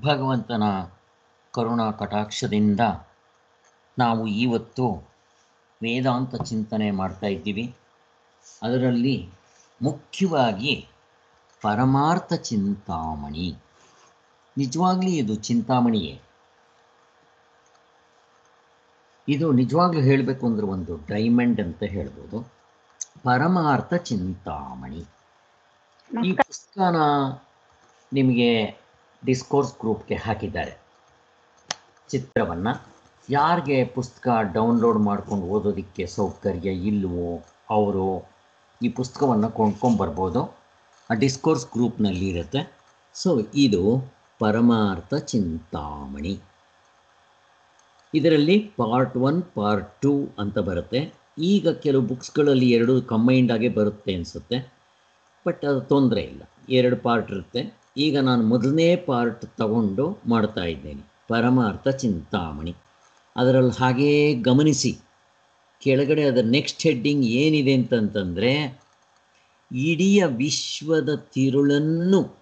ಭಗವಂತನ ಕರುಣಾ ಕಟಾಕ್ಷದಿಂದ ನಾವು ಇವತ್ತು ವೇದಾಂತ ಚಿಂತನೆ ಮಾಡ್ತಾ ಇದ್ದೀವಿ. ಅದರಲ್ಲಿ ಮುಖ್ಯವಾಗಿ ಪರಮಾರ್ಥ ಚಿಂತಾಮಣಿ. ನಿಜವಾಗ್ಲೂ ಇದು ಚಿಂತಾಮಣಿಯೇ? ಇದು ನಿಜವಾಗ್ಲೂ ಹೇಳಬೇಕು ಅಂದ್ರೆ ಒಂದು ಡೈಮಂಡ್ ಅಂತ ಹೇಳ್ಬೋದು. ಪರಮಾರ್ಥ ಚಿಂತಾಮಣಿ. ಈ ಪುಸ್ತಕನ ನಿಮಗೆ ಡಿಸ್ಕೋರ್ಸ್ ಗ್ರೂಪ್ಗೆ ಹಾಕಿದ್ದಾರೆ. ಚಿತ್ರವನ್ನು ಯಾರಿಗೆ ಪುಸ್ತಕ ಡೌನ್ಲೋಡ್ ಮಾಡ್ಕೊಂಡು ಓದೋದಕ್ಕೆ ಸೌಕರ್ಯ ಇಲ್ಲವೋ ಅವರು ಈ ಪುಸ್ತಕವನ್ನು ಕೊಂಡ್ಕೊಂಬರ್ಬೋದು ಆ ಡಿಸ್ಕೋರ್ಸ್ ಗ್ರೂಪ್ನಲ್ಲಿ ಇರುತ್ತೆ. ಸೊ ಇದು ಪರಮಾರ್ಥ ಚಿಂತಾಮಣಿ. ಇದರಲ್ಲಿ ಪಾರ್ಟ್ ಒನ್ ಪಾರ್ಟ್ ಟೂ ಅಂತ ಬರುತ್ತೆ. ಈಗ ಕೆಲವು ಬುಕ್ಸ್ಗಳಲ್ಲಿ ಎರಡು ಕಂಬೈಂಡ್ ಆಗಿ ಬರುತ್ತೆ ಅನಿಸುತ್ತೆ. ಬಟ್ ಅದು ತೊಂದರೆ ಇಲ್ಲ. ಎರಡು ಪಾರ್ಟ್ ಇರುತ್ತೆ. ಈಗ ನಾನು ಮೊದಲನೇ ಪಾರ್ಟ್ ತಗೊಂಡು ಮಾಡ್ತಾ ಇದ್ದೇನೆ. ಪರಮಾರ್ಥ ಚಿಂತಾಮಣಿ. ಅದರಲ್ಲಿ ಹಾಗೇ ಗಮನಿಸಿ. ಕೆಳಗಡೆ ಅದರ ನೆಕ್ಸ್ಟ್ ಹೆಡ್ಡಿಂಗ್ ಏನಿದೆ ಅಂತಂತಂದರೆ, ಇಡೀ ವಿಶ್ವದ ತಿರುಳನ್ನು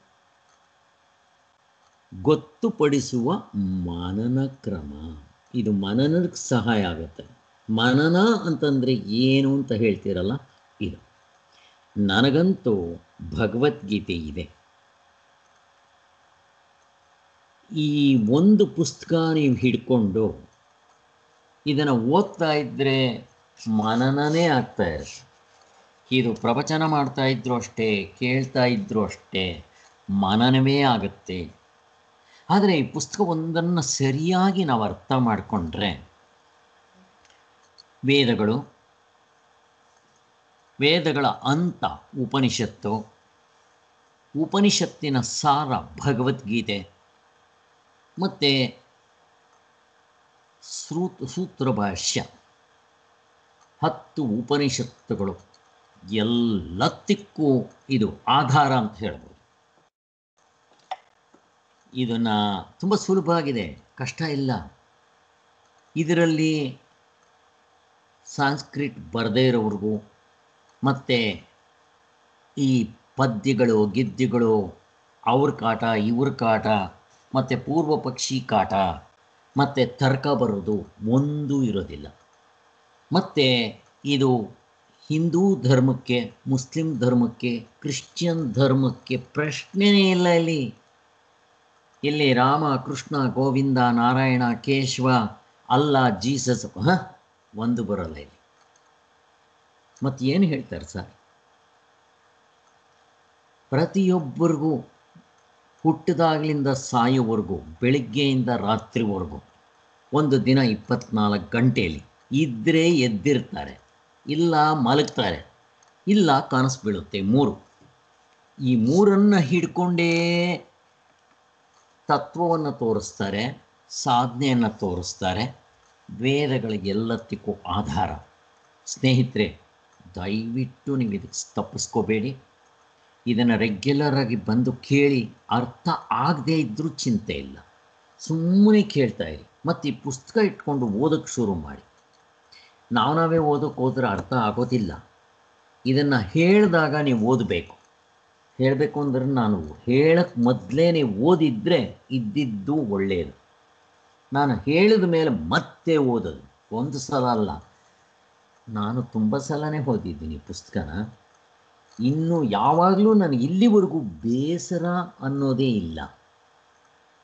ಗೊತ್ತುಪಡಿಸುವ ಮನನ ಕ್ರಮ. ಇದು ಮನನಕ್ಕೆ ಸಹಾಯ ಆಗುತ್ತೆ. ಮನನ ಅಂತಂದರೆ ಏನು ಅಂತ ಹೇಳ್ತೀರಲ್ಲ? ಇದು. ನನಗಂತೂ ಭಗವದ್ಗೀತೆ ಇದೆ. ಈ ಒಂದು ಪುಸ್ತಕ ನೀವು ಹಿಡ್ಕೊಂಡು ಇದನ್ನು ಓದ್ತಾ ಇದ್ದರೆ ಮನನನೇ ಆಗ್ತಾ ಇರುತ್ತೆ. ಇದು ಪ್ರವಚನ ಮಾಡ್ತಾ ಇದ್ರು ಅಷ್ಟೇ, ಕೇಳ್ತಾ ಇದ್ರು ಅಷ್ಟೇ ಮನನವೇ ಆಗುತ್ತೆ. ಆದರೆ ಈ ಪುಸ್ತಕ ಒಂದನ್ನು ಸರಿಯಾಗಿ ನಾವು ಅರ್ಥ ಮಾಡಿಕೊಂಡ್ರೆ ವೇದಗಳು, ವೇದಗಳ ಅಂತ ಉಪನಿಷತ್ತು, ಉಪನಿಷತ್ತಿನ ಸಾರ ಭಗವದ್ಗೀತೆ ಮತ್ತು ಸೂತ್ ಸೂತ್ರ ಭಾಷ್ಯ ಹತ್ತು ಉಪನಿಷತ್ತುಗಳು, ಎಲ್ಲತ್ತಿಕ್ಕೂ ಇದು ಆಧಾರ ಅಂತ ಹೇಳ್ಬೋದು. ಇದನ್ನು ತುಂಬ ಸುಲಭ ಆಗಿದೆ ಕಷ್ಟ ಇಲ್ಲ. ಇದರಲ್ಲಿ ಸಾಂಸ್ಕ್ರಿಟ್ ಬರದೇ ಇರೋವ್ರಿಗೂ, ಮತ್ತು ಈ ಪದ್ಯಗಳು, ಗಿದ್ಯಗಳು, ಅವ್ರ ಕಾಟ, ಇವ್ರ ಕಾಟ ಮತ್ತು ಪೂರ್ವ ಪಕ್ಷಿ ಕಾಟ, ಮತ್ತು ತರ್ಕ ಬರೋದು ಒಂದೂ ಇರೋದಿಲ್ಲ. ಮತ್ತು ಇದು ಹಿಂದೂ ಧರ್ಮಕ್ಕೆ, ಮುಸ್ಲಿಂ ಧರ್ಮಕ್ಕೆ, ಕ್ರಿಶ್ಚಿಯನ್ ಧರ್ಮಕ್ಕೆ ಪ್ರಶ್ನೆನೇ ಇಲ್ಲ ಇಲ್ಲಿ. ಇಲ್ಲಿ ರಾಮ, ಕೃಷ್ಣ, ಗೋವಿಂದ, ನಾರಾಯಣ ಕೇಶವ ಅಲ್ಲ, ಜೀಸಸ್, ಹಾಂ, ಒಂದು ಬರಲ್ಲ ಇಲ್ಲಿ. ಮತ್ತು ಏನು ಹೇಳ್ತಾರೆ ಸರ್? ಪ್ರತಿಯೊಬ್ಬರಿಗೂ ಹುಟ್ಟಿದಾಗಲಿಂದ ಸಾಯುವವರೆಗೂ, ಬೆಳಿಗ್ಗೆಯಿಂದ ರಾತ್ರಿವರೆಗೂ, ಒಂದು ದಿನ ಇಪ್ಪತ್ನಾಲ್ಕು ಗಂಟೆಯಲ್ಲಿ ಇದ್ದರೆ ಎದ್ದಿರ್ತಾರೆ, ಇಲ್ಲ ಮಲಗ್ತಾರೆ, ಇಲ್ಲ ಕನಸು ಬೀಳುತ್ತೆ ಮೂರು. ಈ ಮೂರನ್ನು ಹಿಡ್ಕೊಂಡೇ ತತ್ವವನ್ನು ತೋರಿಸ್ತಾರೆ ಸಾಧನೆಯನ್ನು ತೋರಿಸ್ತಾರೆ, ವೇದಗಳಿಗೆಲ್ಲತ್ತಿಕ್ಕೂ ಆಧಾರ. ಸ್ನೇಹಿತರೆ, ದಯವಿಟ್ಟು ನೀವು ಇದಕ್ಕೆ ತಪ್ಪಿಸ್ಕೋಬೇಡಿ. ಇದನ್ನು ರೆಗ್ಯುಲರ್ ಆಗಿ ಬಂದು ಕೇಳಿ ಅರ್ಥ ಆಗದೇ ಇದ್ದರೂ ಚಿಂತೆ ಇಲ್ಲ. ಸುಮ್ಮನೆ ಕೇಳ್ತಾ ಇರಿ. ಮತ್ತು ಈ ಪುಸ್ತಕ ಇಟ್ಕೊಂಡು ಓದೋಕ್ಕೆ ಶುರು ಮಾಡಿ. ನಾವು ನಾವೇ ಓದೋಕ್ಕೆ ಹೋದ್ರೆ ಅರ್ಥ ಆಗೋದಿಲ್ಲ. ಇದನ್ನು ಹೇಳಿದಾಗ ನೀವು ಓದಬೇಕು. ಹೇಳಬೇಕು ಅಂದ್ರೆ ನಾನು ಹೇಳಕ್ಕೆ ಮೊದಲೇ ನೀವು ಓದಿದರೆ ಇದ್ದಿದ್ದು ಒಳ್ಳೆಯದು ನಾನು ಹೇಳಿದ ಮೇಲೆ ಮತ್ತೆ ಓದೋದು. ಒಂದು ಸಲ ಅಲ್ಲ. ನಾನು ತುಂಬ ಸಲನೇ ಓದಿದ್ದೀನಿ ಪುಸ್ತಕನ. ಇನ್ನು ಯಾವಾಗಲೂ ನನಗೆ ಇಲ್ಲಿವರೆಗೂ ಬೇಸರ ಅನ್ನೋದೇ ಇಲ್ಲ.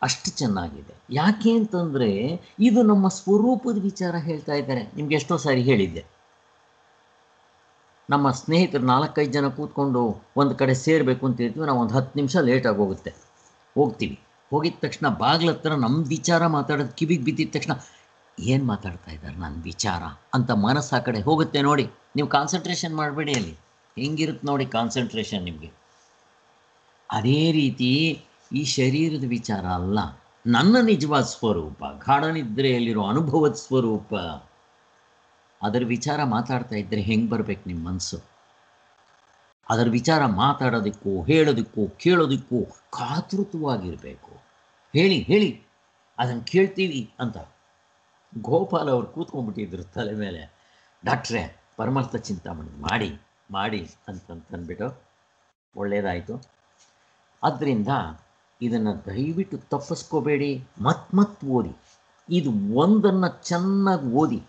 ಅಷ್ಟು ಚೆನ್ನಾಗಿದೆ. ಯಾಕೆ ಅಂತಂದರೆ ಇದು ನಮ್ಮ ಸ್ವರೂಪದ ವಿಚಾರ ಹೇಳ್ತಾ ಇದ್ದಾರೆ. ನಿಮ್ಗೆ ಎಷ್ಟೋ ಸಾರಿ ಹೇಳಿದ್ದೆ. ನಮ್ಮ ಸ್ನೇಹಿತರು ನಾಲ್ಕೈದು ಜನ ಕೂತ್ಕೊಂಡು ಒಂದು ಕಡೆ ಸೇರಬೇಕು ಅಂತ ಹೇಳ್ತೀವಿ. ನಾವು ಒಂದು ಹತ್ತು ನಿಮಿಷ ಲೇಟಾಗಿ ಹೋಗುತ್ತೆ. ಹೋಗ್ತೀವಿ. ಹೋಗಿದ ತಕ್ಷಣ ಬಾಗ್ಲ ಹತ್ರ ನಮ್ಮ ವಿಚಾರ ಮಾತಾಡೋದು ಕಿವಿಗೆ ಬಿದ್ದಿದ ತಕ್ಷಣ ಏನು ಮಾತಾಡ್ತಾ ಇದ್ದಾರೆ ನನ್ನ ವಿಚಾರ ಅಂತ ಮನಸ್ಸು ಆ ಕಡೆ ಹೋಗುತ್ತೆ ನೋಡಿ. ನೀವು ಕಾನ್ಸಂಟ್ರೇಷನ್ ಮಾಡಬೇಡಿ ಅಲ್ಲಿ. ಹೆಂಗಿರುತ್ತೆ ನೋಡಿ ಕಾನ್ಸಂಟ್ರೇಷನ್ ನಿಮಗೆ. ಅದೇ ರೀತಿ ಈ ಶರೀರದ ವಿಚಾರ ಅಲ್ಲ. ನನ್ನ ನಿಜವಾದ ಸ್ವರೂಪ ಗಾಢನಿದ್ರೆಯಲ್ಲಿರೋ ಅನುಭವದ ಸ್ವರೂಪ. ಅದರ ವಿಚಾರ ಮಾತಾಡ್ತಾ ಇದ್ದರೆ ಹೆಂಗೆ ಬರ್ಬೇಕು ನಿಮ್ಮ ಮನಸ್ಸು ಅದರ ವಿಚಾರ ಮಾತಾಡೋದಕ್ಕೂ, ಹೇಳೋದಕ್ಕೂ, ಕೇಳೋದಕ್ಕೂ ಕಾತೃತ್ವವಾಗಿರಬೇಕು. ಹೇಳಿ ಹೇಳಿ. ಅದನ್ನು ಕೇಳ್ತೀವಿ ಅಂತ. ಗೋಪಾಲ್ ಅವರು ಕೂತ್ಕೊಂಡ್ಬಿಟ್ಟಿದ್ರು ತಲೆ ಮೇಲೆ. ಡಾಕ್ಟ್ರೇ, ಪರಮಾರ್ಥ ಚಿಂತಾಮಣಿ ಮಾಡಿ. ಮಾಡಿ ಅಂತಂತಂದ್ಬಿಟ್ಟು ಒಳ್ಳೆಯದಾಯಿತು ಆದ್ದರಿಂದ ಇದನ್ನು ದಯವಿಟ್ಟು ತಪ್ಪಿಸ್ಕೋಬೇಡಿ, ಮತ್ ಮತ್ ಓದಿ. ಇದು ಒಂದನ್ನು ಚೆನ್ನಾಗಿ ಓದಿ.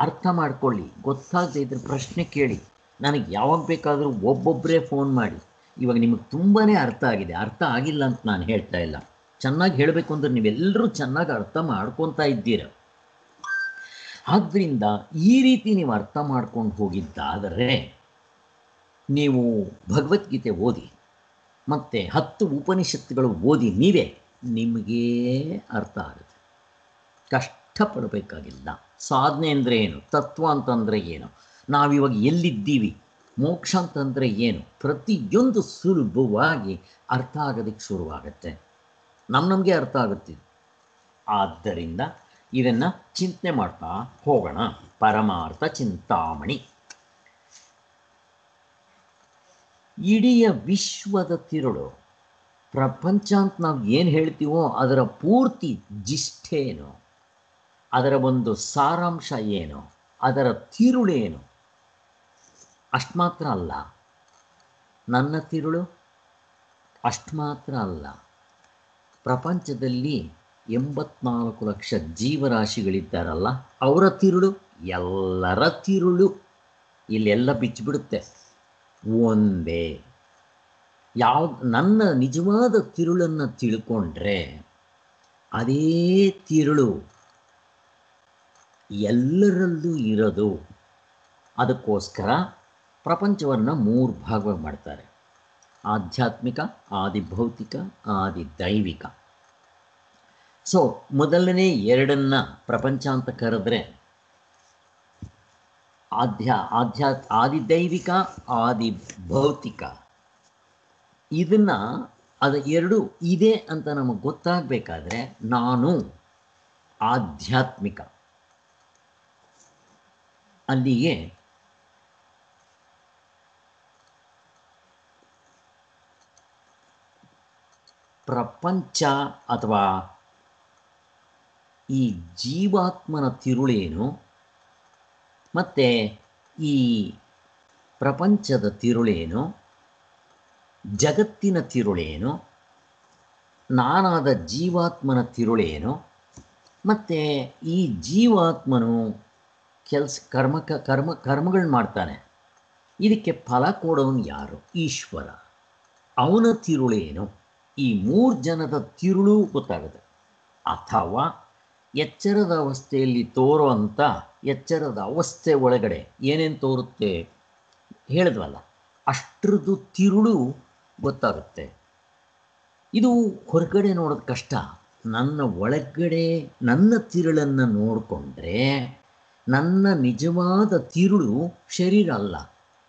ಅರ್ಥ ಮಾಡ್ಕೊಳ್ಳಿ, ಗೊತ್ತಾಗದೇ ಇದ್ರ ಪ್ರಶ್ನೆ ಕೇಳಿ. ನನಗೆ ಯಾವಾಗ ಬೇಕಾದರೂ ಒಬ್ಬೊಬ್ಬರೇ ಫೋನ್ ಮಾಡಿ. ಇವಾಗ ನಿಮಗೆ ತುಂಬಾ ಅರ್ಥ ಆಗಿದೆ. ಅರ್ಥ ಆಗಿಲ್ಲ ಅಂತ ನಾನು ಹೇಳ್ತಾ ಇಲ್ಲ. ಚೆನ್ನಾಗಿ ಹೇಳಬೇಕು ಅಂದ್ರೆ ನೀವೆಲ್ಲರೂ ಚೆನ್ನಾಗಿ ಅರ್ಥ ಮಾಡ್ಕೊತಾ ಇದ್ದೀರ. ಆದ್ದರಿಂದ ಈ ರೀತಿ ನೀವು ಅರ್ಥ ಮಾಡ್ಕೊಂಡು ಹೋಗಿದ್ದಾದರೆ ನೀವು ಭಗವದ್ಗೀತೆ ಓದಿ, ಮತ್ತು ಹತ್ತು ಉಪನಿಷತ್ತುಗಳು ಓದಿ ನೀವೇ, ನಿಮಗೇ ಅರ್ಥ ಆಗುತ್ತೆ. ಕಷ್ಟಪಡಬೇಕಾಗಿಲ್ಲ. ಸಾಧನೆ ಅಂದರೆ ಏನು? ತತ್ವ ಅಂತಂದರೆ ಏನು? ನಾವಿವಾಗ ಎಲ್ಲಿದ್ದೀವಿ? ಮೋಕ್ಷ ಅಂತಂದರೆ ಏನು? ಪ್ರತಿಯೊಂದು ಸುಲಭವಾಗಿ ಅರ್ಥ ಆಗೋದಕ್ಕೆ ಶುರುವಾಗುತ್ತೆ. ನಮ್ಮ ನಮಗೆ ಅರ್ಥ ಆಗುತ್ತೆ ಆದ್ದರಿಂದ ಇದನ್ನು ಚಿಂತನೆ ಮಾಡ್ತಾ ಹೋಗೋಣ. ಪರಮಾರ್ಥ ಚಿಂತಾಮಣಿ. ಇಡೀ ವಿಶ್ವದ ತಿರುಳು. ಪ್ರಪಂಚ ಅಂತ ನಾವು ಏನು ಹೇಳ್ತೀವೋ ಅದರ ಪೂರ್ತಿ ಜಿಷ್ಠೇನು ಅದರ ಒಂದು ಸಾರಾಂಶ ಏನು? ಅದರ ತಿರುಳೇನು ಅಷ್ಟು ಮಾತ್ರ ಅಲ್ಲ. ನನ್ನ ತಿರುಳು? ಅಷ್ಟು ಮಾತ್ರ ಅಲ್ಲ. ಪ್ರಪಂಚದಲ್ಲಿ ಎಂಬತ್ನಾಲ್ಕು ಲಕ್ಷ ಜೀವರಾಶಿಗಳಿದ್ದಾರಲ್ಲ, ಅವರ ತಿರುಳು? ಎಲ್ಲರ ತಿರುಳು. ಇಲ್ಲೆಲ್ಲ ಬಿಚ್ಚಿಬಿಡುತ್ತೆ. ಒಂದೇ. ಯಾವ, ನನ್ನ ನಿಜವಾದ ತಿರುಳನ್ನು ತಿಳ್ಕೊಂಡ್ರೆ ಅದೇ ತಿರುಳು ಎಲ್ಲರಲ್ಲೂ ಇರೋದು. ಅದಕ್ಕೋಸ್ಕರ ಪ್ರಪಂಚವನ್ನು ಮೂರು ಭಾಗವಾಗಿ ಮಾಡ್ತಾರೆ. ಆಧ್ಯಾತ್ಮಿಕ ಆದಿ ಭೌತಿಕ ಆದಿ ದೈವಿಕ ಸೊ ಮೊದಲನೇ ಎರಡನ್ನ ಪ್ರಪಂಚ ಅಂತ ಕರೆದ್ರೆ ಆಧ್ಯ ಆದಿ ಆದಿದೈವಿಕ ಆದಿ ಭೌತಿಕ ಇದನ್ನು ಅದು ಎರಡು ಇದೆ ಅಂತ ನಮಗೆ ಗೊತ್ತಾಗಬೇಕಾದ್ರೆ ನಾನು ಆಧ್ಯಾತ್ಮಿಕ. ಅಲ್ಲಿಗೆ ಪ್ರಪಂಚ ಅಥವಾ ಈ ಜೀವಾತ್ಮನ ತಿರುಳೇನು ಮತ್ತು ಈ ಪ್ರಪಂಚದ ತಿರುಳೇನು? ಜಗತ್ತಿನ ತಿರುಳೇನು? ನಾನಾದ ಜೀವಾತ್ಮನ ತಿರುಳೇನು? ಮತ್ತು ಈ ಜೀವಾತ್ಮನು ಕೆಲಸ ಕರ್ಮ ಕರ್ಮ ಕರ್ಮಗಳನ್ನ ಮಾಡ್ತಾನೆ. ಇದಕ್ಕೆ ಫಲ ಕೊಡೋನು ಯಾರು? ಈಶ್ವರ. ಅವನ ತಿರುಳೇನು? ಈ ಮೂರು ಜನದ ತಿರುಳು ಗೊತ್ತಾಗುತ್ತೆ. ಅಥವಾ ಎಚ್ಚರದ ಅವಸ್ಥೆಯಲ್ಲಿ ತೋರುವಂಥ ಎಚ್ಚರದ ಅವಸ್ಥೆ ಒಳಗಡೆ ಏನೇನು ತೋರುತ್ತೆ ಹೇಳಿದ್ವಲ್ಲ, ಅಷ್ಟರದ್ದು ತಿರುಳು ಗೊತ್ತಾಗುತ್ತೆ. ಇದು ಹೊರಗಡೆ ನೋಡೋದು ಕಷ್ಟ. ನನ್ನ ಒಳಗಡೆ ನನ್ನ ತಿರುಳನ್ನು ನೋಡಿಕೊಂಡ್ರೆ ನನ್ನ ನಿಜವಾದ ತಿರುಳು ಶರೀರ ಅಲ್ಲ.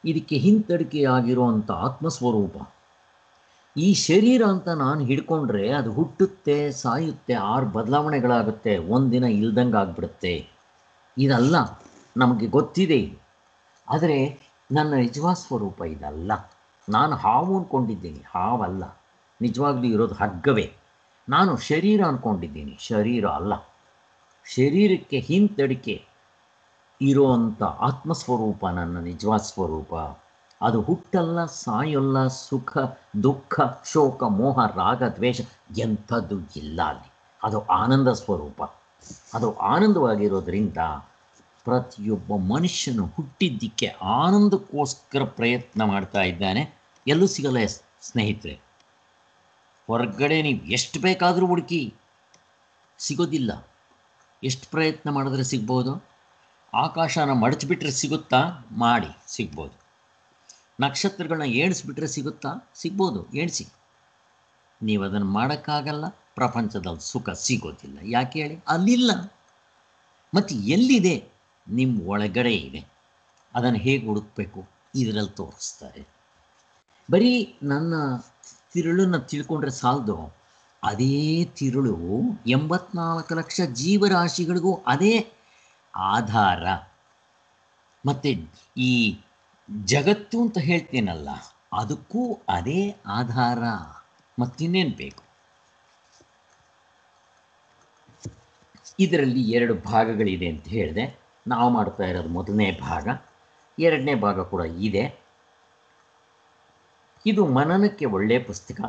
ಇದಕ್ಕೆ ಹಿಂತಡಿಕೆಯಾಗಿರುವಂಥ ಆತ್ಮಸ್ವರೂಪ. ಈ ಶರೀರ ಅಂತ ನಾನು ಹಿಡ್ಕೊಂಡ್ರೆ ಅದು ಹುಟ್ಟುತ್ತೆ, ಸಾಯುತ್ತೆ, ಆರು ಬದಲಾವಣೆಗಳಾಗುತ್ತೆ ಒಂದಿನ ಇಲ್ದಂಗೆ ಆಗ್ಬಿಡುತ್ತೆ. ಇದಲ್ಲ, ನಮಗೆ ಗೊತ್ತಿದೆ ಆದರೆ ನನ್ನ ನಿಜವಾದ ಸ್ವರೂಪ ಇದಲ್ಲ. ನಾನು ಹಾವು ಅಂದ್ಕೊಂಡಿದ್ದೀನಿ ಹಾವಲ್ಲ. ನಿಜವಾಗ್ಲೂ ಇರೋದು ಹಗ್ಗವೇ. ನಾನು ಶರೀರ ಅಂದ್ಕೊಂಡಿದ್ದೀನಿ ಶರೀರ ಅಲ್ಲ. ಶರೀರಕ್ಕೆ ಹಿಂತಡಿಕೆ ಇರೋವಂಥ ಆತ್ಮಸ್ವರೂಪ ನನ್ನ ನಿಜವಾದ ಸ್ವರೂಪ. ಅದು ಹುಟ್ಟಲ್ಲ, ಸಾಯೊಲ್ಲ, ಸುಖ, ದುಃಖ, ಶೋಕ, ಮೋಹ, ರಾಗ, ದ್ವೇಷ, ಎಂಥದ್ದು ಇಲ್ಲ ಅಲ್ಲಿ. ಅದು ಆನಂದ ಸ್ವರೂಪ. ಅದು ಆನಂದವಾಗಿರೋದ್ರಿಂದ ಪ್ರತಿಯೊಬ್ಬ ಮನುಷ್ಯನು ಹುಟ್ಟಿದ್ದಕ್ಕೆ ಆನಂದಕ್ಕೋಸ್ಕರ ಪ್ರಯತ್ನ ಮಾಡ್ತಾ ಇದ್ದಾನೆ. ಎಲ್ಲೂ ಸಿಗಲ್ಲ ಸ್ನೇಹಿತರೆ. ಹೊರಗಡೆ ನೀವು ಎಷ್ಟು ಬೇಕಾದರೂ ಹುಡುಕಿ ಸಿಗೋದಿಲ್ಲ. ಎಷ್ಟು ಪ್ರಯತ್ನ ಮಾಡಿದ್ರೆ ಸಿಗ್ಬೋದು? ಆಕಾಶನ ಮಡಚಿಬಿಟ್ರೆ ಸಿಗುತ್ತಾ? ಮಾಡಿ ಸಿಗ್ಬೋದು. ನಕ್ಷತ್ರಗಳನ್ನ ಏಣಿಸ್ಬಿಟ್ರೆ ಸಿಗುತ್ತಾ? ಸಿಗ್ಬೋದು, ಏಣಿಸಿ. ನೀವು ಅದನ್ನು ಮಾಡೋಕ್ಕಾಗಲ್ಲ, ಪ್ರಪಂಚದಲ್ಲಿ ಸುಖ ಸಿಗೋದಿಲ್ಲ. ಯಾಕೆ ಹೇಳಿ? ಅಲ್ಲಿಲ್ಲ. ಮತ್ತು ಎಲ್ಲಿದೆ? ನಿಮ್ಮ ಒಳಗಡೆ ಇದೆ. ಅದನ್ನು ಹೇಗೆ ಹುಡುಕ್ಬೇಕು? ಇದರಲ್ಲಿ ತೋರಿಸ್ತಾರೆ. ಬರೀ ನನ್ನ ತಿರುಳನ್ನು ತಿಳ್ಕೊಂಡ್ರೆ ಸಾಲದು. ಅದೇ ತಿರುಳು ಎಂಬತ್ನಾಲ್ಕು ಲಕ್ಷ ಜೀವರಾಶಿಗಳಿಗೂ ಅದೇ ಆಧಾರ. ಮತ್ತು ಈ ಜಗತ್ತು ಅಂತ ಹೇಳ್ತೀನಲ್ಲ, ಅದಕ್ಕೂ ಅದೇ ಆಧಾರ ಮತ್ತಿನ್ನೇನು ಬೇಕು? ಇದರಲ್ಲಿ ಎರಡು ಭಾಗಗಳಿದೆ ಅಂತ ಹೇಳಿದೆ. ನಾವು ಮಾಡ್ತಾ ಇರೋದು ಮೊದಲನೇ ಭಾಗ, ಎರಡನೇ ಭಾಗ ಕೂಡ ಇದೆ. ಇದು ಮನನಕ್ಕೆ ಒಳ್ಳೆಯ ಪುಸ್ತಕ.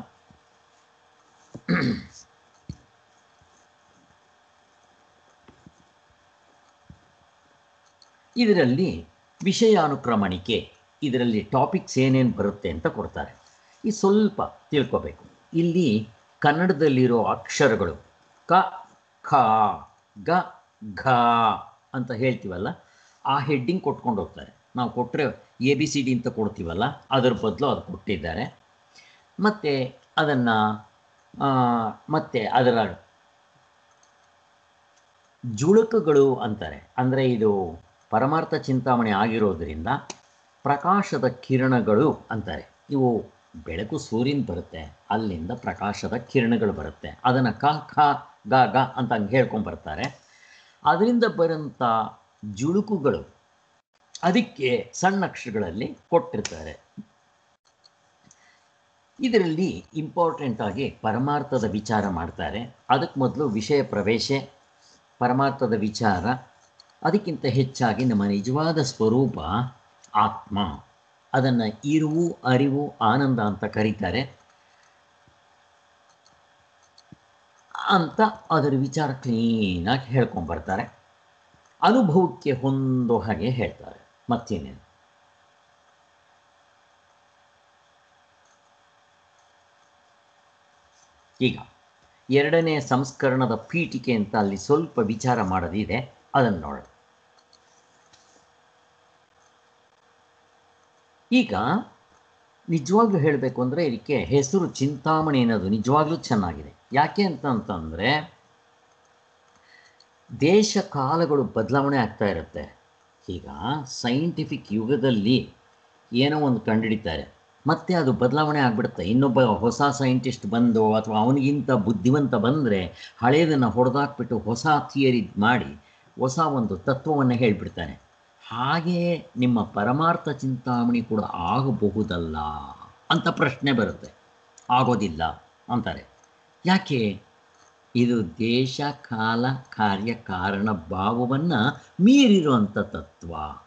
ಇದರಲ್ಲಿ ವಿಷಯಾನುಕ್ರಮಣಿಕೆ ಇದರಲ್ಲಿ ಟಾಪಿಕ್ಸ್ ಏನೇನು ಬರುತ್ತೆ ಅಂತ ಕೊಡ್ತಾರೆ. ಈ ಸ್ವಲ್ಪ ತಿಳ್ಕೋಬೇಕು. ಇಲ್ಲಿ ಕನ್ನಡದಲ್ಲಿರೋ ಅಕ್ಷರಗಳು ಕ, ಖ, ಗ, ಘ ಅಂತ ಹೇಳ್ತೀವಲ್ಲ, ಆ ಹೆಡ್ಡಿಂಗ್ ಕೊಟ್ಕೊಂಡು ಹೋಗ್ತಾರೆ. ನಾವು ಕೊಟ್ಟರೆ ಎ ಬಿ ಸಿ ಡಿ ಅಂತ ಕೊಡ್ತೀವಲ್ಲ, ಅದರ ಬದಲು ಅದು ಕೊಟ್ಟಿದ್ದಾರೆ. ಮತ್ತು ಅದನ್ನು ಮತ್ತು ಅದರ ಜುಳುಕುಗಳು ಅಂತಾರೆ. ಅಂದರೆ ಇದು ಪರಮಾರ್ಥ ಚಿಂತಾಮಣಿ ಆಗಿರೋದ್ರಿಂದ ಪ್ರಕಾಶದ ಕಿರಣಗಳು ಅಂತಾರೆ. ಇವು ಬೆಳಕು ಸೂರ್ಯನ ಬರುತ್ತೆ, ಅಲ್ಲಿಂದ ಪ್ರಕಾಶದ ಕಿರಣಗಳು ಬರುತ್ತೆ. ಅದನ್ನು ಕ, ಖ, ಗ ಗ ಅಂತ ಹಂಗೆ ಹೇಳ್ಕೊಂಡು ಬರ್ತಾರೆ. ಅದರಿಂದ ಬರೋಂಥ ಜುಳುಕುಗಳು ಅದಕ್ಕೆ ಸಣ್ಣ ಅಕ್ಷರಗಳಲ್ಲಿ ಕೊಟ್ಟಿರ್ತಾರೆ. ಇದರಲ್ಲಿ ಇಂಪಾರ್ಟೆಂಟ್ ಆಗಿ ಪರಮಾರ್ಥದ ವಿಚಾರ ಮಾಡ್ತಾರೆ. ಅದಕ್ಕೆ ಮೊದಲು ವಿಷಯ ಪ್ರವೇಶ, ಪರಮಾರ್ಥದ ವಿಚಾರ ಅದಕ್ಕಿಂತ ಹೆಚ್ಚಾಗಿ ನಮ್ಮ ನಿಜವಾದ ಸ್ವರೂಪ ಆತ್ಮ. ಅದನ್ನು ಇರುವು, ಅರಿವು, ಆನಂದ ಅಂತ ಕರೀತಾರೆ. ಅಂತ ಅದರ ವಿಚಾರ ಕ್ಲೀನಾಗಿ ಹೇಳ್ಕೊಂಬರ್ತಾರೆ ಅನುಭವಕ್ಕೆ ಹೊಂದೋ ಹಾಗೆ ಹೇಳ್ತಾರೆ. ಮತ್ತೇನೇನು? ಈಗ ಎರಡನೇ ಸಂಸ್ಕರಣದ ಪೀಠಿಕೆ ಅಂತ ಅಲ್ಲಿ ಸ್ವಲ್ಪ ವಿಚಾರ ಮಾಡೋದಿದೆ. ಅದನ್ನು ನೋಡೋಣ. ಈಗ ನಿಜವಾಗ್ಲೂ ಹೇಳಬೇಕು ಅಂದರೆ ಇದಕ್ಕೆ ಹೆಸರು ಚಿಂತಾಮಣಿ ಅನ್ನೋದು ನಿಜವಾಗ್ಲೂ ಚೆನ್ನಾಗಿದೆ. ಯಾಕೆ ಅಂತಂತಂದರೆ ದೇಶ ಕಾಲಗಳು ಬದಲಾವಣೆ ಆಗ್ತಾ ಇರುತ್ತೆ. ಈಗ ಸೈಂಟಿಫಿಕ್ ಯುಗದಲ್ಲಿ ಏನೋ ಒಂದು ಕಂಡುಹಿಡಿತಾರೆ ಮತ್ತೆ ಅದು ಬದಲಾವಣೆ ಆಗಿಬಿಡುತ್ತೆ. ಇನ್ನೊಬ್ಬ ಹೊಸ ಸೈಂಟಿಸ್ಟ್ ಬಂದು ಅಥವಾ ಅವನಿಗಿಂತ ಬುದ್ಧಿವಂತ ಬಂದರೆ ಹಳೆಯದನ್ನು ಹೊಡೆದಾಕ್ಬಿಟ್ಟು ಹೊಸ ಥಿಯರಿ ಮಾಡಿ ಹೊಸ ಒಂದು ತತ್ವವನ್ನು ಹೇಳಿಬಿಡ್ತಾನೆ. ಹಾಗೆಯೇ ನಿಮ್ಮ ಪರಮಾರ್ಥ ಚಿಂತಾಮಣಿ ಕೂಡ ಆಗಬಹುದಲ್ಲ ಅಂತ ಪ್ರಶ್ನೆ ಬರುತ್ತೆ. ಆಗೋದಿಲ್ಲ ಅಂತಾರೆ. ಯಾಕೆ? ಇದು ದೇಶ, ಕಾಲ, ಕಾರ್ಯ, ಕಾರಣ, ಭಾವವನ್ನು ಮೀರಿರುವಂಥ ತತ್ವ.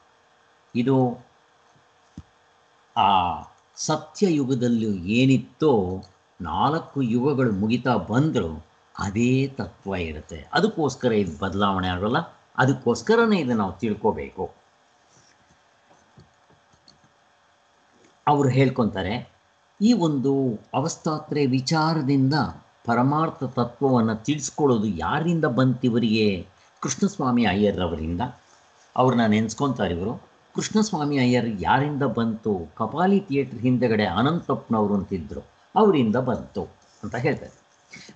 ಇದು ಆ ಸತ್ಯಯುಗದಲ್ಲೂ ಏನಿತ್ತೋ ನಾಲ್ಕು ಯುಗಗಳು ಮುಗಿತಾ ಬಂದರೂ ಅದೇ ತತ್ವ ಇರುತ್ತೆ. ಅದಕ್ಕೋಸ್ಕರ ಇದು ಬದಲಾವಣೆ ಆಗೋಲ್ಲ. ಅದಕ್ಕೋಸ್ಕರನೇ ಇದು ನಾವು ತಿಳ್ಕೋಬೇಕು. ಅವರು ಹೇಳ್ಕೊತಾರೆ, ಈ ಒಂದು ಅವಸ್ಥಾತ್ರೆ ವಿಚಾರದಿಂದ ಪರಮಾರ್ಥ ತತ್ವವನ್ನು ತಿಳಿಸ್ಕೊಳ್ಳೋದು ಯಾರಿಂದ ಬಂತಿವರಿಗೆ ಕೃಷ್ಣಸ್ವಾಮಿ ಅಯ್ಯರವರಿಂದ ಅವ್ರನ್ನ ನೆನೆಸ್ಕೊತಾರೆ ಇವರು. ಕೃಷ್ಣಸ್ವಾಮಿ ಅಯ್ಯರ್ ಯಾರಿಂದ ಬಂತು? ಕಪಾಲಿ ಥಿಯೇಟ್ರ್ ಹಿಂದೆಗಡೆ ಅನಂತಪ್ಪನವರು ಅಂತಿದ್ದರು ಅವರಿಂದ ಬಂತು ಅಂತ ಹೇಳ್ತಾರೆ.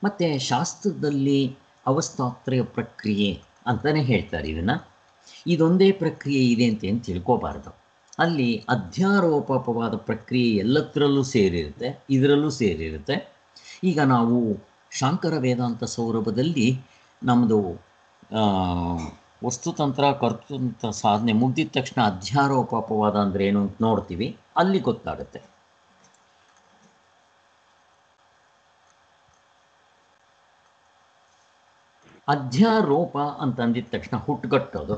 ಮತ್ತು ಶಾಸ್ತ್ರದಲ್ಲಿ ಅವಸ್ಥಾತ್ರೆಯ ಪ್ರಕ್ರಿಯೆ ಅಂತಲೇ ಹೇಳ್ತಾರೆ ಇದನ್ನು ಇದೊಂದೇ ಪ್ರಕ್ರಿಯೆ ಇದೆ ಅಂತ ಏನು ತಿಳ್ಕೋಬಾರ್ದು. ಅಲ್ಲಿ ಅಧ್ಯಾರೋಪವಾದ ಪ್ರಕ್ರಿಯೆ ಎಲ್ಲದರಲ್ಲೂ ಸೇರಿರುತ್ತೆ, ಇದರಲ್ಲೂ ಸೇರಿರುತ್ತೆ. ಈಗ ನಾವು ಶಾಂಕರ ವೇದಾಂತ ಸೌರಭದಲ್ಲಿ ನಮ್ಮದು ವಸ್ತುತಂತ್ರ, ಕರ್ತೃತಂತ್ರ ಸಾಧನೆ ಮುಗ್ದಿದ ತಕ್ಷಣ ಅಧ್ಯಾರೋಪವಾದ ಅಂದರೆ ಏನು ಅಂತ ನೋಡ್ತೀವಿ, ಅಲ್ಲಿ ಗೊತ್ತಾಗುತ್ತೆ. ಅಧ್ಯಾರೋಪ ಅಂತ ಅಂದಿದ ತಕ್ಷಣ ಹುಟ್ಟುಗಟ್ಟೋದು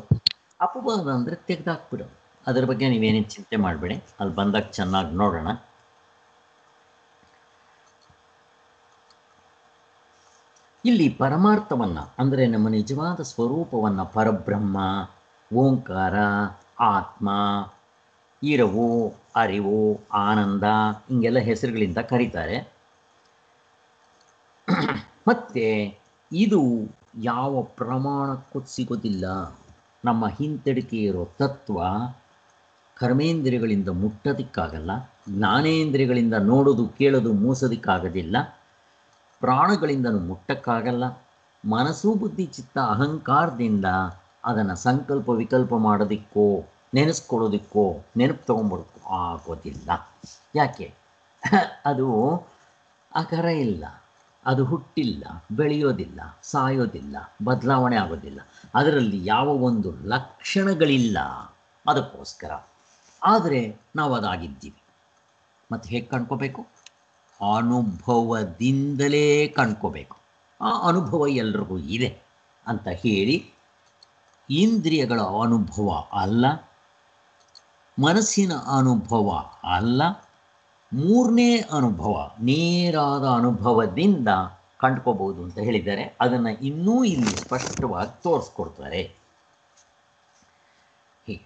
ಅಪವಾದ ಅಂದರೆ ತೆಗೆದಾಕ್ಬಿಡೋದು. ಅದ್ರ ಬಗ್ಗೆ ನೀವೇನೇನು ಚಿಂತೆ ಮಾಡಬೇಡಿ. ಅಲ್ಲಿ ಬಂದಾಗ ಚೆನ್ನಾಗಿ ನೋಡೋಣ. ಇಲ್ಲಿ ಪರಮಾರ್ಥವನ್ನು, ಅಂದರೆ ನಮ್ಮ ನಿಜವಾದ ಸ್ವರೂಪವನ್ನು ಪರಬ್ರಹ್ಮ, ಓಂಕಾರ, ಆತ್ಮ, ಇರವು, ಅರಿವು, ಆನಂದ, ಹಿಂಗೆಲ್ಲ ಹೆಸರುಗಳಿಂದ ಕರೀತಾರೆ. ಮತ್ತು ಇದು ಯಾವ ಪ್ರಮಾಣಕ್ಕೂ ಸಿಗೋದಿಲ್ಲ. ನಮ್ಮ ಹಿಂತಡಿಕೆ ಇರೋ ತತ್ವ ಕರ್ಮೇಂದ್ರಿಯಗಳಿಂದ ಮುಟ್ಟೋದಕ್ಕಾಗಲ್ಲ, ಜ್ಞಾನೇಂದ್ರಿಯಗಳಿಂದ ನೋಡೋದು, ಕೇಳೋದು, ಮೂಸೋದಕ್ಕಾಗೋದಿಲ್ಲ, ಪ್ರಾಣಗಳಿಂದನೂ ಮುಟ್ಟಕ್ಕಾಗಲ್ಲ, ಮನಸ್ಸು, ಬುದ್ಧಿ, ಚಿತ್ತ, ಅಹಂಕಾರದಿಂದ ಅದನ್ನು ಸಂಕಲ್ಪ, ವಿಕಲ್ಪ ಮಾಡೋದಕ್ಕೋ, ನೆನೆಸ್ಕೊಳ್ಳೋದಕ್ಕೋ, ನೆನಪು ತೊಗೊಂಬೋದಕ್ಕೋ ಆಗೋದಿಲ್ಲ. ಯಾಕೆ? ಅದು ಆಕಾರ ಇಲ್ಲ, ಅದು ಹುಟ್ಟಿಲ್ಲ, ಬೆಳೆಯೋದಿಲ್ಲ, ಸಾಯೋದಿಲ್ಲ, ಬದಲಾವಣೆ ಆಗೋದಿಲ್ಲ. ಅದರಲ್ಲಿ ಯಾವ ಒಂದು ಲಕ್ಷಣಗಳಿಲ್ಲ, ಅದಕ್ಕೋಸ್ಕರ. ಆದರೆ ನಾವು ಅದಾಗಿದ್ದೀವಿ ಮತ್ತು ಹೇಗೆ ಕಣ್ಕೋಬೇಕು? ಅನುಭವದಿಂದಲೇ ಕಣ್ಕೋಬೇಕು. ಆ ಅನುಭವ ಎಲ್ರಿಗೂ ಇದೆ ಅಂತ ಹೇಳಿ ಇಂದ್ರಿಯಗಳ ಅನುಭವ ಅಲ್ಲ, ಮನಸ್ಸಿನ ಅನುಭವ ಅಲ್ಲ, ಮೂರನೇ ಅನುಭವ, ನೇರಾದ ಅನುಭವದಿಂದ ಕಂಡ್ಕೋಬಹುದು ಅಂತ ಹೇಳಿದ್ದಾರೆ. ಅದನ್ನು ಇನ್ನೂ ಇಲ್ಲಿ ಸ್ಪಷ್ಟವಾಗಿ ತೋರಿಸ್ಕೊಡ್ತಾರೆ. ಹೀಗೆ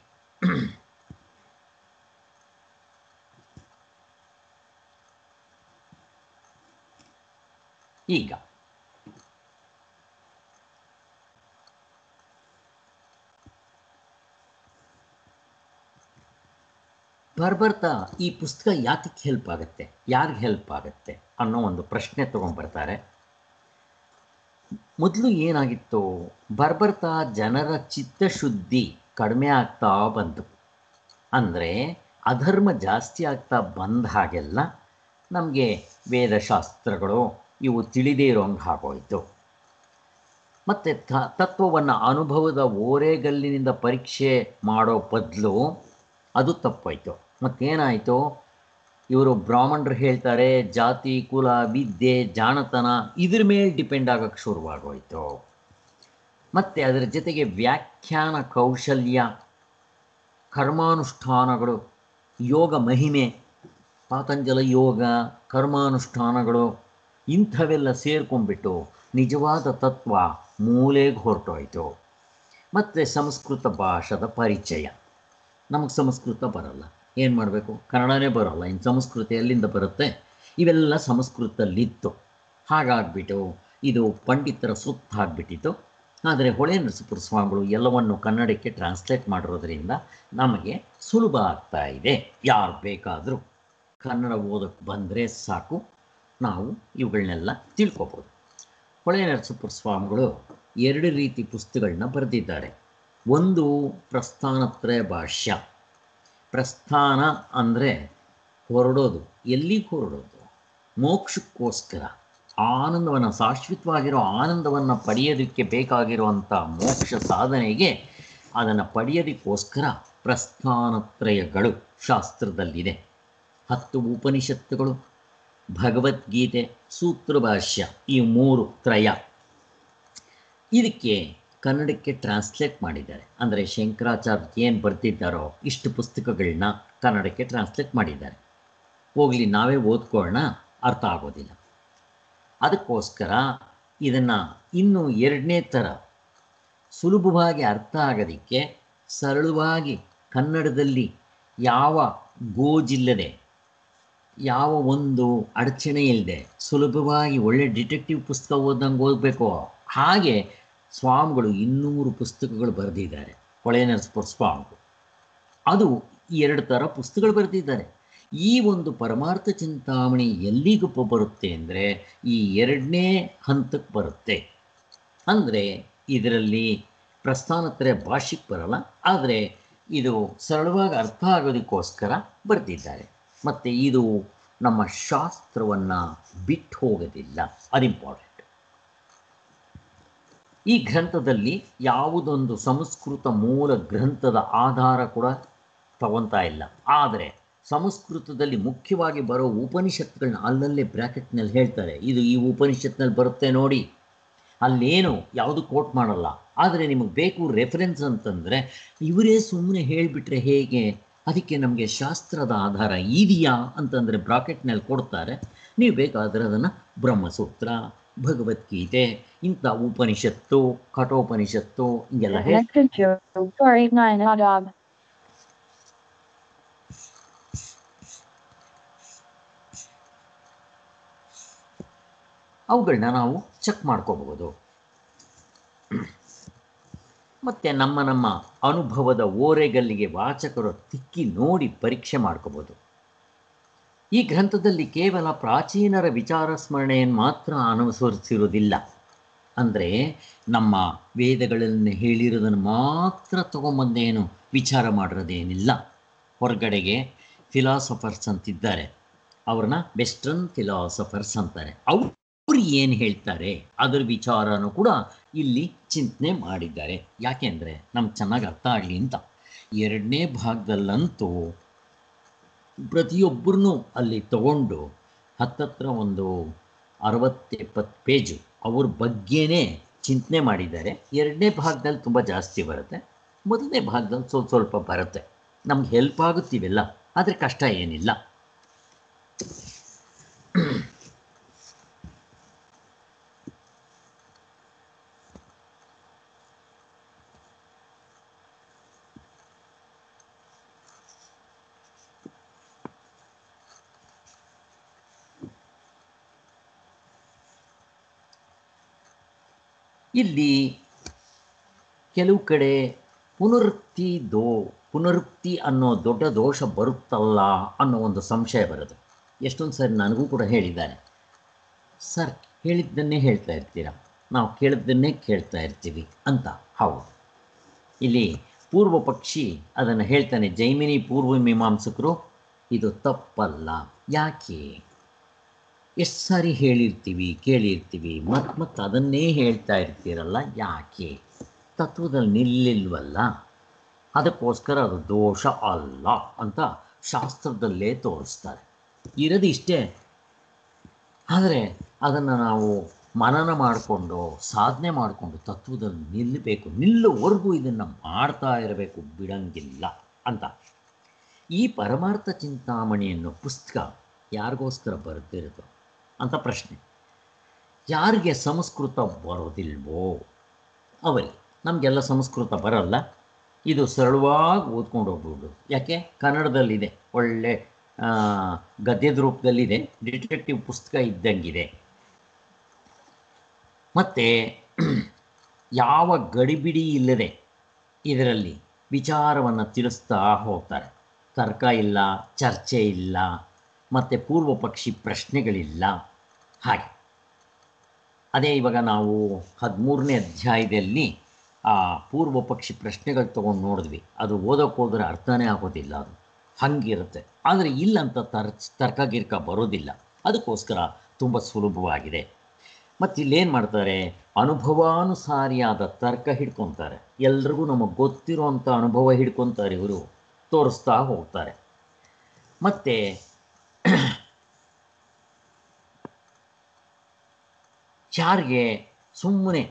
ಈಗ ಬರ್ಬರ್ತಾ ಈ ಪುಸ್ತಕ ಯಾತಕ್ಕೆ ಹೆಲ್ಪ್ ಆಗುತ್ತೆ? ಯಾರಿಗೆ ಹೆಲ್ಪ್ ಆಗುತ್ತೆ ಅನ್ನೋ ಒಂದು ಪ್ರಶ್ನೆ ತಗೊಂಡ್ಬರ್ತಾರೆ. ಮೊದಲು ಏನಾಗಿತ್ತು? ಬರ್ಬರ್ತಾ ಜನರ ಚಿತ್ತಶುದ್ಧಿ ಕಡಿಮೆ ಆಗ್ತಾ ಬಂತು. ಅಂದರೆ ಅಧರ್ಮ ಜಾಸ್ತಿ ಆಗ್ತಾ ಬಂದ ಹಾಗೆಲ್ಲ ನಮಗೆ ವೇದಶಾಸ್ತ್ರಗಳು ಇವು ತಿಳಿದೇ ಇರೋಂಗೆ ಹಾಗೋಯಿತು ಮತ್ತು ತ, ತತ್ವವನ್ನು ಅನುಭವದ ಓರೆಗಲ್ಲಿನಿಂದ ಪರೀಕ್ಷೆ ಮಾಡೋ ಬದಲು ಅದು ತಪ್ಪಾಯಿತು. ಮತ್ತೇನಾಯಿತು? ಇವರು ಬ್ರಾಹ್ಮಣರು ಹೇಳ್ತಾರೆ, ಜಾತಿ, ಕುಲ, ವಿದ್ಯೆ, ಜಾಣತನ ಇದ್ರ ಮೇಲೆ ಡಿಪೆಂಡ್ ಆಗೋಕ್ಕೆ ಶುರುವಾಗೋಯಿತು. ಮತ್ತು ಅದರ ಜೊತೆಗೆ ವ್ಯಾಖ್ಯಾನ ಕೌಶಲ್ಯ, ಕರ್ಮಾನುಷ್ಠಾನಗಳು, ಯೋಗ ಮಹಿಮೆ, ಪಾತಂಜಲ ಯೋಗ, ಕರ್ಮಾನುಷ್ಠಾನಗಳು ಇಂಥವೆಲ್ಲ ಸೇರ್ಕೊಂಡ್ಬಿಟ್ಟು ನಿಜವಾದ ತತ್ವ ಮೂಲೆಗೆ ಹೊರಟೋಯ್ತು ಮತ್ತು ಸಂಸ್ಕೃತ ಭಾಷದ ಪರಿಚಯ. ನಮಗೆ ಸಂಸ್ಕೃತ ಬರಲ್ಲ. ಏನು ಮಾಡಬೇಕು? ಕನ್ನಡನೇ ಬರೋಲ್ಲ. ಇನ್ನು ಸಂಸ್ಕೃತಿ ಎಲ್ಲಿಂದ ಬರುತ್ತೆ? ಇವೆಲ್ಲ ಸಂಸ್ಕೃತದಲ್ಲಿತ್ತು ಹಾಗಾಗ್ಬಿಟ್ಟು ಇದು ಪಂಡಿತರ ಸುತ್ತ ಆಗಿಬಿಟ್ಟಿತ್ತು ಆದರೆ ಹೊಳೆ ನರಸೀಪುರ ಸ್ವಾಮಿಗಳು ಎಲ್ಲವನ್ನು ಕನ್ನಡಕ್ಕೆ ಟ್ರಾನ್ಸ್ಲೇಟ್ ಮಾಡಿರೋದ್ರಿಂದ ನಮಗೆ ಸುಲಭ ಆಗ್ತಾ ಇದೆ. ಯಾರು ಬೇಕಾದರೂ. ಕನ್ನಡ ಓದಕ್ಕೆ ಬಂದರೆ ಸಾಕು. ನಾವು ಇವುಗಳನ್ನೆಲ್ಲ ತಿಳ್ಕೊಬೋದು. ಹೊಳೆ ನರಸಪುರ ಸ್ವಾಮಿಗಳು ಎರಡು ರೀತಿ ಪುಸ್ತಕಗಳನ್ನ ಬರೆದಿದ್ದಾರೆ. ಒಂದು ಪ್ರಸ್ಥಾನತ್ರಯ ಭಾಷ್ಯ. ಪ್ರಸ್ಥಾನ ಅಂದರೆ ಹೊರಡೋದು ಎಲ್ಲಿ ಹೊರಡೋದು. ಮೋಕ್ಷಕ್ಕೋಸ್ಕರ ಆನಂದವನ್ನು, ಶಾಶ್ವತವಾಗಿರೋ ಆನಂದವನ್ನು ಪಡೆಯೋದಕ್ಕೆ ಬೇಕಾಗಿರುವಂಥ ಮೋಕ್ಷ ಸಾಧನೆಗೆ ಅದನ್ನು ಪಡೆಯೋದಕ್ಕೋಸ್ಕರ ಪ್ರಸ್ಥಾನತ್ರಯಗಳು ಶಾಸ್ತ್ರದಲ್ಲಿದೆ. ಹತ್ತು ಉಪನಿಷತ್ತುಗಳು ಭಗವದ್ಗೀತೆ ಸೂತ್ರಭಾಷ್ಯ ಈ ಮೂರು ತ್ರಯ. ಇದಕ್ಕೆ ಕನ್ನಡಕ್ಕೆ ಟ್ರಾನ್ಸ್ಲೇಟ್ ಮಾಡಿದ್ದಾರೆ. ಅಂದರೆ ಶಂಕರಾಚಾರ್ಯ ಏನು ಬರ್ತಿದ್ದಾರೋ ಇಷ್ಟು ಪುಸ್ತಕಗಳನ್ನ ಕನ್ನಡಕ್ಕೆ ಟ್ರಾನ್ಸ್ಲೇಟ್ ಮಾಡಿದ್ದಾರೆ. ಹೋಗಲಿ, ನಾವೇ ಓದ್ಕೊಳ್ಳೋಣ, ಅರ್ಥ ಆಗೋದಿಲ್ಲ. ಅದಕ್ಕೋಸ್ಕರ ಇದನ್ನು ಇನ್ನೂ ಎರಡನೇ ಥರ ಸುಲಭವಾಗಿ ಅರ್ಥ ಆಗೋದಕ್ಕೆ ಸರಳವಾಗಿ ಕನ್ನಡದಲ್ಲಿ ಯಾವ ಗೋಜಿಲ್ಲದೆ ಯಾವ ಒಂದು ಅಡಚಣೆ ಇಲ್ಲದೆ ಸುಲಭವಾಗಿ ಒಳ್ಳೆ ಡಿಟೆಕ್ಟಿವ್ ಪುಸ್ತಕ ಓದಂಗೆ ಓದಬೇಕು. ಹಾಗೆ ಸ್ವಾಮಿಗಳು ಇನ್ನೂರು ಪುಸ್ತಕಗಳು ಬರೆದಿದ್ದಾರೆ ಹೊಳೆ ನರಸೀಪುರ ಸ್ವಾಮಿಗಳು. ಅದು ಎರಡು ಥರ ಪುಸ್ತಕಗಳು ಬರೆದಿದ್ದಾರೆ. ಈ ಒಂದು ಪರಮಾರ್ಥ ಚಿಂತಾಮಣಿ ಎಲ್ಲಿಗಪ್ಪ ಬರುತ್ತೆ ಅಂದರೆ ಈ ಎರಡನೇ ಹಂತಕ್ಕೆ ಬರುತ್ತೆ. ಅಂದರೆ ಇದರಲ್ಲಿ ಪ್ರಸ್ಥಾನತ್ರ ಭಾಷೆಗೆ ಬರಲ್ಲ, ಆದರೆ ಇದು ಸರಳವಾಗಿ ಅರ್ಥ ಆಗೋದಕ್ಕೋಸ್ಕರ ಬರೆದಿದ್ದಾರೆ. ಮತ್ತು ಇದು ನಮ್ಮ ಶಾಸ್ತ್ರವನ್ನು ಬಿಟ್ಟು ಹೋಗೋದಿಲ್ಲ. ಅದು ಇಂಪಾರ್ಟೆಂಟ್ ಈ ಗ್ರಂಥದಲ್ಲಿ ಯಾವುದೊಂದು ಸಂಸ್ಕೃತ ಮೂಲ ಗ್ರಂಥದ ಆಧಾರ ಕೂಡ ತಗೊತಾ ಇಲ್ಲ. ಆದರೆ ಸಂಸ್ಕೃತದಲ್ಲಿ ಮುಖ್ಯವಾಗಿ ಬರೋ ಉಪನಿಷತ್ಗಳನ್ನ ಅಲ್ಲಲ್ಲೇ ಬ್ರ್ಯಾಕೆಟ್ನಲ್ಲಿ ಹೇಳ್ತಾರೆ. ಇದು ಈ ಉಪನಿಷತ್ನಲ್ಲಿ ಬರುತ್ತೆ ನೋಡಿ. ಅಲ್ಲೇನು ಯಾವುದು ಕೋಟ್ ಮಾಡಲ್ಲ. ಆದರೆ ನಿಮಗೆ ಬೇಕು ರೆಫರೆನ್ಸ್ ಅಂತಂದರೆ, ಇವರೇ ಸುಮ್ಮನೆ ಹೇಳಿಬಿಟ್ರೆ ಹೇಗೆ? ಅದಕ್ಕೆ ನಮಗೆ ಶಾಸ್ತ್ರದ ಆಧಾರ ಇದೆಯಾ ಅಂತಂದರೆ ಬ್ರಾಕೆಟ್ನಲ್ಲಿ ಕೊಡ್ತಾರೆ. ನೀವು ಬೇಕಾದರೆ ಅದನ್ನು ಬ್ರಹ್ಮಸೂತ್ರ ಭಗವದ್ಗೀತೆ ಇಂಥ ಉಪನಿಷತ್ತು ಕಠೋಪನಿಷತ್ತು ಹಿಂಗೆಲ್ಲ ಹೇಳಿ Connected to 489 ಅವುಗಳನ್ನ ನಾವು ಚೆಕ್ ಮಾಡ್ಕೋಬಹುದು. ಮತ್ತು ನಮ್ಮ ನಮ್ಮ ಅನುಭವದ ಓರೆಗಲ್ಲಿಗೆ ವಾಚಕರು ತಿಕ್ಕಿ ನೋಡಿ ಪರೀಕ್ಷೆ ಮಾಡ್ಕೋಬೋದು. ಈ ಗ್ರಂಥದಲ್ಲಿ ಕೇವಲ ಪ್ರಾಚೀನರ ವಿಚಾರ ಸ್ಮರಣೆಯನ್ನು ಮಾತ್ರ ಅನುಸರಿಸಿರುವುದಿಲ್ಲ. ಅಂದರೆ ನಮ್ಮ ವೇದಗಳನ್ನು ಹೇಳಿರೋದನ್ನು ಮಾತ್ರ ತಗೊಂಬಂದೇನು ವಿಚಾರ ಮಾಡಿರೋದೇನಿಲ್ಲ. ಹೊರಗಡೆಗೆ ಫಿಲಾಸಫರ್ಸ್ ಅಂತಿದ್ದಾರೆ. ಅವ್ರನ್ನ ವೆಸ್ಟರ್ನ್ ಫಿಲಾಸಫರ್ಸ್ ಅಂತಾರೆ. ಅವ್ರು ಏನು ಹೇಳ್ತಾರೆ ಅದರ ವಿಚಾರನೂ ಕೂಡ ಇಲ್ಲಿ ಚಿಂತನೆ ಮಾಡಿದ್ದಾರೆ. ಯಾಕೆಂದರೆ ನಮ್ಗೆ ಚೆನ್ನಾಗಿ ಅರ್ಥ ಆಗಲಿ ಅಂತ. ಎರಡನೇ ಭಾಗದಲ್ಲಂತೂ ಪ್ರತಿಯೊಬ್ಬರನ್ನೂ ಅಲ್ಲಿ ತಗೊಂಡು ಹತ್ತತ್ರ ಒಂದು ಅರವತ್ತೆಪ್ಪತ್ತು ಪೇಜು ಅವ್ರ ಬಗ್ಗೆನೇ ಚಿಂತನೆ ಮಾಡಿದ್ದಾರೆ. ಎರಡನೇ ಭಾಗದಲ್ಲಿ ತುಂಬ ಜಾಸ್ತಿ ಬರುತ್ತೆ. ಮೊದಲನೇ ಭಾಗದಲ್ಲಿ ಸ್ವಲ್ಪ ಸ್ವಲ್ಪ ಬರುತ್ತೆ. ನಮ್ಗೆ ಹೆಲ್ಪ್ ಆಗುತ್ತಿವೆಲ್ಲ ಆದರೆ ಕಷ್ಟ ಏನಿಲ್ಲ. ಇಲ್ಲಿ ಕೆಲವು ಕಡೆ ಪುನರುಕ್ತಿ ದೋ ಪುನರುಕ್ತಿ ಅನ್ನೋ ದೊಡ್ಡ ದೋಷ ಬರುತ್ತಲ್ಲ ಅನ್ನೋ ಒಂದು ಸಂಶಯ ಬರುತ್ತೆ. ಎಷ್ಟೊಂದು ಸರಿ ನನಗೂ ಕೂಡ ಹೇಳಿದ್ದಾರೆ ಸರ್, ಹೇಳಿದ್ದನ್ನೇ ಹೇಳ್ತಾ ಇರ್ತೀರ? ನಾವು ಕೇಳಿದ್ದನ್ನೇ ಕೇಳ್ತಾ ಇರ್ತೀವಿ ಅಂತ. ಹೌದು. ಇಲ್ಲಿ ಪೂರ್ವ ಪಕ್ಷಿ ಅದನ್ನು ಹೇಳ್ತಾನೆ, ಜೈಮಿನಿ ಪೂರ್ವ ಮೀಮಾಂಸಕರು, ಇದು ತಪ್ಪಲ್ಲ. ಯಾಕೆ? ಎಷ್ಟು ಸಾರಿ ಹೇಳಿರ್ತೀವಿ, ಕೇಳಿರ್ತೀವಿ ಮತ್ತು ಮತ್ತೆ ಅದನ್ನೇ ಹೇಳ್ತಾ ಇರ್ತೀರಲ್ಲ, ಯಾಕೆ? ತತ್ವದಲ್ಲಿ ನಿಲ್ಲಿಲ್ವಲ್ಲ? ಅದಕ್ಕೋಸ್ಕರ ಅದು ದೋಷ ಅಲ್ಲ ಅಂತ ಶಾಸ್ತ್ರದಲ್ಲೇ ತೋರಿಸ್ತಾರೆ. ಇರೋದು ಇಷ್ಟೇ. ಆದರೆ ಅದನ್ನು ನಾವು ಮನನ ಮಾಡಿಕೊಂಡು, ಸಾಧನೆ ಮಾಡಿಕೊಂಡು ತತ್ವದಲ್ಲಿ ನಿಲ್ಲಬೇಕು, ನಿಲ್ಲುವವರೆಗೂ ಇದನ್ನು ಮಾಡ್ತಾ ಇರಬೇಕು, ಬಿಡಂಗಿಲ್ಲ ಅಂತ. ಈ ಪರಮಾರ್ಥ ಚಿಂತಾಮಣಿಯನ್ನು ಪುಸ್ತಕ ಯಾರಿಗೋಸ್ಕರ ಬರೆದಿರೋದು? ಅಂತ ಪ್ರಶ್ನೆ. ಯಾರಿಗೆ ಸಂಸ್ಕೃತ ಬರೋದಿಲ್ವೋ? ಅವರಿಗೆ ನಮಗೆಲ್ಲ ಸಂಸ್ಕೃತ ಬರಲ್ಲ. ಇದು ಸರಳವಾಗಿ ಓದ್ಕೊಂಡು ಹೋಗ್ಬೋದು. ಯಾಕೆ? ಕನ್ನಡದಲ್ಲಿದೆ. ಒಳ್ಳೆ ಗದ್ಯದ ರೂಪದಲ್ಲಿದೆ. ಡಿಟೆಕ್ಟಿವ್ ಪುಸ್ತಕ ಇದ್ದಂಗಿದೆ. ಮತ್ತು ಯಾವ ಗಡಿಬಿಡಿ ಇಲ್ಲದೆ ಇದರಲ್ಲಿ ವಿಚಾರವನ್ನು ತಿಳಿಸ್ತಾ ಹೋಗ್ತಾರೆ. ತರ್ಕ ಇಲ್ಲ, ಚರ್ಚೆ ಇಲ್ಲ ಮತ್ತು ಪೂರ್ವ ಪಕ್ಷಿ ಪ್ರಶ್ನೆಗಳಿಲ್ಲ. ಹಾಗೆ. ಅದೇ ಇವಾಗ ನಾವು ಹದಿಮೂರನೇ ಅಧ್ಯಾಯದಲ್ಲಿ, ಆ, ಪೂರ್ವ ಪಕ್ಷಿ ಪ್ರಶ್ನೆಗಳು ತೊಗೊಂಡು ನೋಡಿದ್ವಿ. ಅದು ಓದೋಕೆ ಹೋದರೆ ಅರ್ಥನೇ ಆಗೋದಿಲ್ಲ ಅದು. ಹಂಗಿರುತ್ತೆ. ಆದರೆ ಇಲ್ಲಂತ ತರ್ ತರ್ಕ ಗಿರ್ಕ ಬರೋದಿಲ್ಲ. ಅದಕ್ಕೋಸ್ಕರ ತುಂಬ ಸುಲಭವಾಗಿದೆ. ಮತ್ತು ಇಲ್ಲೇನು ಮಾಡ್ತಾರೆ? ಅನುಭವಾನುಸಾರಿಯಾದ ತರ್ಕ ಹಿಡ್ಕೊತಾರೆ. ಎಲ್ರಿಗೂ ನಮಗೆ ಗೊತ್ತಿರುವಂಥ ಅನುಭವ ಹಿಡ್ಕೊತಾರೆ ಇವರು. ತೋರಿಸ್ತಾ ಹೋಗ್ತಾರೆ. ಮತ್ತು ಯಾರಿಗೆ ಸುಮ್ಮನೆ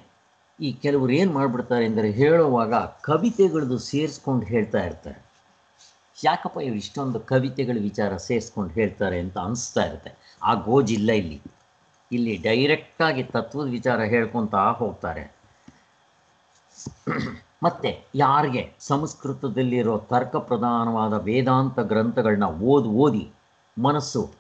ಈ ಕೆಲವರು ಏನು ಮಾಡಿಬಿಡ್ತಾರೆ ಅಂದರೆ ಹೇಳುವಾಗ ಕವಿತೆಗಳದ್ದು ಸೇರಿಸ್ಕೊಂಡು ಹೇಳ್ತಾ ಇರ್ತಾರೆ. ಯಾಕಪ್ಪ ಇವರು ಇಷ್ಟೊಂದು ಕವಿತೆಗಳ ವಿಚಾರ ಸೇರಿಸ್ಕೊಂಡು ಹೇಳ್ತಾರೆ ಅಂತ ಅನಿಸ್ತಾ ಇರುತ್ತೆ. ಆ ಗೋಜಿಲ್ಲ ಇಲ್ಲಿ ಇಲ್ಲಿ. ಡೈರೆಕ್ಟಾಗಿ ತತ್ವದ ವಿಚಾರ ಹೇಳ್ಕೊತಾ ಹೋಗ್ತಾರೆ. ಮತ್ತೆ ಯಾರಿಗೆ ಸಂಸ್ಕೃತದಲ್ಲಿರೋ ತರ್ಕ ಪ್ರಧಾನವಾದ ವೇದಾಂತ ಗ್ರಂಥಗಳನ್ನ ಓದಿ ಓದಿ ಮನಸ್ಸು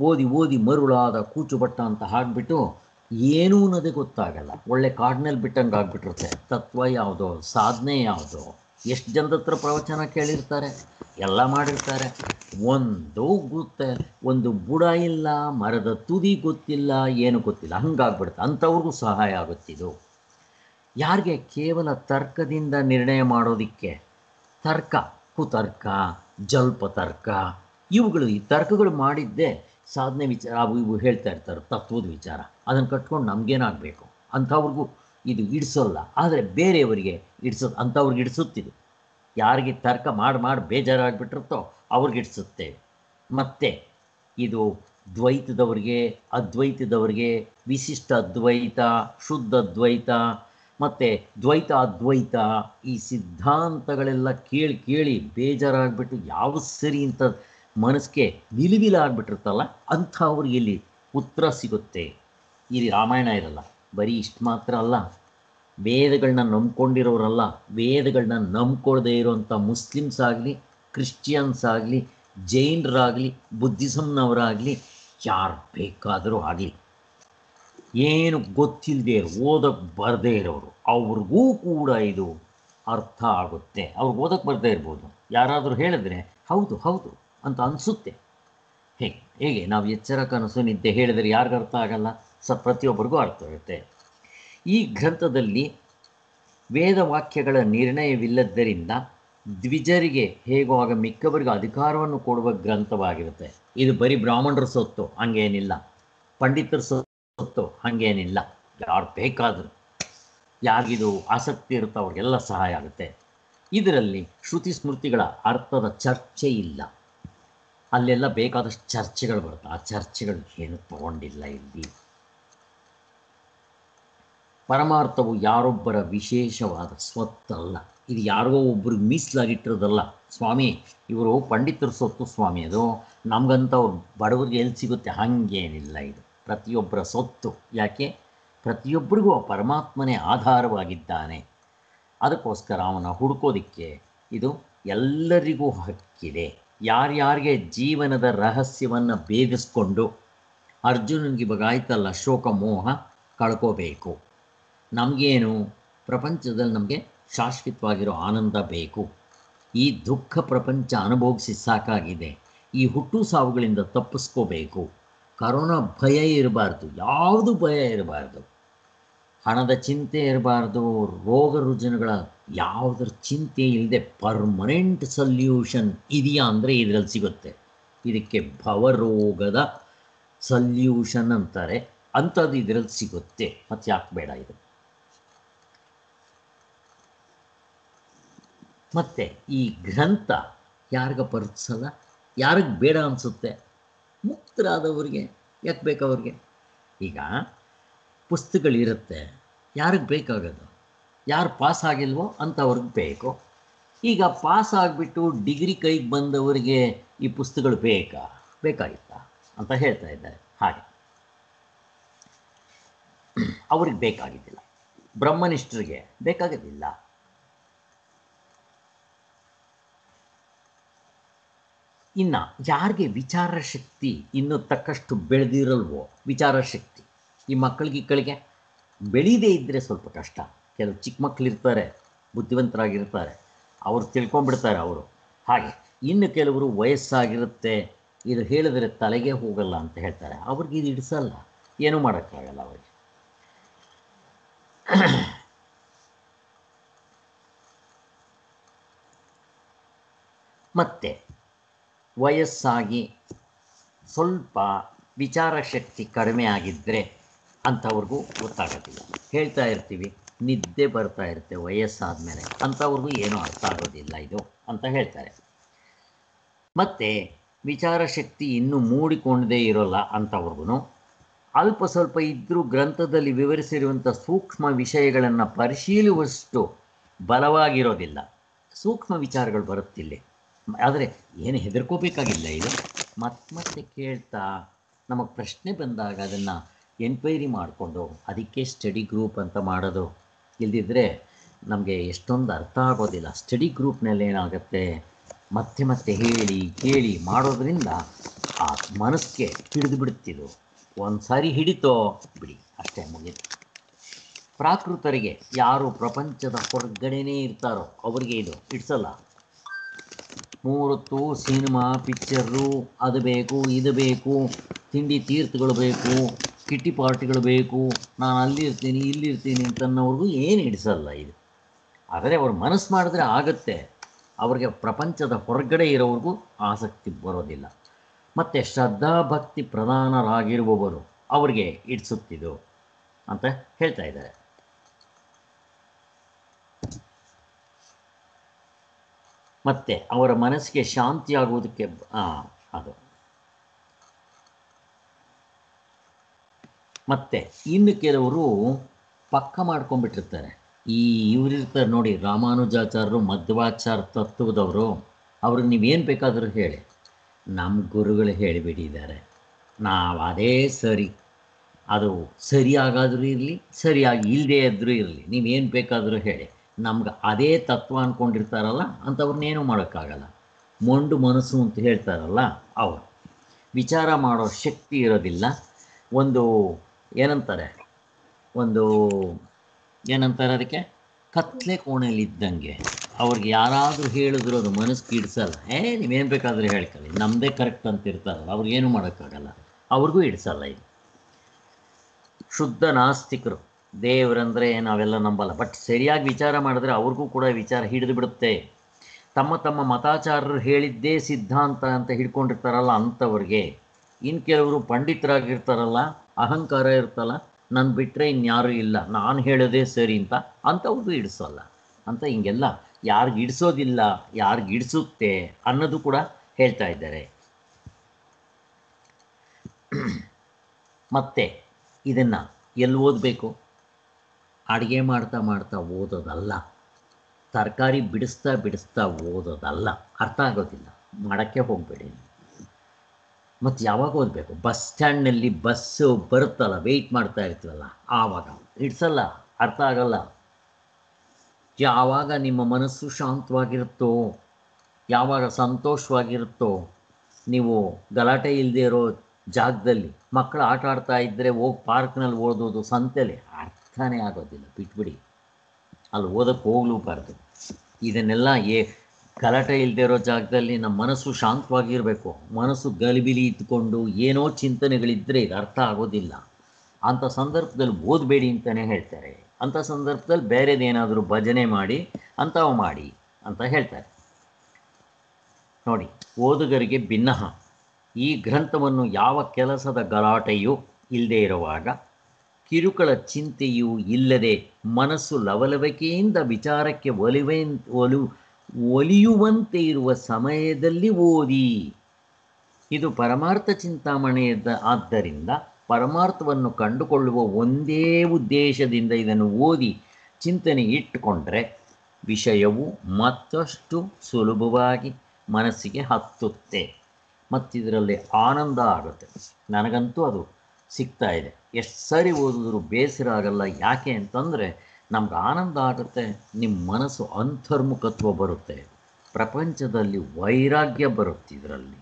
ಓದಿ ಓದಿ ಮರುಳಾದ ಕೂಚುಬಟ್ಟ ಅಂತ ಹಾಕ್ಬಿಟ್ಟು ಏನೂ ಅನ್ನೋದೇ ಗೊತ್ತಾಗಲ್ಲ. ಒಳ್ಳೆ ಕಾಡಿನಲ್ಲಿ ಬಿಟ್ಟಂಗೆ ಆಗ್ಬಿಟ್ಟಿರುತ್ತೆ. ತತ್ವ ಯಾವುದೋ, ಸಾಧನೆ ಯಾವುದೋ, ಎಷ್ಟು ಜನದ ಹತ್ರ ಪ್ರವಚನ ಕೇಳಿರ್ತಾರೆ, ಎಲ್ಲ ಮಾಡಿರ್ತಾರೆ. ಒಂದು ಗೊತ್ತೆ ಒಂದು ಬುಡ ಇಲ್ಲ, ಮರದ ತುದಿ ಗೊತ್ತಿಲ್ಲ, ಏನು ಗೊತ್ತಿಲ್ಲ. ಹಂಗಾಗ್ಬಿಡುತ್ತೆ. ಅಂಥವ್ರಿಗೂ ಸಹಾಯ ಆಗುತ್ತಿದು ಯಾರಿಗೆ? ಕೇವಲ ತರ್ಕದಿಂದ ನಿರ್ಣಯ ಮಾಡೋದಕ್ಕೆ ತರ್ಕ. ಕುತರ್ಕ, ಜಲ್ಪ ತರ್ಕ. ಇವುಗಳು ಈ ತರ್ಕಗಳು ಮಾಡಿದ್ದೇ ಸಾಧನೆ ವಿಚಾರ, ಅವು ಇವು ಹೇಳ್ತಾ ಇರ್ತಾರೆ, ತತ್ವದ ವಿಚಾರ. ಅದನ್ನು ಕಟ್ಕೊಂಡು ನಮಗೇನಾಗಬೇಕು? ಅಂಥವ್ರಿಗೂ ಇದು ಇಡಿಸೋಲ್ಲ. ಆದರೆ ಬೇರೆಯವರಿಗೆ ಇಡಿಸೋದು, ಅಂಥವ್ರಿಗೆ ಇಡಿಸುತ್ತಿದೆ. ಯಾರಿಗೆ ತರ್ಕ ಮಾಡಿ ಮಾಡಿ ಬೇಜಾರಾಗಿಬಿಟ್ಟಿರುತ್ತೋ ಅವ್ರಿಗೆ ಇಡಿಸುತ್ತೇವೆ ಮತ್ತು ಇದು ದ್ವೈತದವರಿಗೆ, ಅದ್ವೈತದವರಿಗೆ, ವಿಶಿಷ್ಟ ಅದ್ವೈತ ಶುದ್ಧ ಅದ್ವೈತ ಮತ್ತು ದ್ವೈತ ಅದ್ವೈತ ಈ ಸಿದ್ಧಾಂತಗಳೆಲ್ಲ ಕೇಳಿ ಕೇಳಿ ಬೇಜಾರಾಗ್ಬಿಟ್ಟು ಯಾವ ಸರಿ ಅಂತ ಮನಸ್ಸಿಗೆ ನಿಲುವಿಲಾಗ್ಬಿಟ್ಟಿರ್ತಲ್ಲ ಅಂಥವ್ರಿಗೆ ಇಲ್ಲಿ ಉತ್ತರ ಸಿಗುತ್ತೆ. ಇಲ್ಲಿ ರಾಮಾಯಣ ಇರಲ್ಲ, ಬರೀ ಇಷ್ಟು ಮಾತ್ರ ಅಲ್ಲ. ವೇದಗಳನ್ನ ನಂಬ್ಕೊಂಡಿರೋರಲ್ಲ ವೇದಗಳನ್ನ ನಂಬ್ಕೊಳ್ದೇ ಇರೋವಂಥ ಮುಸ್ಲಿಮ್ಸ್ ಆಗಲಿ, ಕ್ರಿಶ್ಚಿಯನ್ಸ್ ಆಗಲಿ, ಜೈನರಾಗಲಿ, ಬುದ್ಧಿಸಮ್ನವರಾಗಲಿ, ಯಾರು ಬೇಕಾದರೂ ಆಗಲಿ. ಏನು ಗೊತ್ತಿಲ್ಲದೆ ಓದಕ್ಕೆ ಬರದೇ ಇರೋರು, ಅವ್ರಿಗೂ ಕೂಡ ಇದು ಅರ್ಥ ಆಗುತ್ತೆ. ಅವ್ರಿಗೆ ಓದಕ್ಕೆ ಬರದೇ ಇರ್ಬೋದು. ಯಾರಾದರೂ ಹೇಳಿದ್ರೆ, ಹೌದು ಹೌದು ಅಂತ ಅನಿಸುತ್ತೆ ಹೇಗೆ? ಹೇಗೆ ನಾವು ಎಚ್ಚರ ಕನಸು ನಿದ್ದೆ ಹೇಳಿದರೆ ಯಾರಿಗೂ ಅರ್ಥ ಆಗಲ್ಲ? ಸ, ಪ್ರತಿಯೊಬ್ಬರಿಗೂ ಅರ್ಥ ಇರುತ್ತೆ ಈ ಗ್ರಂಥದಲ್ಲಿ ವೇದವಾಕ್ಯಗಳ ನಿರ್ಣಯವಿಲ್ಲದ್ದರಿಂದ ದ್ವಿಜರಿಗೆ ಹೇಗೋ ಆಗ ಮಿಕ್ಕವರಿಗೆ ಅಧಿಕಾರವನ್ನು ಕೊಡುವ ಗ್ರಂಥವಾಗಿರುತ್ತೆ. ಇದು ಬರೀ ಬ್ರಾಹ್ಮಣರ ಸೊತ್ತು, ಹಂಗೇನಿಲ್ಲ. ಪಂಡಿತರ ಸೊತ್ತು, ಹಾಗೇನಿಲ್ಲ. ಯಾರು ಬೇಕಾದರೂ. ಯಾರಿಗಿದು ಆಸಕ್ತಿ ಇರುತ್ತೋ ಅವ್ರಿಗೆಲ್ಲ ಸಹಾಯ ಆಗುತ್ತೆ. ಇದರಲ್ಲಿ ಶ್ರುತಿ ಸ್ಮೃತಿಗಳ ಅರ್ಥದ ಚರ್ಚೆ ಇಲ್ಲ. ಅಲ್ಲೆಲ್ಲ ಬೇಕಾದಷ್ಟು ಚರ್ಚೆಗಳು ಬರುತ್ತೆ. ಆ ಚರ್ಚೆಗಳು ಏನು ತಗೊಂಡಿಲ್ಲ ಇಲ್ಲಿ. ಪರಮಾರ್ಥವು ಯಾರೊಬ್ಬರ ವಿಶೇಷವಾದ ಸ್ವತ್ತಲ್ಲ. ಇದು ಯಾರಿಗೋ ಒಬ್ಬರಿಗೆ ಮೀಸಲಾಗಿಟ್ಟಿರೋದಲ್ಲ. ಸ್ವಾಮಿ, ಇವರು ಪಂಡಿತರ ಸೊತ್ತು ಸ್ವಾಮಿ ಅದು. ನಮಗಂತವ್ರು ಬಡವರಿಗೆ ಎಲ್ಲಿ ಸಿಗುತ್ತೆ ಹಾಗೇನಿಲ್ಲ ಇದು. ಪ್ರತಿಯೊಬ್ಬರ ಸೊತ್ತು. ಯಾಕೆ? ಪ್ರತಿಯೊಬ್ಬರಿಗೂ ಆ ಪರಮಾತ್ಮನೇ ಆಧಾರವಾಗಿದ್ದಾನೆ. ಅದಕ್ಕೋಸ್ಕರ ಅವನ ಹುಡುಕೋದಕ್ಕೆ ಇದು ಎಲ್ಲರಿಗೂ ಹಕ್ಕಿದೆ. ಯಾರ್ಯಾರಿಗೆ ಜೀವನದ ರಹಸ್ಯವನ್ನು ಭೇದಿಸ್ಕೊಂಡು ಅರ್ಜುನನಿಗೆ ಇವಾಗ ಆಯ್ತಲ್ಲ ಶೋಕ ಮೋಹ ಕಳ್ಕೋಬೇಕು. ನಮಗೇನು ಪ್ರಪಂಚದಲ್ಲಿ ನಮಗೆ ಶಾಶ್ವತವಾಗಿರೋ ಆನಂದ ಬೇಕು. ಈ ದುಃಖ ಪ್ರಪಂಚ ಅನುಭವಿಸಿ ಸಾಕಾಗಿದೆ. ಈ ಹುಟ್ಟು ಸಾವುಗಳಿಂದ ತಪ್ಪಿಸ್ಕೋಬೇಕು. ಕರೋನಾ ಭಯ ಇರಬಾರ್ದು. ಯಾವುದು ಭಯ ಇರಬಾರ್ದು. ಹಣದ ಚಿಂತೆ ಇರಬಾರ್ದು, ರೋಗ ರುಜಿನಗಳ ಯಾವುದರ ಚಿಂತೆ ಇಲ್ಲದೆ ಪರ್ಮನೆಂಟ್ ಸಲ್ಯೂಷನ್ ಇದೆಯಾ ಅಂದರೆ ಇದರಲ್ಲಿ ಸಿಗುತ್ತೆ. ಇದಕ್ಕೆ ಭವರೋಗದ ಸಲ್ಯೂಷನ್ ಅಂತಾರೆ. ಅಂಥದ್ದು ಇದರಲ್ಲಿ ಸಿಗುತ್ತೆ. ಮತ್ತು ಯಾಕೆ ಬೇಡ ಇದು? ಮತ್ತು ಈ ಗ್ರಂಥ ಯಾರಿಗ ಪರಿಚಲ್ಲ ಯಾರಿಗೆ ಬೇಡ ಅನಿಸುತ್ತೆ? ಮುಕ್ತರಾದವ್ರಿಗೆ. ಯಾಕೆ ಬೇಕು ಅವ್ರಿಗೆ? ಈಗ ಪುಸ್ತಕಗಳಿರುತ್ತೆ. ಯಾರಿಗೆ ಬೇಕಾಗೋದು? ಯಾರು ಪಾಸ್ ಆಗಿಲ್ವೋ ಅಂಥವ್ರಿಗೆ ಬೇಕು. ಈಗ ಪಾಸ್ ಆಗಿಬಿಟ್ಟು ಡಿಗ್ರಿ ಕೈಗೆ ಬಂದವರಿಗೆ ಈ ಪುಸ್ತಕಗಳು ಬೇಕಾ? ಬೇಕಾಗಿತ್ತಾ? ಅಂತ ಹೇಳ್ತಾ ಇದ್ದಾರೆ. ಹಾಗೆ. ಅವ್ರಿಗೆ ಬೇಕಾಗಿದ್ದಿಲ್ಲ. ಬ್ರಹ್ಮನಿಷ್ಠರಿಗೆ ಬೇಕಾಗೋದಿಲ್ಲ ಇನ್ನು ಯಾರಿಗೆ ವಿಚಾರ ಶಕ್ತಿ ಇನ್ನೂ ತಕ್ಕಷ್ಟು ಬೆಳೆದಿರಲ್ವೋ, ವಿಚಾರ ಶಕ್ತಿ? ಈ ಮಕ್ಕಳಿಗೆ ಇಕ್ಕಳಿಗೆ ಬೆಳೀದೇ ಇದ್ದರೆ ಸ್ವಲ್ಪ ಕಷ್ಟ. ಕೆಲವು ಚಿಕ್ಕ ಮಕ್ಕಳಿರ್ತಾರೆ, ಬುದ್ಧಿವಂತರಾಗಿರ್ತಾರೆ. ಅವರು ತಿಳ್ಕೊಂಬಿಡ್ತಾರೆ ಅವರು. ಹಾಗೆ ಇನ್ನು ಕೆಲವರು ವಯಸ್ಸಾಗಿರುತ್ತೆ. ಇದು ಹೇಳಿದರೆ ತಲೆಗೆ ಹೋಗಲ್ಲ ಅಂತ ಹೇಳ್ತಾರೆ. ಅವ್ರಿಗೆ ಇದು ಇಡಿಸಲ್ಲ ಏನೂ ಮಾಡೋಕ್ಕಾಗಲ್ಲ ಅವರಿಗೆ. ಮತ್ತೆ ವಯಸ್ಸಾಗಿ ಸ್ವಲ್ಪ ವಿಚಾರ ಶಕ್ತಿ ಕಡಿಮೆ ಆಗಿದ್ದರೆ ಅಂಥವ್ರಿಗೂ ಗೊತ್ತಾಗೋದಿಲ್ಲ. ಹೇಳ್ತಾ ಇರ್ತೀವಿ, ನಿದ್ದೆ ಬರ್ತಾ ಇರುತ್ತೆ ವಯಸ್ಸಾದ ಮೇಲೆ ಅಂಥವ್ರಿಗೂ ಏನೂ ಅರ್ಥ ಆಗೋದಿಲ್ಲ ಇದು ಅಂತ ಹೇಳ್ತಾರೆ. ಮತ್ತು ವಿಚಾರ ಶಕ್ತಿ ಇನ್ನೂ ಮೂಡಿಕೊಂಡೇ ಇರೋಲ್ಲ ಅಂಥವ್ರಿಗೂ ಅಲ್ಪ ಸ್ವಲ್ಪ ಇದ್ದರೂ ಗ್ರಂಥದಲ್ಲಿ ವಿವರಿಸಿರುವಂಥ ಸೂಕ್ಷ್ಮ ವಿಷಯಗಳನ್ನು ಪರಿಶೀಲಿಸುವಷ್ಟು ಬಲವಾಗಿರೋದಿಲ್ಲ. ಸೂಕ್ಷ್ಮ ವಿಚಾರಗಳು ಬರುತ್ತಿಲ್ಲ. ಆದರೆ ಏನು ಹೆದರ್ಕೋಬೇಕಾಗಿಲ್ಲ ಇದು. ಮತ್ತೆ ಮತ್ತೆ ಕೇಳ್ತಾ ನಮಗೆ ಪ್ರಶ್ನೆ ಬಂದಾಗ ಅದನ್ನು ಎನ್ಕ್ವೈರಿ ಮಾಡಿಕೊಂಡು ಅದಕ್ಕೆ ಸ್ಟಡಿ ಗ್ರೂಪ್ ಅಂತ ಮಾಡೋದು. ಇಲ್ದಿದ್ರೆ ನಮಗೆ ಎಷ್ಟೊಂದು ಅರ್ಥ ಆಗೋದಿಲ್ಲ. ಸ್ಟಡಿ ಗ್ರೂಪ್ನಲ್ಲಿ ಏನಾಗುತ್ತೆ? ಮತ್ತೆ ಮತ್ತೆ ಹೇಳಿ, ಕೇಳಿ ಮಾಡೋದ್ರಿಂದ ಆ ಮನಸ್ಸಿಗೆ ಹಿಡಿದು ಬಿಡುತ್ತಿದ್ದು ಒಂದು ಸಾರಿ ಹಿಡಿತೋ ಬಿಡಿ, ಅಷ್ಟೇ ಮುಗಿದು ಪ್ರಾಕೃತರಿಗೆ ಯಾರು ಪ್ರಪಂಚದ ಹೊರಗಡೆನೇ ಇರ್ತಾರೋ ಅವರಿಗೆ ಇದು ಇಡ್ಸಲ್ಲ ಮೂರೊತ್ತು ಸಿನಿಮಾ ಪಿಕ್ಚರು ಅದು ಬೇಕು, ಇದು ಬೇಕು, ತಿಂಡಿ ತೀರ್ಥಗಳು ಬೇಕು ಕಿಟ್ಟಿ ಪಾರ್ಟಿಗಳು ಬೇಕು, ನಾನು ಅಲ್ಲಿ ಇರ್ತೀನಿ, ಇಲ್ಲಿ ಇರ್ತೀನಿ ಇಲ್ಲಿರ್ತೀನಿ ಅನ್ನೋವ್ರಿಗೂ ಏನು ಹಿಡಿಸಲ್ಲ ಇದು. ಆದರೆ ಅವ್ರು ಮನಸ್ಸು ಮಾಡಿದ್ರೆ ಆಗುತ್ತೆ. ಅವರಿಗೆ ಪ್ರಪಂಚದ ಹೊರಗಡೆ ಇರೋವ್ರಿಗೂ ಆಸಕ್ತಿ ಬರೋದಿಲ್ಲ. ಮತ್ತು ಶ್ರದ್ಧಾ ಭಕ್ತಿ ಪ್ರಧಾನರಾಗಿರುವವರು ಅವರಿಗೆ ಇಡಿಸುತ್ತಿದ್ದು ಅಂತ ಹೇಳ್ತಾ ಇದ್ದಾರೆ. ಮತ್ತು ಅವರ ಮನಸ್ಸಿಗೆ ಶಾಂತಿಯಾಗುವುದಕ್ಕೆ ಅದು. ಮತ್ತು ಇನ್ನು ಕೆಲವರು ಪಕ್ಕ ಮಾಡ್ಕೊಂಡ್ಬಿಟ್ಟಿರ್ತಾರೆ. ಈ ಇವರಿರ್ತಾರೆ ನೋಡಿ, ರಾಮಾನುಜಾಚಾರ್ಯರು ಮಧ್ವಾಚಾರ ತತ್ವದವರು, ಅವ್ರಿಗೆ ನೀವೇನು ಬೇಕಾದರೂ ಹೇಳಿ. ನಮ್ಮ ಗುರುಗಳು ಹೇಳಿಬಿಟ್ಟಿದ್ದಾರೆ. ನಾವು ಅದೇ ಸರಿ. ಅದು ಸರಿಯಾಗಾದರೂ ಇರಲಿ, ಸರಿಯಾಗಿ ಇಲ್ಲದೇ ಇದ್ದರೂ ಇರಲಿ. ನೀವೇನು ಬೇಕಾದರೂ ಹೇಳಿ. ನಮ್ಗೆ ಅದೇ ತತ್ವ ಅಂದ್ಕೊಂಡಿರ್ತಾರಲ್ಲ ಅಂಥವ್ರನ್ನೇನು ಮಾಡೋಕ್ಕಾಗಲ್ಲ. ಮೊಂಡು ಮನಸ್ಸು ಅಂತ ಹೇಳ್ತಾರಲ್ಲ ಅವರು. ವಿಚಾರ ಮಾಡೋ ಶಕ್ತಿ ಇರೋದಿಲ್ಲ. ಒಂದು ಏನಂತಾರೆ? ಒಂದು ಏನಂತಾರೆ ಅದಕ್ಕೆ? ಕತ್ಲೆ ಕೋಣೆಯಲ್ಲಿ ಇದ್ದಂಗೆ ಅವ್ರಿಗೆ ಯಾರಾದರೂ ಹೇಳಿದ್ರು ಅದು ಮನಸ್ಸು ಇಡ್ಸಲ್ಲ. ಏ, ನೀವೇನು ಬೇಕಾದರೂ ಹೇಳ್ಕೊಳ್ಳಿ. ನಮ್ಮದೇ ಕರೆಕ್ಟ್ ಅಂತ ಇರ್ತಾರಲ್ಲ ಅವ್ರಿಗೇನು ಮಾಡೋಕ್ಕಾಗಲ್ಲ. ಅವ್ರಿಗೂ ಇಡ್ಸಲ್ಲ ಇದು. ಶುದ್ಧ ನಾಸ್ತಿಕರು. ದೇವರಂದರೆ ನಾವೆಲ್ಲ ನಂಬಲ್ಲ. ಬಟ್ ಸರಿಯಾಗಿ ವಿಚಾರ ಮಾಡಿದ್ರೆ ಅವ್ರಿಗೂ ಕೂಡ ವಿಚಾರ ಹಿಡಿದು ಬಿಡುತ್ತೆ. ತಮ್ಮ ತಮ್ಮ ಮತಾಚಾರರು ಹೇಳಿದ್ದೇ ಸಿದ್ಧಾಂತ ಅಂತ ಹಿಡ್ಕೊಂಡಿರ್ತಾರಲ್ಲ ಅಂಥವ್ರಿಗೆ ಇನ್ನು ಕೆಲವರು ಪಂಡಿತರಾಗಿರ್ತಾರಲ್ಲ ಅಹಂಕಾರ ಇರ್ತಲ್ಲ ನನ್ನ ಬಿಟ್ಟರೆ ಇನ್ಯಾರೂ ಇಲ್ಲ, ನಾನು ಹೇಳೋದೇ ಸರಿ ಅಂತ ಅಂಥವ್ರಿಗೂ ಇಡಿಸೋಲ್ಲ. ಅಂತ ಹಿಂಗೆಲ್ಲ ಯಾರಿಗೆ ಇಡಿಸೋದಿಲ್ಲ, ಯಾರಿಗೆ ಇಡಿಸುತ್ತೆ ಅನ್ನೋದು ಕೂಡ ಹೇಳ್ತಾ ಇದ್ದಾರೆ. ಮತ್ತೆ ಇದನ್ನು ಎಲ್ಲಿ ಓದಬೇಕು? ಅಡುಗೆ ಮಾಡ್ತಾ ಮಾಡ್ತಾ ಓದೋದಲ್ಲ. ತರಕಾರಿ ಬಿಡಿಸ್ತಾ ಬಿಡಿಸ್ತಾ ಓದೋದಲ್ಲ. ಅರ್ಥ ಆಗೋದಿಲ್ಲ. ಮಾಡೋಕ್ಕೆ ಹೋಗಬೇಡಿ. ಮತ್ತು ಯಾವಾಗ ಓದಬೇಕು? ಬಸ್ ಸ್ಟ್ಯಾಂಡ್ನಲ್ಲಿ ಬಸ್ಸು ಬರುತ್ತಲ್ಲ ವೆಯ್ಟ್ ಮಾಡ್ತಾ ಇರ್ತೀವಲ್ಲ, ಆವಾಗ. ಇಡ್ಸಲ್ಲ, ಅರ್ಥ ಆಗಲ್ಲ. ಯಾವಾಗ ನಿಮ್ಮ ಮನಸ್ಸು ಶಾಂತವಾಗಿರುತ್ತೋ, ಯಾವಾಗ ಸಂತೋಷವಾಗಿರುತ್ತೋ, ನೀವು ಗಲಾಟೆ ಇಲ್ಲದೆ ಇರೋ ಜಾಗದಲ್ಲಿ ಮಕ್ಕಳು ಆಟ ಆಡ್ತಾ ಇದ್ದರೆ ಹೋಗಿ ಪಾರ್ಕ್ನಲ್ಲಿ ಓದೋದು ಸಂತೆಲಿ ಅರ್ಥ ಅರ್ಥನೇ ಆಗೋದಿಲ್ಲ. ಬಿಟ್ಬಿಡಿ. ಅಲ್ಲಿ ಓದಕ್ಕೆ ಹೋಗ್ಲೂಬಾರ್ದು ಇದನ್ನೆಲ್ಲ ಏ ಗಲಾಟೆ ಇಲ್ಲದೆ ಇರೋ ಜಾಗದಲ್ಲಿ ನಮ್ಮ ಮನಸ್ಸು ಶಾಂತವಾಗಿರಬೇಕು. ಮನಸ್ಸು ಗಲಿಬಿಲಿ ಇದ್ದುಕೊಂಡು ಏನೋ ಚಿಂತನೆಗಳಿದ್ದರೆ ಇದು ಅರ್ಥ ಆಗೋದಿಲ್ಲ. ಅಂಥ ಸಂದರ್ಭದಲ್ಲಿ ಓದಬೇಡಿ ಅಂತಲೇ ಹೇಳ್ತಾರೆ. ಅಂಥ ಸಂದರ್ಭದಲ್ಲಿ ಬೇರೆದೇನಾದರೂ ಭಜನೆ ಮಾಡಿ, ಅಂಥವು ಮಾಡಿ ಅಂತ ಹೇಳ್ತಾರೆ. ನೋಡಿ, ಓದುಗರಿಗೆ ಭಿನ್ನಃ. ಈ ಗ್ರಂಥವನ್ನು ಯಾವ ಕೆಲಸದ ಗಲಾಟೆಯೂ ಇಲ್ಲದೆ ಇರುವಾಗ, ಕಿರುಕಳ ಚಿಂತೆಯೂ ಇಲ್ಲದೆ ಮನಸ್ಸು ಲವಲವಿಕೆಯಿಂದ ವಿಚಾರಕ್ಕೆ ಒಲಿವೆ, ಒಲು ಒಲಿಯುವಂತೆ ಇರುವ ಸಮಯದಲ್ಲಿ ಓದಿ. ಇದು ಪರಮಾರ್ಥ ಚಿಂತಾಮಣಿಯದ ಆದ್ದರಿಂದ ಪರಮಾರ್ಥವನ್ನು ಕಂಡುಕೊಳ್ಳುವ ಒಂದೇ ಉದ್ದೇಶದಿಂದ ಇದನ್ನು ಓದಿ ಚಿಂತನೆ ಇಟ್ಟುಕೊಂಡ್ರೆ ವಿಷಯವು ಮತ್ತಷ್ಟು ಸುಲಭವಾಗಿ ಮನಸ್ಸಿಗೆ ಹತ್ತುತ್ತೆ. ಮತ್ತಿದರಲ್ಲಿ ಆನಂದ ಆಗುತ್ತೆ. ನನಗಂತೂ ಅದು ಸಿಗ್ತಾ ಇದೆ. ಎಷ್ಟು ಸರಿ ಓದಿದ್ರು ಬೇಸರ ಆಗಲ್ಲ. ಯಾಕೆ ಅಂತಂದರೆ ನಮ್ಗೆ ಆನಂದ ಆಗುತ್ತೆ ನಿಮ್ಮ ಮನಸ್ಸು ಅಂತರ್ಮುಖತ್ವ ಬರುತ್ತೆ. ಪ್ರಪಂಚದಲ್ಲಿ ವೈರಾಗ್ಯ ಬರುತ್ತೆ ಇದರಲ್ಲಿ.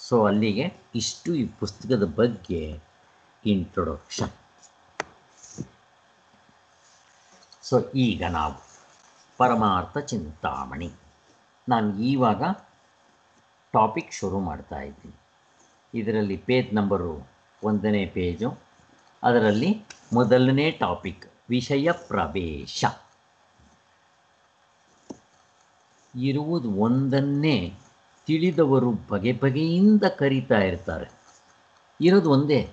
ಸೊ ಅಲ್ಲಿಗೆ ಇಷ್ಟು ಈ ಪುಸ್ತಕದ ಬಗ್ಗೆ ಇಂಟ್ರೊಡಕ್ಷನ್ ಸೊ ಈಗ ನಾವು ಪರಮಾರ್ಥ ಚಿಂತಾಮಣಿ. ನಾನು ಈವಾಗ ಟಾಪಿಕ್ ಶುರು ಮಾಡ್ತಾ ಇದ್ದೀನಿ. ಇದರಲ್ಲಿ ಪೇಜ್ ನಂಬರು ಒಂದನೇ ಪೇಜು ಅದರಲ್ಲಿ ಮೊದಲನೇ ಟಾಪಿಕ್ ವಿಷಯ ಪ್ರವೇಶ. ಇರುವುದು ಒಂದನ್ನೇ ತಿಳಿದವರು ಬಗೆ ಬಗೆಯಿಂದ ಕರೀತಾ ಇರ್ತಾರೆ. ಇರೋದು ಒಂದೇ.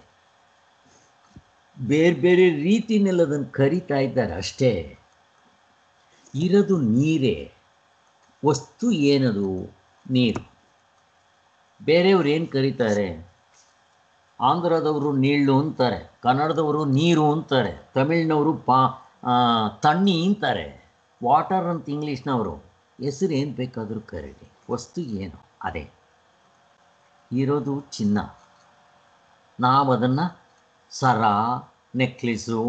ಬೇರೆ ಬೇರೆ ರೀತಿಯಲ್ಲಿ ಅದನ್ನು ಕರೀತಾ ಇದ್ದಾರೆ ಅಷ್ಟೇ. ಇರೋದು ನೀರೇ, ವಸ್ತು ಏನದು? ನೀರು. ಬೇರೆಯವ್ರು ಏನು ಕರೀತಾರೆ? ಆಂಧ್ರದವರು ನೀಳು ಅಂತಾರೆ, ಕನ್ನಡದವರು ನೀರು ಅಂತಾರೆ, ತಮಿಳ್ನವರು ಪಾ ತಣ್ಣಿ ಅಂತಾರೆ. ವಾಟರ್ ಅಂತ ಇಂಗ್ಲೀಷ್ನವರು ಹೆಸರು ಏನು ಬೇಕಾದರೂ ಕರೀಲಿ ವಸ್ತು ಏನು, ಅದೇ. ಇರೋದು ಚಿನ್ನ. ನಾವು ಅದನ್ನು ಸರ, ನೆಕ್ಲೆಸು,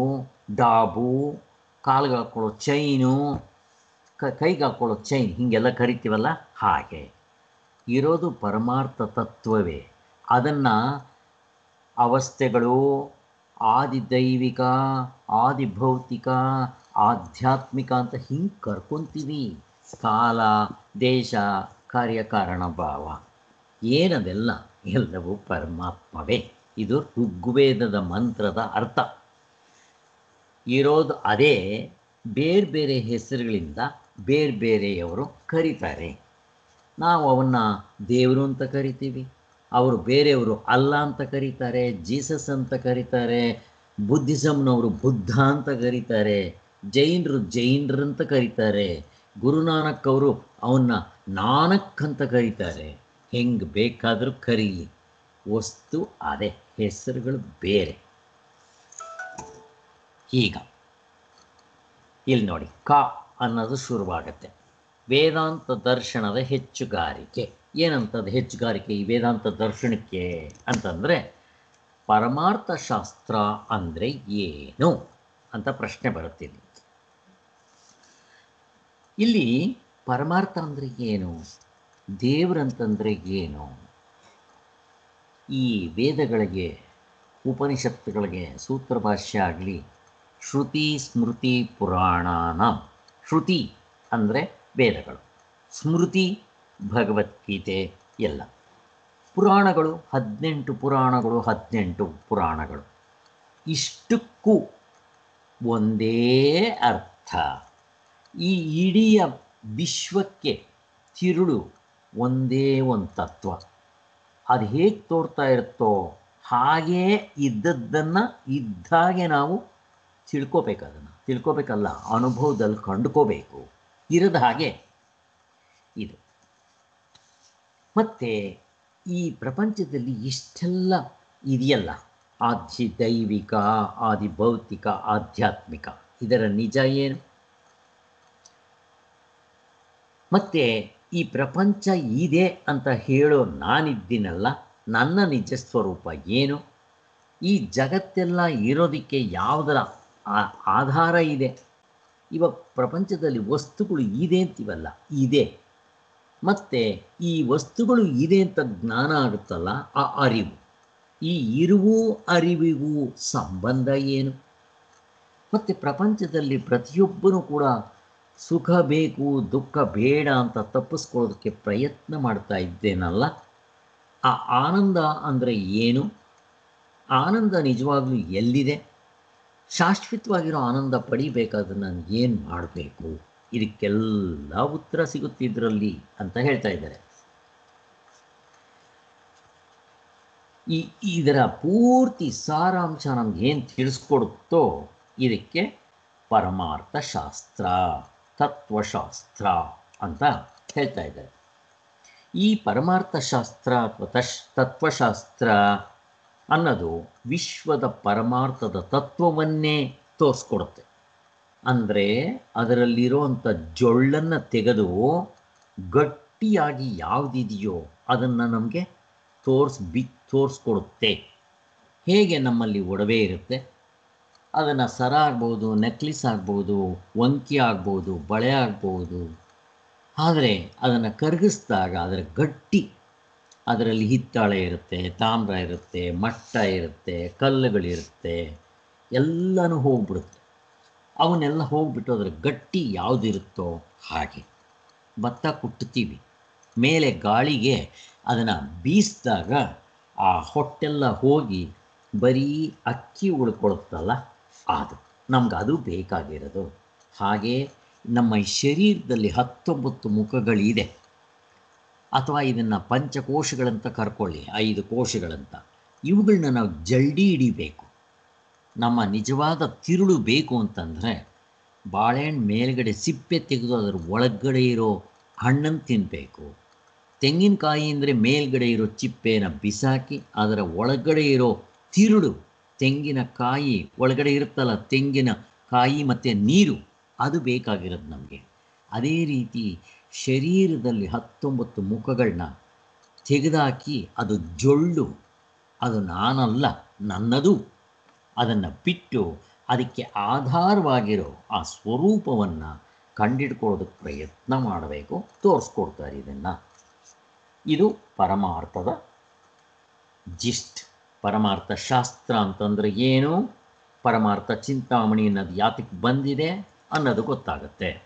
ಡಾಬು, ಕಾಲಿಗೆ ಹಾಕ್ಕೊಳ್ಳೋ ಚೈನು, ಕ, ಕೈಗೆ ಹಾಕ್ಕೊಳ್ಳೋ ಚೈನ್, ಹೀಗೆಲ್ಲ ಕರಿತೀವಲ್ಲ, ಹಾಗೆ. ಇರೋದು ಪರಮಾರ್ಥ ತತ್ವವೇ. ಅದನ್ನು ಅವಸ್ಥೆಗಳು, ಆದಿದೈವಿಕ, ಆದಿಭೌತಿಕ, ಆಧ್ಯಾತ್ಮಿಕ ಅಂತ ಹಿಂಗೆ ಕರ್ಕೊಂತೀವಿ. ಕಾಲ ದೇಶ ಕಾರ್ಯಕಾರಣ ಭಾವ. ಏನದೆಲ್ಲ? ಎಲ್ಲವೂ ಪರಮಾತ್ಮವೇ. ಇದು ಋಗ್ವೇದದ ಮಂತ್ರದ ಅರ್ಥ. ಇರೋದು ಅದೇ. ಬೇರೆ ಬೇರೆ ಹೆಸರುಗಳಿಂದ ಬೇರೆ ಬೇರೆಯವರು ಕರೀತಾರೆ. ನಾವು ಅವನ್ನ ದೇವರು ಅಂತ ಕರಿತೀವಿ. ಅವರು ಬೇರೆಯವರು ಅಲ್ಲ ಅಂತ ಕರೀತಾರೆ, ಜೀಸಸ್ ಅಂತ ಕರೀತಾರೆ ಬುದ್ಧಿಸಮ್ನವರು ಬುದ್ಧ ಅಂತ ಕರೀತಾರೆ, ಜೈನರು ಜೈನರು ಅಂತ ಕರೀತಾರೆ, ಗುರುನಾನಕ್ ಅವರು ಅವನ್ನ ನಾನಕ್ ಅಂತ ಕರೀತಾರೆ. ಹೆಂಗೆ ಬೇಕಾದರೂ ಕರೀಲಿ. ವಸ್ತು ಅದೇ, ಹೆಸರುಗಳು ಬೇರೆ. ಈಗ, ಇಲ್ಲಿ ನೋಡಿ, ಕ ಅನ್ನೋದು ಶುರುವಾಗತ್ತೆ. ವೇದಾಂತ ದರ್ಶನದ ಹೆಚ್ಚುಗಾರಿಕೆ. ಏನಂತದ್ದು ಹೆಚ್ಚುಗಾರಿಕೆ ಈ ವೇದಾಂತ ದರ್ಶನಕ್ಕೆ ಅಂತಂದರೆ ಪರಮಾರ್ಥ ಶಾಸ್ತ್ರ ಅಂದರೆ ಏನು ಅಂತ ಪ್ರಶ್ನೆ ಬರುತ್ತಿದೆ ಇಲ್ಲಿ ಪರಮಾರ್ಥ ಅಂದರೆ ಏನು? ದೇವರಂತಂದರೆ ಏನು? ಈ ವೇದಗಳಿಗೆ, ಉಪನಿಷತ್ತುಗಳಿಗೆ, ಸೂತ್ರ ಭಾಷ್ಯ ಆಗಲಿ, ಶ್ರುತಿ ಸ್ಮೃತಿ ಪುರಾಣಾನ, ಶ್ರುತಿ ಅಂದರೆ ವೇದಗಳು. ಸ್ಮೃತಿ ಭಗವದ್ಗೀತೆ ಎಲ್ಲ. ಪುರಾಣಗಳು, ಹದಿನೆಂಟು ಪುರಾಣಗಳು ಹದಿನೆಂಟು ಪುರಾಣಗಳು. ಇಷ್ಟಕ್ಕೂ ಒಂದೇ ಅರ್ಥ. ಈ ಇಡೀ ವಿಶ್ವಕ್ಕೆ ತಿರುಳು ಒಂದೇ ಒಂದು ತತ್ವ. ಅದು ಹೇಗೆ ತೋರ್ತಾ ಇರುತ್ತೋ ಹಾಗೇ ಇದ್ದದ್ದನ್ನು ಇದ್ದಾಗೆ ನಾವು ತಿಳ್ಕೋಬೇಕು ಅದನ್ನು. ತಿಳ್ಕೊಬೇಕಲ್ಲ, ಅನುಭವದಲ್ಲಿ ಕಂಡುಕೋಬೇಕು. ಇರದ ಹಾಗೆ ಇದು. ಮತ್ತು ಈ ಪ್ರಪಂಚದಲ್ಲಿ ಇಷ್ಟೆಲ್ಲ ಇದೆಯಲ್ಲ? ಆದಿ ದೈವಿಕ ಆದಿ ಭೌತಿಕ ಆಧ್ಯಾತ್ಮಿಕ. ಇದರ ನಿಜ ಏನು? ಮತ್ತು ಈ ಪ್ರಪಂಚ ಇದೆ ಅಂತ ಹೇಳೋ ನಾನಿದ್ದೀನಲ್ಲ, ನನ್ನ ನಿಜ ಸ್ವರೂಪ ಏನು? ಈ ಜಗತ್ತೆಲ್ಲ ಇರೋದಕ್ಕೆ ಯಾವುದರ ಆಧಾರ ಇದೆ? ಇವಾಗ ಪ್ರಪಂಚದಲ್ಲಿ ವಸ್ತುಗಳು ಇದೆ ಅಂತೀವಲ್ಲ, ಇದೆ. ಮತ್ತು ಈ ವಸ್ತುಗಳು ಇದೆ ಅಂತ ಜ್ಞಾನ ಆಗುತ್ತಲ್ಲ, ಆ ಅರಿವು. ಈ ಇರುವು ಅರಿವಿಗೂ ಸಂಬಂಧ ಏನು? ಮತ್ತು ಪ್ರಪಂಚದಲ್ಲಿ ಪ್ರತಿಯೊಬ್ಬನೂ ಕೂಡ ಸುಖ ಬೇಕು, ದುಃಖ ಬೇಡ ಅಂತ ತಪ್ಪಿಸ್ಕೊಳ್ಳೋದಕ್ಕೆ ಪ್ರಯತ್ನ ಮಾಡ್ತಾ ಇದ್ದೇನಲ್ಲ? ಆ ಆನಂದ ಅಂದರೆ ಏನು? ಆನಂದ ನಿಜವಾಗ್ಲೂ ಎಲ್ಲಿದೆ? ಶಾಶ್ವತವಾಗಿರೋ ಆನಂದ ಪಡಿಬೇಕಾದ್ರೆ ನಾನು ಏನು ಮಾಡಬೇಕು? ಇದಕ್ಕೆಲ್ಲ ಉತ್ತರ ಸಿಗುತ್ತಿದ್ರಲ್ಲಿ ಅಂತ ಹೇಳ್ತಾ ಇದ್ದಾರೆ. ಈ ಇದರ ಪೂರ್ತಿ ಸಾರಾಂಶ ನಮ್ಗೆ ಏನು ತಿಳಿಸ್ಕೊಡುತ್ತೋ ಇದಕ್ಕೆ ಪರಮಾರ್ಥ ಶಾಸ್ತ್ರ, ತತ್ವಶಾಸ್ತ್ರ ಅಂತ ಹೇಳ್ತಾ ಇದ್ದಾರೆ. ಈ ಪರಮಾರ್ಥ ಶಾಸ್ತ್ರ ಅಥವಾ ತಶ್ ತತ್ವಶಾಸ್ತ್ರ ಅನ್ನೋದು ವಿಶ್ವದ ಪರಮಾರ್ಥದ ತತ್ವವನ್ನೇ ತೋರಿಸ್ಕೊಡುತ್ತೆ. ಅಂದರೆ ಅದರಲ್ಲಿರುವಂಥ ಜೊಳ್ಳನ್ನು ತೆಗೆದು ಗಟ್ಟಿಯಾಗಿ ಯಾವುದಿದೆಯೋ ಅದನ್ನು ನಮಗೆ ತೋರಿಸ್ ಬಿ, ತೋರಿಸ್ಕೊಡುತ್ತೆ. ಹೇಗೆ ನಮ್ಮಲ್ಲಿ ಒಡವೆ ಇರುತ್ತೆ? ಅದನ್ನು ಸರ ಆಗ್ಬೋದು, ನೆಕ್ಲಿಸ್ ಆಗ್ಬೋದು ಒಂಕಿ ಆಗ್ಬೋದು, ಬಳೆ ಆಗ್ಬೋದು. ಆದರೆ ಅದನ್ನು ಕರಗಿಸಿದಾಗ ಅದರ ಗಟ್ಟಿ ಅದರಲ್ಲಿ ಹಿತ್ತಾಳೆ ಇರುತ್ತೆ, ತಾಮ್ರ ಇರುತ್ತೆ, ಮಟ್ಟ ಇರುತ್ತೆ, ಕಲ್ಲುಗಳಿರುತ್ತೆ, ಎಲ್ಲನೂ ಹೋಗ್ಬಿಡುತ್ತೆ. ಅವನ್ನೆಲ್ಲ ಹೋಗ್ಬಿಟ್ಟು ಅದರ ಗಟ್ಟಿ ಯಾವುದಿರುತ್ತೋ ಹಾಗೆ. ಭತ್ತ ಕುಟ್ಟುತ್ತೀವಿ. ಮೇಲೆ ಗಾಳಿಗೆ ಅದನ್ನು ಬೀಸಿದಾಗ ಆ ಹೊಟ್ಟೆಲ್ಲ ಹೋಗಿ ಬರೀ ಅಕ್ಕಿ ಉಳ್ಕೊಳುತ್ತಲ್ಲ ಅದು. ನಮ್ಗೆ ಅದು ಬೇಕಾಗಿರೋದು. ಹಾಗೆ ನಮ್ಮ ಶರೀರದಲ್ಲಿ ಹತ್ತೊಂಬತ್ತು ಮುಖಗಳಿದೆ. ಅಥವಾ ಇದನ್ನು ಪಂಚಕೋಶಗಳಂತ ಕರ್ಕೊಳ್ಳಿ, ಐದು ಕೋಶಗಳಂತ. ಇವುಗಳನ್ನ ನಾವು ಜಲ್ಡಿ ಹಿಡಿಬೇಕು. ನಮ್ಮ ನಿಜವಾದ ತಿರುಳು ಬೇಕು ಅಂತಂದರೆ ಬಾಳೆಹಣ್ಣು ಮೇಲ್ಗಡೆ ಸಿಪ್ಪೆ ತೆಗೆದು ಅದರ ಒಳಗಡೆ ಇರೋ ಹಣ್ಣನ್ನು ತಿನ್ನಬೇಕು ತೆಂಗಿನಕಾಯಿ ಅಂದರೆ ಮೇಲ್ಗಡೆ ಇರೋ ಚಿಪ್ಪೆನ ಬಿಸಾಕಿ ಅದರ ಒಳಗಡೆ ಇರೋ ತಿರುಳು ತೆಂಗಿನಕಾಯಿ ಒಳಗಡೆ ಇರುತ್ತಲ್ಲ ತೆಂಗಿನ ಕಾಯಿ ಮತ್ತು ನೀರು ಅದು ಬೇಕಾಗಿರೋದು ನಮಗೆ. ಅದೇ ರೀತಿ ಶರೀರದಲ್ಲಿ ಹತ್ತೊಂಬತ್ತು ಮುಖಗಳನ್ನ ತೆಗೆದಾಕಿ ಅದು ಜೊಳ್ಳು. ಅದು ನಾನಲ್ಲ ನನ್ನದು. ಅದನ್ನು ಬಿಟ್ಟು ಅದಕ್ಕೆ ಆಧಾರವಾಗಿರೋ ಆ ಸ್ವರೂಪವನ್ನು ಕಂಡಿಡ್ಕೊಳ್ಳೋದಕ್ಕೆ ಪ್ರಯತ್ನ ಮಾಡಬೇಕು. ತೋರಿಸ್ಕೊಡ್ತಾರೆ ಇದನ್ನು. ಇದು ಪರಮಾರ್ಥದ ಜಿಸ್ಟ್ ಪರಮಾರ್ಥ ಶಾಸ್ತ್ರ ಅಂತಂದರೆ ಏನು? ಪರಮಾರ್ಥ ಚಿಂತಾಮಣಿ ಅನ್ನೋದು ಯಾತಕ್ಕೆ ಬಂದಿದೆ ಅನ್ನೋದು ಗೊತ್ತಾಗುತ್ತೆ.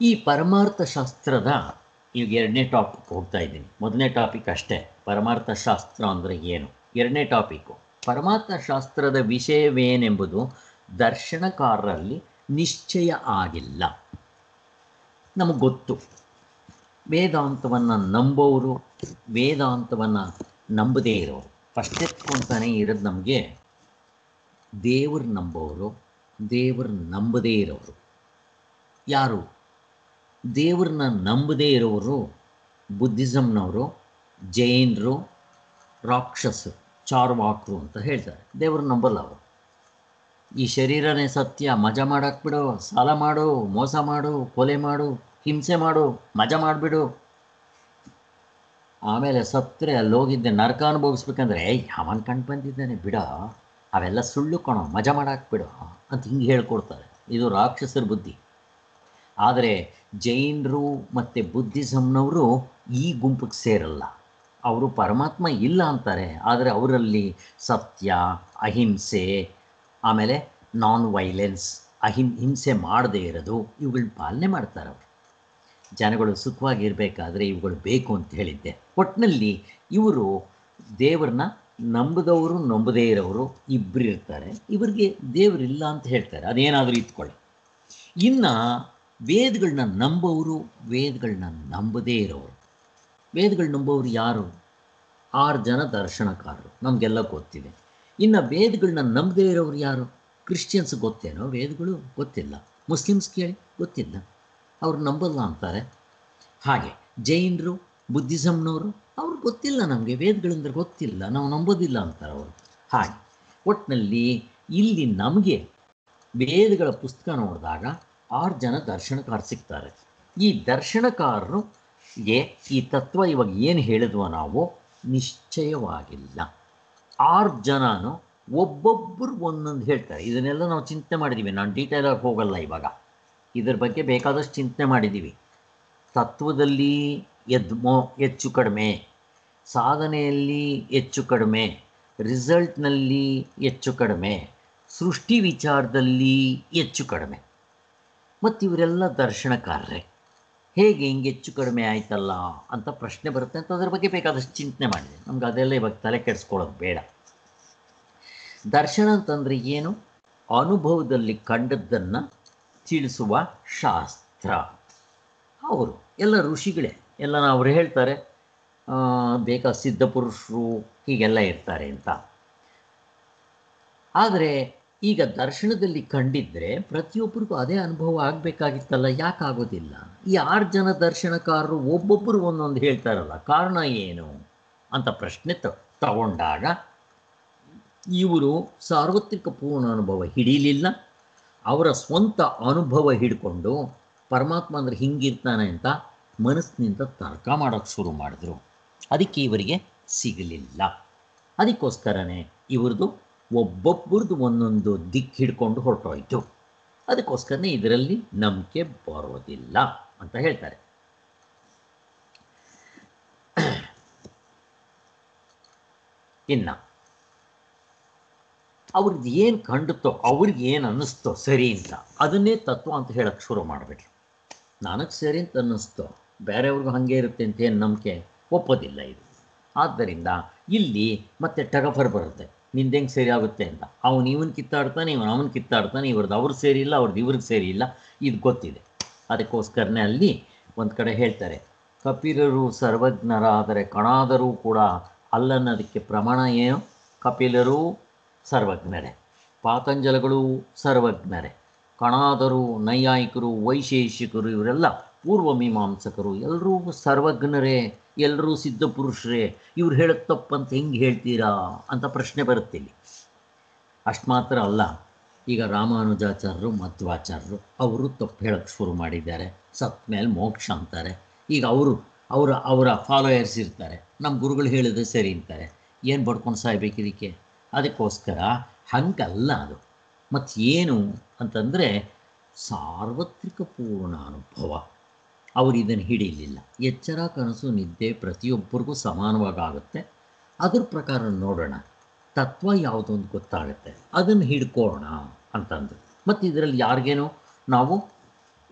ಈ ಪರಮಾರ್ಥ ಶಾಸ್ತ್ರದ ಈಗ ಎರಡನೇ ಟಾಪಿಕ್ ಹೋಗ್ತಾ ಇದ್ದೀನಿ. ಮೊದಲನೇ ಟಾಪಿಕ್ ಅಷ್ಟೇ. ಪರಮಾರ್ಥ ಶಾಸ್ತ್ರ ಅಂದರೆ ಏನು? ಎರಡನೇ ಟಾಪಿಕ್ಕು ಪರಮಾರ್ಥ ಶಾಸ್ತ್ರದ ವಿಷಯವೇನೆಂಬುದು ದರ್ಶನಕಾರರಲ್ಲಿ ನಿಶ್ಚಯ ಆಗಿಲ್ಲ. ನಮಗೆ ಗೊತ್ತು. ವೇದಾಂತವನ್ನು ನಂಬೋರು, ವೇದಾಂತವನ್ನು ನಂಬದೇ ಇರೋರು. ಫಸ್ಟ್ ಎತ್ಕೊಂತಾನೆ ಇರೋದು ನಮಗೆ ದೇವ್ರ ನಂಬೋರು, ದೇವ್ರ ನಂಬದೇ ಇರೋರು. ಯಾರು? ದೇವ್ರನ್ನ ನಂಬದೇ ಇರೋರು ಬುದ್ಧಿಸಮ್ನವರು ಜೈನರು, ರಾಕ್ಷಸರು. ಚಾರ್ವಾಕರು ಅಂತ ಹೇಳ್ತಾರೆ. ದೇವರು ನಂಬಲ್ಲ ಅವರು. ಈ ಶರೀರನೇ ಸತ್ಯ, ಮಜಾ ಮಾಡಾಕ್ಬಿಡು ಬಿಡು, ಸಾಲ ಮಾಡು, ಮೋಸ ಮಾಡು, ಕೊಲೆ ಮಾಡು, ಹಿಂಸೆ ಮಾಡು, ಮಜಾ ಮಾಡಿಬಿಡು. ಆಮೇಲೆ ಸತ್ತರೆ ಅಲ್ಲಿ ಹೋಗಿದ್ದೆ ನರಕ ಅನುಭವಿಸ್ಬೇಕಂದ್ರೆ ಯಾವನ್ ಕಂಡು ಬಂದಿದ್ದಾನೆ, ಬಿಡ. ಅವೆಲ್ಲ ಸುಳ್ಳು ಕಣೋ, ಮಜಾ ಮಾಡಾಕ್ಬಿಡು ಬಿಡು, ಅಂತ ಹಿಂಗೆ ಹೇಳ್ಕೊಡ್ತಾರೆ. ಇದು ರಾಕ್ಷಸರ ಬುದ್ಧಿ. ಆದರೆ ಜೈನರು ಮತ್ತು ಬುದ್ಧಿಸಮ್ನವರು ಈ ಗುಂಪಿಗೆ ಸೇರಲ್ಲ. ಅವರು ಪರಮಾತ್ಮ ಇಲ್ಲ ಅಂತಾರೆ, ಆದರೆ ಅವರಲ್ಲಿ ಸತ್ಯ, ಅಹಿಂಸೆ, ಆಮೇಲೆ ನಾನ್ ವೈಲೆನ್ಸ್ ಅಹಿಂ, ಹಿಂಸೆ ಮಾಡದೇ ಇರೋದು ಇವುಗಳನ್ನ ಪಾಲನೆ ಮಾಡ್ತಾರೆ ಅವರು. ಜನಗಳು ಸುಖವಾಗಿರಬೇಕಾದ್ರೆ ಇವುಗಳು ಬೇಕು ಅಂತ ಹೇಳಿದ್ದೆ. ಒಟ್ಟಿನಲ್ಲಿ ಇವರು ದೇವ್ರನ್ನ ನಂಬದವರು ನಂಬದೇ ಇರೋರು ಇಬ್ಬರು ಇರ್ತಾರೆ, ಇವರಿಗೆ ದೇವರಿಲ್ಲ ಅಂತ ಹೇಳ್ತಾರೆ. ಅದೇನಾದರೂ ಇತ್ಕೊಳ್ಳಿ ಇನ್ನು ವೇದಗಳನ್ನ ನಂಬೋರು ವೇದಗಳನ್ನ ನಂಬದೇ ಇರೋರು. ವೇದಗಳು ನಂಬೋರು ಯಾರು? ಆರು ಜನ ದರ್ಶನಕಾರರು. ನಮಗೆಲ್ಲ ಗೊತ್ತಿದೆ. ಇನ್ನು ವೇದಗಳನ್ನ ನಂಬದೇ ಇರೋರು ಯಾರು? ಕ್ರಿಶ್ಚಿಯನ್ಸ್ ಗೊತ್ತೇನೋ? ವೇದಗಳು ಗೊತ್ತಿಲ್ಲ. ಮುಸ್ಲಿಮ್ಸ್ ಕೇಳಿ? ಗೊತ್ತಿಲ್ಲ. ಅವ್ರು ನಂಬಲ್ಲ ಅಂತಾರೆ. ಹಾಗೆ ಜೈನರು ಬುದ್ಧಿಸಮ್ನವರು ಅವ್ರು ಗೊತ್ತಿಲ್ಲ ನಮಗೆ. ವೇದಗಳಂದ್ರೆ ಗೊತ್ತಿಲ್ಲ. ನಾವು ನಂಬೋದಿಲ್ಲ ಅಂತಾರೆ ಅವರು. ಹಾಗೆ ಒಟ್ಟಿನಲ್ಲಿ ಇಲ್ಲಿ ನಮಗೆ ವೇದಗಳ ಪುಸ್ತಕ ನೋಡಿದಾಗ ಆರು ಜನ ದರ್ಶನಕಾರ ಸಿಗ್ತಾರೆ. ಈ ದರ್ಶನಕಾರರು ಗೆ ಈ ತತ್ವ ಇವಾಗ ಏನು ಹೇಳಿದ್ವ ನಾವು ನಿಶ್ಚಯವಾಗಿಲ್ಲ. ಆರು ಜನನು ಒಬ್ಬೊಬ್ಬರು ಒಂದೊಂದು ಹೇಳ್ತಾರೆ. ಇದನ್ನೆಲ್ಲ ನಾವು ಚಿಂತೆ ಮಾಡಿದ್ದೀವಿ ನಾನು ಡೀಟೇಲಾಗಿ ಹೋಗಲ್ಲ ಇವಾಗ. ಇದ್ರ ಬಗ್ಗೆ ಬೇಕಾದಷ್ಟು ಚಿಂತೆ ಮಾಡಿದ್ದೀವಿ ತತ್ವದಲ್ಲಿ ಎದ್ದು ಮೋ ಹೆಚ್ಚು ಕಡಿಮೆ, ಸಾಧನೆಯಲ್ಲಿ ಹೆಚ್ಚು ಕಡಿಮೆ, ರಿಸಲ್ಟ್ನಲ್ಲಿ ಹೆಚ್ಚು ಕಡಿಮೆ, ಸೃಷ್ಟಿ ವಿಚಾರದಲ್ಲಿ ಹೆಚ್ಚು ಕಡಿಮೆ. ಮತ್ತು ಇವರೆಲ್ಲ ದರ್ಶನಕಾರರೇ. ಹೇಗೆ ಹಿಂಗೆ ಹೆಚ್ಚು ಕಡಿಮೆ ಆಯ್ತಲ್ಲ ಅಂತ ಪ್ರಶ್ನೆ ಬರುತ್ತೆ ಅಂತ ಅದ್ರ ಬಗ್ಗೆ ಬೇಕಾದಷ್ಟು ಚಿಂತನೆ ಮಾಡಿದೆ. ನಮ್ಗೆ ಅದೆಲ್ಲ ಇವಾಗ ತಲೆ ಕೆಡಿಸ್ಕೊಳ್ಳೋದು ಬೇಡ. ದರ್ಶನ ಅಂತಂದರೆ ಏನು? ಅನುಭವದಲ್ಲಿ ಕಂಡದ್ದನ್ನು ತಿಳಿಸುವ ಶಾಸ್ತ್ರ. ಅವರು ಎಲ್ಲ ಋಷಿಗಳೇ. ಎಲ್ಲ ಅವರು ಹೇಳ್ತಾರೆ ಬೇಕಾ ಸಿದ್ಧಪುರುಷರು ಹೀಗೆಲ್ಲ ಇರ್ತಾರೆ ಅಂತ. ಆದರೆ ಈಗ ದರ್ಶನದಲ್ಲಿ ಕಂಡಿದ್ರೆ ಪ್ರತಿಯೊಬ್ಬರಿಗೂ ಅದೇ ಅನುಭವ ಆಗಬೇಕಾಗಿತ್ತಲ್ಲ ಯಾಕಾಗೋದಿಲ್ಲ ಈ ಆರು ಜನ ದರ್ಶನಕಾರರು ಒಬ್ಬೊಬ್ಬರು ಒಂದೊಂದು ಹೇಳ್ತಾರಲ್ಲ, ಕಾರಣ ಏನು ಅಂತ ಪ್ರಶ್ನೆ ತ, ತಗೊಂಡಾಗ ಇವರು ಸಾರ್ವತ್ರಿಕ ಪೂರ್ಣ ಅನುಭವ ಹಿಡೀಲಿಲ್ಲ. ಅವರ ಸ್ವಂತ ಅನುಭವ ಹಿಡ್ಕೊಂಡು ಪರಮಾತ್ಮ ಅಂದರೆ ಹಿಂಗಿರ್ತಾನೆ ಅಂತ ಮನಸ್ಸಿನಿಂದ ತರ್ಕ ಮಾಡೋಕ್ಕೆ ಶುರು ಮಾಡಿದ್ರು. ಅದಕ್ಕೆ ಇವರಿಗೆ ಸಿಗಲಿಲ್ಲ. ಅದಕ್ಕೋಸ್ಕರನೇ ಇವ್ರದ್ದು ಒಬ್ಬೊಬ್ಬರದ್ದು ಒಂದೊಂದು ದಿಕ್ಕು ಹಿಡ್ಕೊಂಡು ಹೊರಟೋಯ್ತು. ಅದಕ್ಕೋಸ್ಕರನೇ ಇದರಲ್ಲಿ ನಂಬಿಕೆ ಬರೋದಿಲ್ಲ ಅಂತ ಹೇಳ್ತಾರೆ. ಇನ್ನ, ಅವ್ರದ್ದು ಏನು ಕಂಡುತ್ತೋ, ಅವ್ರಿಗೆ ಏನು ಅನ್ನಿಸ್ತೋ ಸರಿ ಅಂತ ಅದನ್ನೇ ತತ್ವ ಅಂತ ಹೇಳಕ್ಕೆ ಶುರು ಮಾಡಿಬಿಟ್ರು. ನನಗೆ ಸರಿ ಅಂತ ಅನ್ನಿಸ್ತೋ, ಬೇರೆಯವ್ರಿಗೂ ಹಾಗೆ ಇರುತ್ತೆ ಅಂತ ಏನು ನಂಬಿಕೆ? ಒಪ್ಪೋದಿಲ್ಲ ಇದು. ಆದ್ದರಿಂದ ಇಲ್ಲಿ ಮತ್ತೆ ಟಗಫರ್ ಬರುತ್ತೆ. ನಿಂದು ಹೆಂಗೆ ಸರಿ ಆಗುತ್ತೆ ಅಂತ. ಅವನು ಇವನು ಕಿತ್ತಾಡ್ತಾನೆ, ಇವನು ಅವನು ಕಿತ್ತಾಡ್ತಾನೆ ಇವ್ರದ್ದು ಅವ್ರ ಸೇರಿ ಇಲ್ಲ ಅವ್ರದ್ದು ಇವ್ರಿಗೆ ಸೇರಿ ಇಲ್ಲ, ಇದು ಗೊತ್ತಿದೆ. ಅದಕ್ಕೋಸ್ಕರನೇ ಅಲ್ಲಿ ಒಂದು ಕಡೆ ಹೇಳ್ತಾರೆ, ಕಪಿಲರು ಸರ್ವಜ್ಞರಾದರೆ ಕಣಾದರೂ ಕೂಡ ಅಲ್ಲನ್ನೋದಕ್ಕೆ ಪ್ರಮಾಣ ಏನು? ಕಪಿಲರು ಸರ್ವಜ್ಞರೇ. ಪಾತಂಜಲಗಳು ಸರ್ವಜ್ಞರೇ. ಕಣಾದರು ನೈಯಾಯಿಕರು, ವೈಶೇಷಿಕರು, ಇವರೆಲ್ಲ ಪೂರ್ವ ಮೀಮಾಂಸಕರು ಎಲ್ಲರೂ ಸರ್ವಜ್ಞರೇ. ಎಲ್ಲರೂ ಸಿದ್ಧ ಪುರುಷರೇ, ಇವ್ರು ಹೇಳೋದು ತಪ್ಪಂತ ಹೆಂಗೆ ಹೇಳ್ತೀರಾ ಅಂತ ಪ್ರಶ್ನೆ ಬರುತ್ತೆ ಇಲ್ಲಿ. ಅಷ್ಟು ಮಾತ್ರ ಅಲ್ಲ, ಈಗ ರಾಮಾನುಜಾಚಾರ್ಯರು, ಮಧ್ವಾಚಾರ್ಯರು, ಅವರು ತಪ್ಪು ಹೇಳೋಕ್ಕೆ ಶುರು ಮಾಡಿದ್ದಾರೆ. ಸತ್ ಮೇಲೆ ಮೋಕ್ಷ ಅಂತಾರೆ. ಈಗ ಅವರು, ಅವರ ಅವರ ಫಾಲೋಯರ್ಸ್ ಇರ್ತಾರೆ. ನಮ್ಮ ಗುರುಗಳು ಹೇಳಿದ್ರೆ ಸರಿ ಅಂತಾರೆ. ಏನು ಬಡ್ಕೊಂಡು ಸಾಯ್ಬೇಕು ಇದಕ್ಕೆ? ಅದಕ್ಕೋಸ್ಕರ ಹಂಗಲ್ಲ ಅದು. ಮತ್ತೇನು ಅಂತಂದರೆ ಸಾರ್ವತ್ರಿಕ ಪೂರ್ಣ ಅನುಭವ ಅವರು ಇದನ್ನು ಹಿಡೀಲಿಲ್ಲ ಎಚ್ಚರ, ಕನಸು, ನಿದ್ದೆ ಪ್ರತಿಯೊಬ್ಬರಿಗೂ ಸಮಾನವಾಗಿ ಆಗುತ್ತೆ ಅದ್ರ ಪ್ರಕಾರ ನೋಡೋಣ. ತತ್ವ ಯಾವುದು ಅಂತ ಗೊತ್ತಾಗುತ್ತೆ. ಅದನ್ನು ಹಿಡ್ಕೋಣ ಅಂತಂದು ಮತ್ತು ಇದರಲ್ಲಿ ಯಾರಿಗೇನೋ? ನಾವು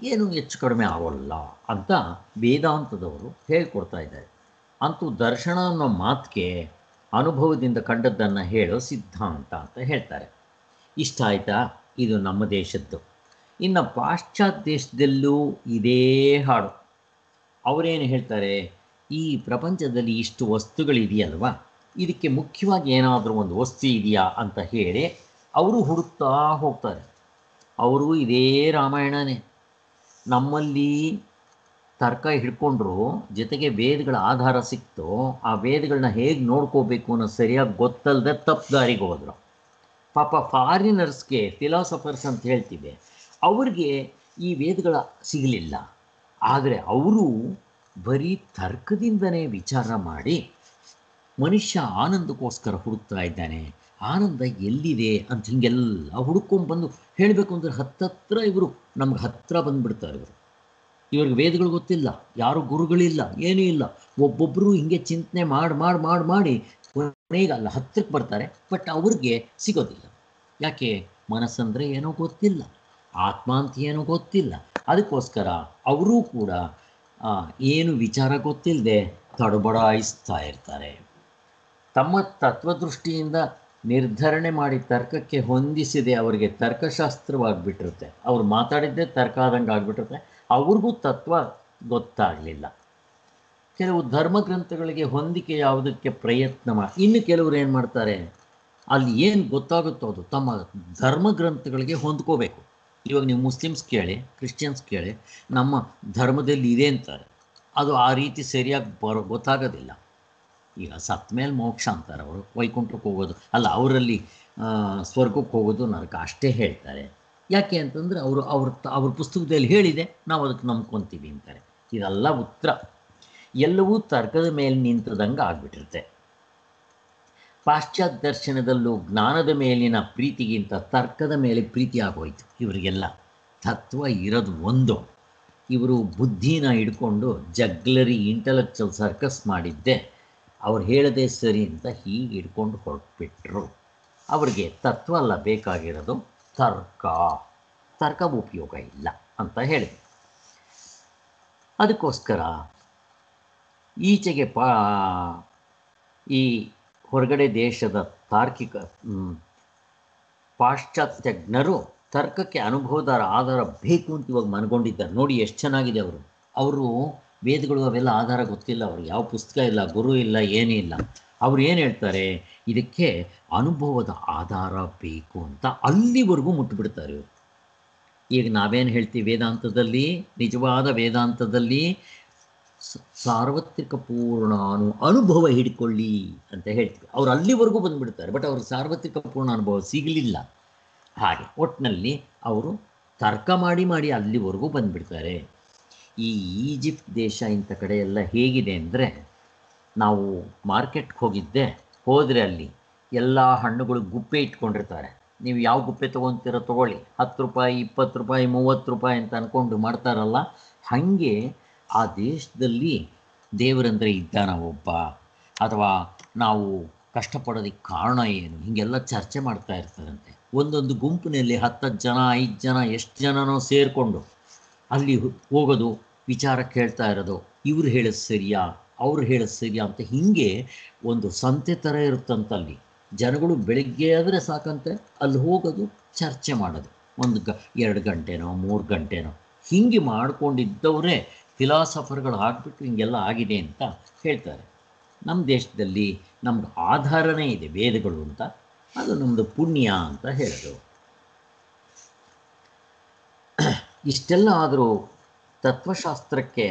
ಏನು ಹೆಚ್ಚು ಕಡಿಮೆ ಆಗೋಲ್ಲ ಅಂತ ವೇದಾಂತದವರು ಹೇಳ್ಕೊಡ್ತಾ ಇದ್ದಾರೆ. ಅಂತೂ ದರ್ಶನ ಅನ್ನೋ ಮಾತಿಗೆ ಅನುಭವದಿಂದ ಕಂಡದ್ದನ್ನು ಹೇಳೋ ಸಿದ್ಧಾಂತ ಅಂತ ಹೇಳ್ತಾರೆ. ಇಷ್ಟ ಆಯಿತಾ? ಇದು ನಮ್ಮ ದೇಶದ್ದು. ಇನ್ನು ಪಾಶ್ಚಾತ್ಯ ದೇಶದಲ್ಲೂ ಇದೇ ಹಾಡು. ಅವರೇನು ಹೇಳ್ತಾರೆ? ಈ ಪ್ರಪಂಚದಲ್ಲಿ ಇಷ್ಟು ವಸ್ತುಗಳಿದೆಯಲ್ವಾ? ಇದಕ್ಕೆ ಮುಖ್ಯವಾಗಿ ಏನಾದರೂ ಒಂದು ವಸ್ತು ಇದೆಯಾ ಅಂತ ಹೇಳಿ ಅವರು ಹುಡುಕ್ತಾ ಹೋಗ್ತಾರೆ. ಅವರು ಇದೇ ರಾಮಾಯಣನೇ. ನಮ್ಮಲ್ಲಿ ತರ್ಕ ಹಿಡ್ಕೊಂಡ್ರು ಜೊತೆಗೆ ವೇದಗಳ ಆಧಾರ ಸಿಕ್ತು. ಆ ವೇದಗಳನ್ನ ಹೇಗೆ ನೋಡ್ಕೋಬೇಕು ಅನ್ನೋ ಸರಿಯಾಗಿ ಗೊತ್ತಲ್ಲದೆ ತಪ್ಪು ದಾರಿಗೆ ಹೋದ್ರು. ಪಾಪ ಫಾರಿನರ್ಸ್ಗೆ ಫಿಲಾಸಫರ್ಸ್ ಅಂತ ಹೇಳ್ತೀವಿ ಅವ್ರಿಗೆ ಈ ವೇದಗಳ ಸಿಗಲಿಲ್ಲ. ಆದರೆ ಅವರು ಬರೀ ತರ್ಕದಿಂದನೇ ವಿಚಾರ ಮಾಡಿ ಮನುಷ್ಯ ಆನಂದಕ್ಕೋಸ್ಕರ ಹುಡುಕ್ತಾ ಇದ್ದಾನೆ, ಆನಂದ ಎಲ್ಲಿದೆ ಅಂತ ಹಿಂಗೆಲ್ಲ ಹುಡುಕೊಂಡ್ಬಂದು ಹೇಳಬೇಕು ಅಂದರೆ ಹತ್ತತ್ರ ಇವರು ನಮ್ಗೆ ಹತ್ತಿರ ಬಂದುಬಿಡ್ತಾರೆ ಇವರು. ಇವ್ರಿಗೆ ವೇದಗಳು ಗೊತ್ತಿಲ್ಲ, ಯಾರು ಗುರುಗಳಿಲ್ಲ, ಏನೂ ಇಲ್ಲ. ಒಬ್ಬೊಬ್ಬರು ಹಿಂಗೆ ಚಿಂತನೆ ಮಾಡಿ ಮಾಡಿ ಮಾಡಿ ಮಾಡಿ ಕೊನೆಗೆ ಅಲ್ಲ ಹತ್ತಿರಕ್ಕೆ ಬರ್ತಾರೆ, ಬಟ್ ಅವ್ರಿಗೆ ಸಿಗೋದಿಲ್ಲ. ಯಾಕೆ? ಮನಸ್ಸಂದರೆ ಏನೋ ಗೊತ್ತಿಲ್ಲ. ಆತ್ಮ ಅಂತ ಏನು ಗೊತ್ತಿಲ್ಲ. ಅದಕ್ಕೋಸ್ಕರ ಅವರೂ ಕೂಡ ಏನು ವಿಚಾರ ಗೊತ್ತಿಲ್ಲದೆ ತಡಬಡಾಯಿಸ್ತಾ ಇರ್ತಾರೆ. ತಮ್ಮ ತತ್ವದೃಷ್ಟಿಯಿಂದ ನಿರ್ಧರಣೆ ಮಾಡಿ ತರ್ಕಕ್ಕೆ ಹೊಂದಿಸಿದೆ ಅವರಿಗೆ ತರ್ಕಶಾಸ್ತ್ರವಾಗಿಬಿಟ್ಟಿರುತ್ತೆ. ಅವ್ರು ಮಾತಾಡಿದ್ದೇ ತರ್ಕ ಆದಂಗೆ ಆಗಿಬಿಟ್ಟಿರುತ್ತೆ. ಅವ್ರಿಗೂ ತತ್ವ ಗೊತ್ತಾಗಲಿಲ್ಲ. ಕೆಲವು ಧರ್ಮಗ್ರಂಥಗಳಿಗೆ ಹೊಂದಿಕೆ ಯಾವುದಕ್ಕೆ ಪ್ರಯತ್ನ ಮಾಡಿ ಇನ್ನು ಕೆಲವರು ಏನು ಮಾಡ್ತಾರೆ ಅಲ್ಲಿ ಏನು ಗೊತ್ತಾಗುತ್ತೋ ಅದು ತಮ್ಮ ಧರ್ಮಗ್ರಂಥಗಳಿಗೆ ಹೊಂದ್ಕೋಬೇಕು. ಇವಾಗ ನೀವು ಮುಸ್ಲಿಮ್ಸ್ ಕೇಳಿ, ಕ್ರಿಶ್ಚಿಯನ್ಸ್ ಕೇಳಿ, ನಮ್ಮ ಧರ್ಮದಲ್ಲಿ ಇದೆ ಅಂತಾರೆ. ಅದು ಆ ರೀತಿ ಸರಿಯಾಗಿ ಬರೋ ಗೊತ್ತಾಗೋದಿಲ್ಲ. ಈಗ ಸತ್ ಮೇಲೆ ಮೋಕ್ಷ ಅಂತಾರೆ ಅವರು, ವೈಕುಂಠಕ್ಕೆ ಹೋಗೋದು. ಅಲ್ಲ, ಅವರಲ್ಲಿ ಸ್ವರ್ಗಕ್ಕೆ ಹೋಗೋದು ನರಕ ಅಷ್ಟೇ ಹೇಳ್ತಾರೆ. ಯಾಕೆ ಅಂತಂದರೆ ಅವರು, ಅವ್ರ ಅವ್ರ ಪುಸ್ತಕದಲ್ಲಿ ಹೇಳಿದೆ, ನಾವು ಅದಕ್ಕೆ ನಂಬ್ಕೊತೀವಿ ಅಂತಾರೆ. ಇದೆಲ್ಲ ಉತ್ತರ. ಎಲ್ಲವೂ ತರ್ಕದ ಮೇಲೆ ನಿಂತದಂಗೆ ಆಗ್ಬಿಟ್ಟಿರುತ್ತೆ. ಪಾಶ್ಚಾತ್ಯ ದರ್ಶನದಲ್ಲೂ ಜ್ಞಾನದ ಮೇಲಿನ ಪ್ರೀತಿಗಿಂತ ತರ್ಕದ ಮೇಲೆ ಪ್ರೀತಿ ಆಗೋಯ್ತು ಇವರಿಗೆಲ್ಲ. ತತ್ವ ಇರೋದು ಒಂದು. ಇವರು ಬುದ್ಧಿನ ಹಿಡ್ಕೊಂಡು ಜಗ್ಲರಿ ಇಂಟಲೆಕ್ಚುವಲ್ ಸರ್ಕಸ್ ಮಾಡಿದ್ದೆ. ಅವ್ರು ಹೇಳದೆ ಸರಿ ಅಂತ ಹೀಗೆ ಹಿಡ್ಕೊಂಡು ಹೊರಟ್ಬಿಟ್ರು. ಅವ್ರಿಗೆ ತತ್ವ ಅಲ್ಲ ಬೇಕಾಗಿರೋದು ತರ್ಕ. ತರ್ಕ ಉಪಯೋಗ ಇಲ್ಲ ಅಂತ ಹೇಳಿದೆ ಅದಕ್ಕೋಸ್ಕರ ಈಚೆಗೆ ಪಾ ಈ ಹೊರಗಡೆ ದೇಶದ ತಾರ್ಕಿಕ ಪಾಶ್ಚಾತ್ಯಜ್ಞರು ತರ್ಕಕ್ಕೆ ಅನುಭವದ ಆಧಾರ ಬೇಕು ಅಂತ ಇವಾಗ ಮನ್ಕೊಂಡಿದ್ದಾರೆ ನೋಡಿ ಎಷ್ಟು ಚೆನ್ನಾಗಿದೆ ಅವರು. ಅವರು ವೇದಗಳು ಅವೆಲ್ಲ ಆಧಾರ ಗೊತ್ತಿಲ್ಲ. ಅವರು ಯಾವ ಪುಸ್ತಕ ಇಲ್ಲ, ಗುರು ಇಲ್ಲ, ಏನೂ ಇಲ್ಲ. ಅವ್ರು ಏನು ಹೇಳ್ತಾರೆ? ಇದಕ್ಕೆ ಅನುಭವದ ಆಧಾರ ಬೇಕು ಅಂತ ಅಲ್ಲಿವರೆಗೂ ಮುಟ್ಬಿಡ್ತಾರೆ ಇವರು. ಈಗ ನಾವೇನು ಹೇಳ್ತೀವಿ ವೇದಾಂತದಲ್ಲಿ? ನಿಜವಾದ ವೇದಾಂತದಲ್ಲಿ ಸಾರ್ವತ್ರಿಕ ಪೂರ್ಣಾನು ಅನುಭವ ಹಿಡ್ಕೊಳ್ಳಿ ಅಂತ ಹೇಳ್ತೀವಿ. ಅವ್ರು ಅಲ್ಲಿವರೆಗೂ ಬಂದುಬಿಡ್ತಾರೆ ಬಟ್ ಅವ್ರಿಗೆ ಸಾರ್ವತ್ರಿಕ ಪೂರ್ಣ ಅನುಭವ ಸಿಗಲಿಲ್ಲ. ಹಾಗೆ ಒಟ್ಟಿನಲ್ಲಿ ಅವರು ತರ್ಕ ಮಾಡಿ ಮಾಡಿ ಅಲ್ಲಿವರೆಗೂ ಬಂದುಬಿಡ್ತಾರೆ. ಈ ಈಜಿಪ್ಟ್ ದೇಶ ಇಂಥ ಕಡೆ ಎಲ್ಲ ಹೇಗಿದೆ ಅಂದರೆ, ನಾವು ಮಾರ್ಕೆಟ್ಗೆ ಹೋಗಿದ್ದೆ, ಹೋದರೆ ಅಲ್ಲಿ ಎಲ್ಲ ಹಣ್ಣುಗಳು ಗುಪ್ಪೆ ಇಟ್ಕೊಂಡಿರ್ತಾರೆ. ನೀವು ಯಾವ ಗುಪ್ಪೆ ತೊಗೊತೀರೋ ತೊಗೊಳ್ಳಿ. ಹತ್ತು ರೂಪಾಯಿ, ಇಪ್ಪತ್ತು ರೂಪಾಯಿ, ಮೂವತ್ತು ರೂಪಾಯಿ ಅಂತ ಅಂದ್ಕೊಂಡು ಮಾಡ್ತಾರಲ್ಲ, ಹಾಗೆ ಆ ದೇಶದಲ್ಲಿ ದೇವರಂದರೆ ಇದ್ದಾನ ಒಬ್ಬ, ಅಥವಾ ನಾವು ಕಷ್ಟಪಡೋದಕ್ಕೆ ಕಾರಣ ಏನು? ಹೀಗೆಲ್ಲ ಚರ್ಚೆ ಮಾಡ್ತಾ ಇರ್ತಾರಂತೆ ಒಂದೊಂದು ಗುಂಪಿನಲ್ಲಿ ಹತ್ತತ್ತು ಜನ, ಐದು ಜನ, ಎಷ್ಟು ಜನನೋ ಸೇರಿಕೊಂಡು ಅಲ್ಲಿ ಹೋಗೋದು, ವಿಚಾರ ಕೇಳ್ತಾ ಇರೋದು, ಇವ್ರು ಹೇಳೋದು ಸರಿಯಾ, ಅವ್ರು ಹೇಳೋದು ಸರಿಯಾ ಅಂತ ಹೀಗೆ ಒಂದು ಸಂತೆ ಥರ ಇರುತ್ತಂತಲ್ಲಿ ಜನಗಳು ಬೆಳಿಗ್ಗೆ ಆದರೆ ಸಾಕಂತೆ, ಅಲ್ಲಿ ಹೋಗೋದು, ಚರ್ಚೆ ಮಾಡೋದು. ಒಂದು ಗ, ಎರಡು ಗಂಟೆನೋ, ಮೂರು ಗಂಟೆನೋ. ಹೀಗೆ ಮಾಡ್ಕೊಂಡಿದ್ದವರೇ ಫಿಲಾಸಫರ್ಗಳು ಹಾಕ್ಬಿಟ್ಟು ಹಿಂಗೆಲ್ಲ ಆಗಿದೆ ಅಂತ ಹೇಳ್ತಾರೆ. ನಮ್ಮ ದೇಶದಲ್ಲಿ ನಮ್ಗೆ ಆಧಾರನೇ ಇದೆ ವೇದಗಳು ಅಂತ. ಅದು ನಮ್ಮದು ಪುಣ್ಯ ಅಂತ ಹೇಳೋದು. ಇಷ್ಟೆಲ್ಲ ಆದರೂ ತತ್ವಶಾಸ್ತ್ರಕ್ಕೆ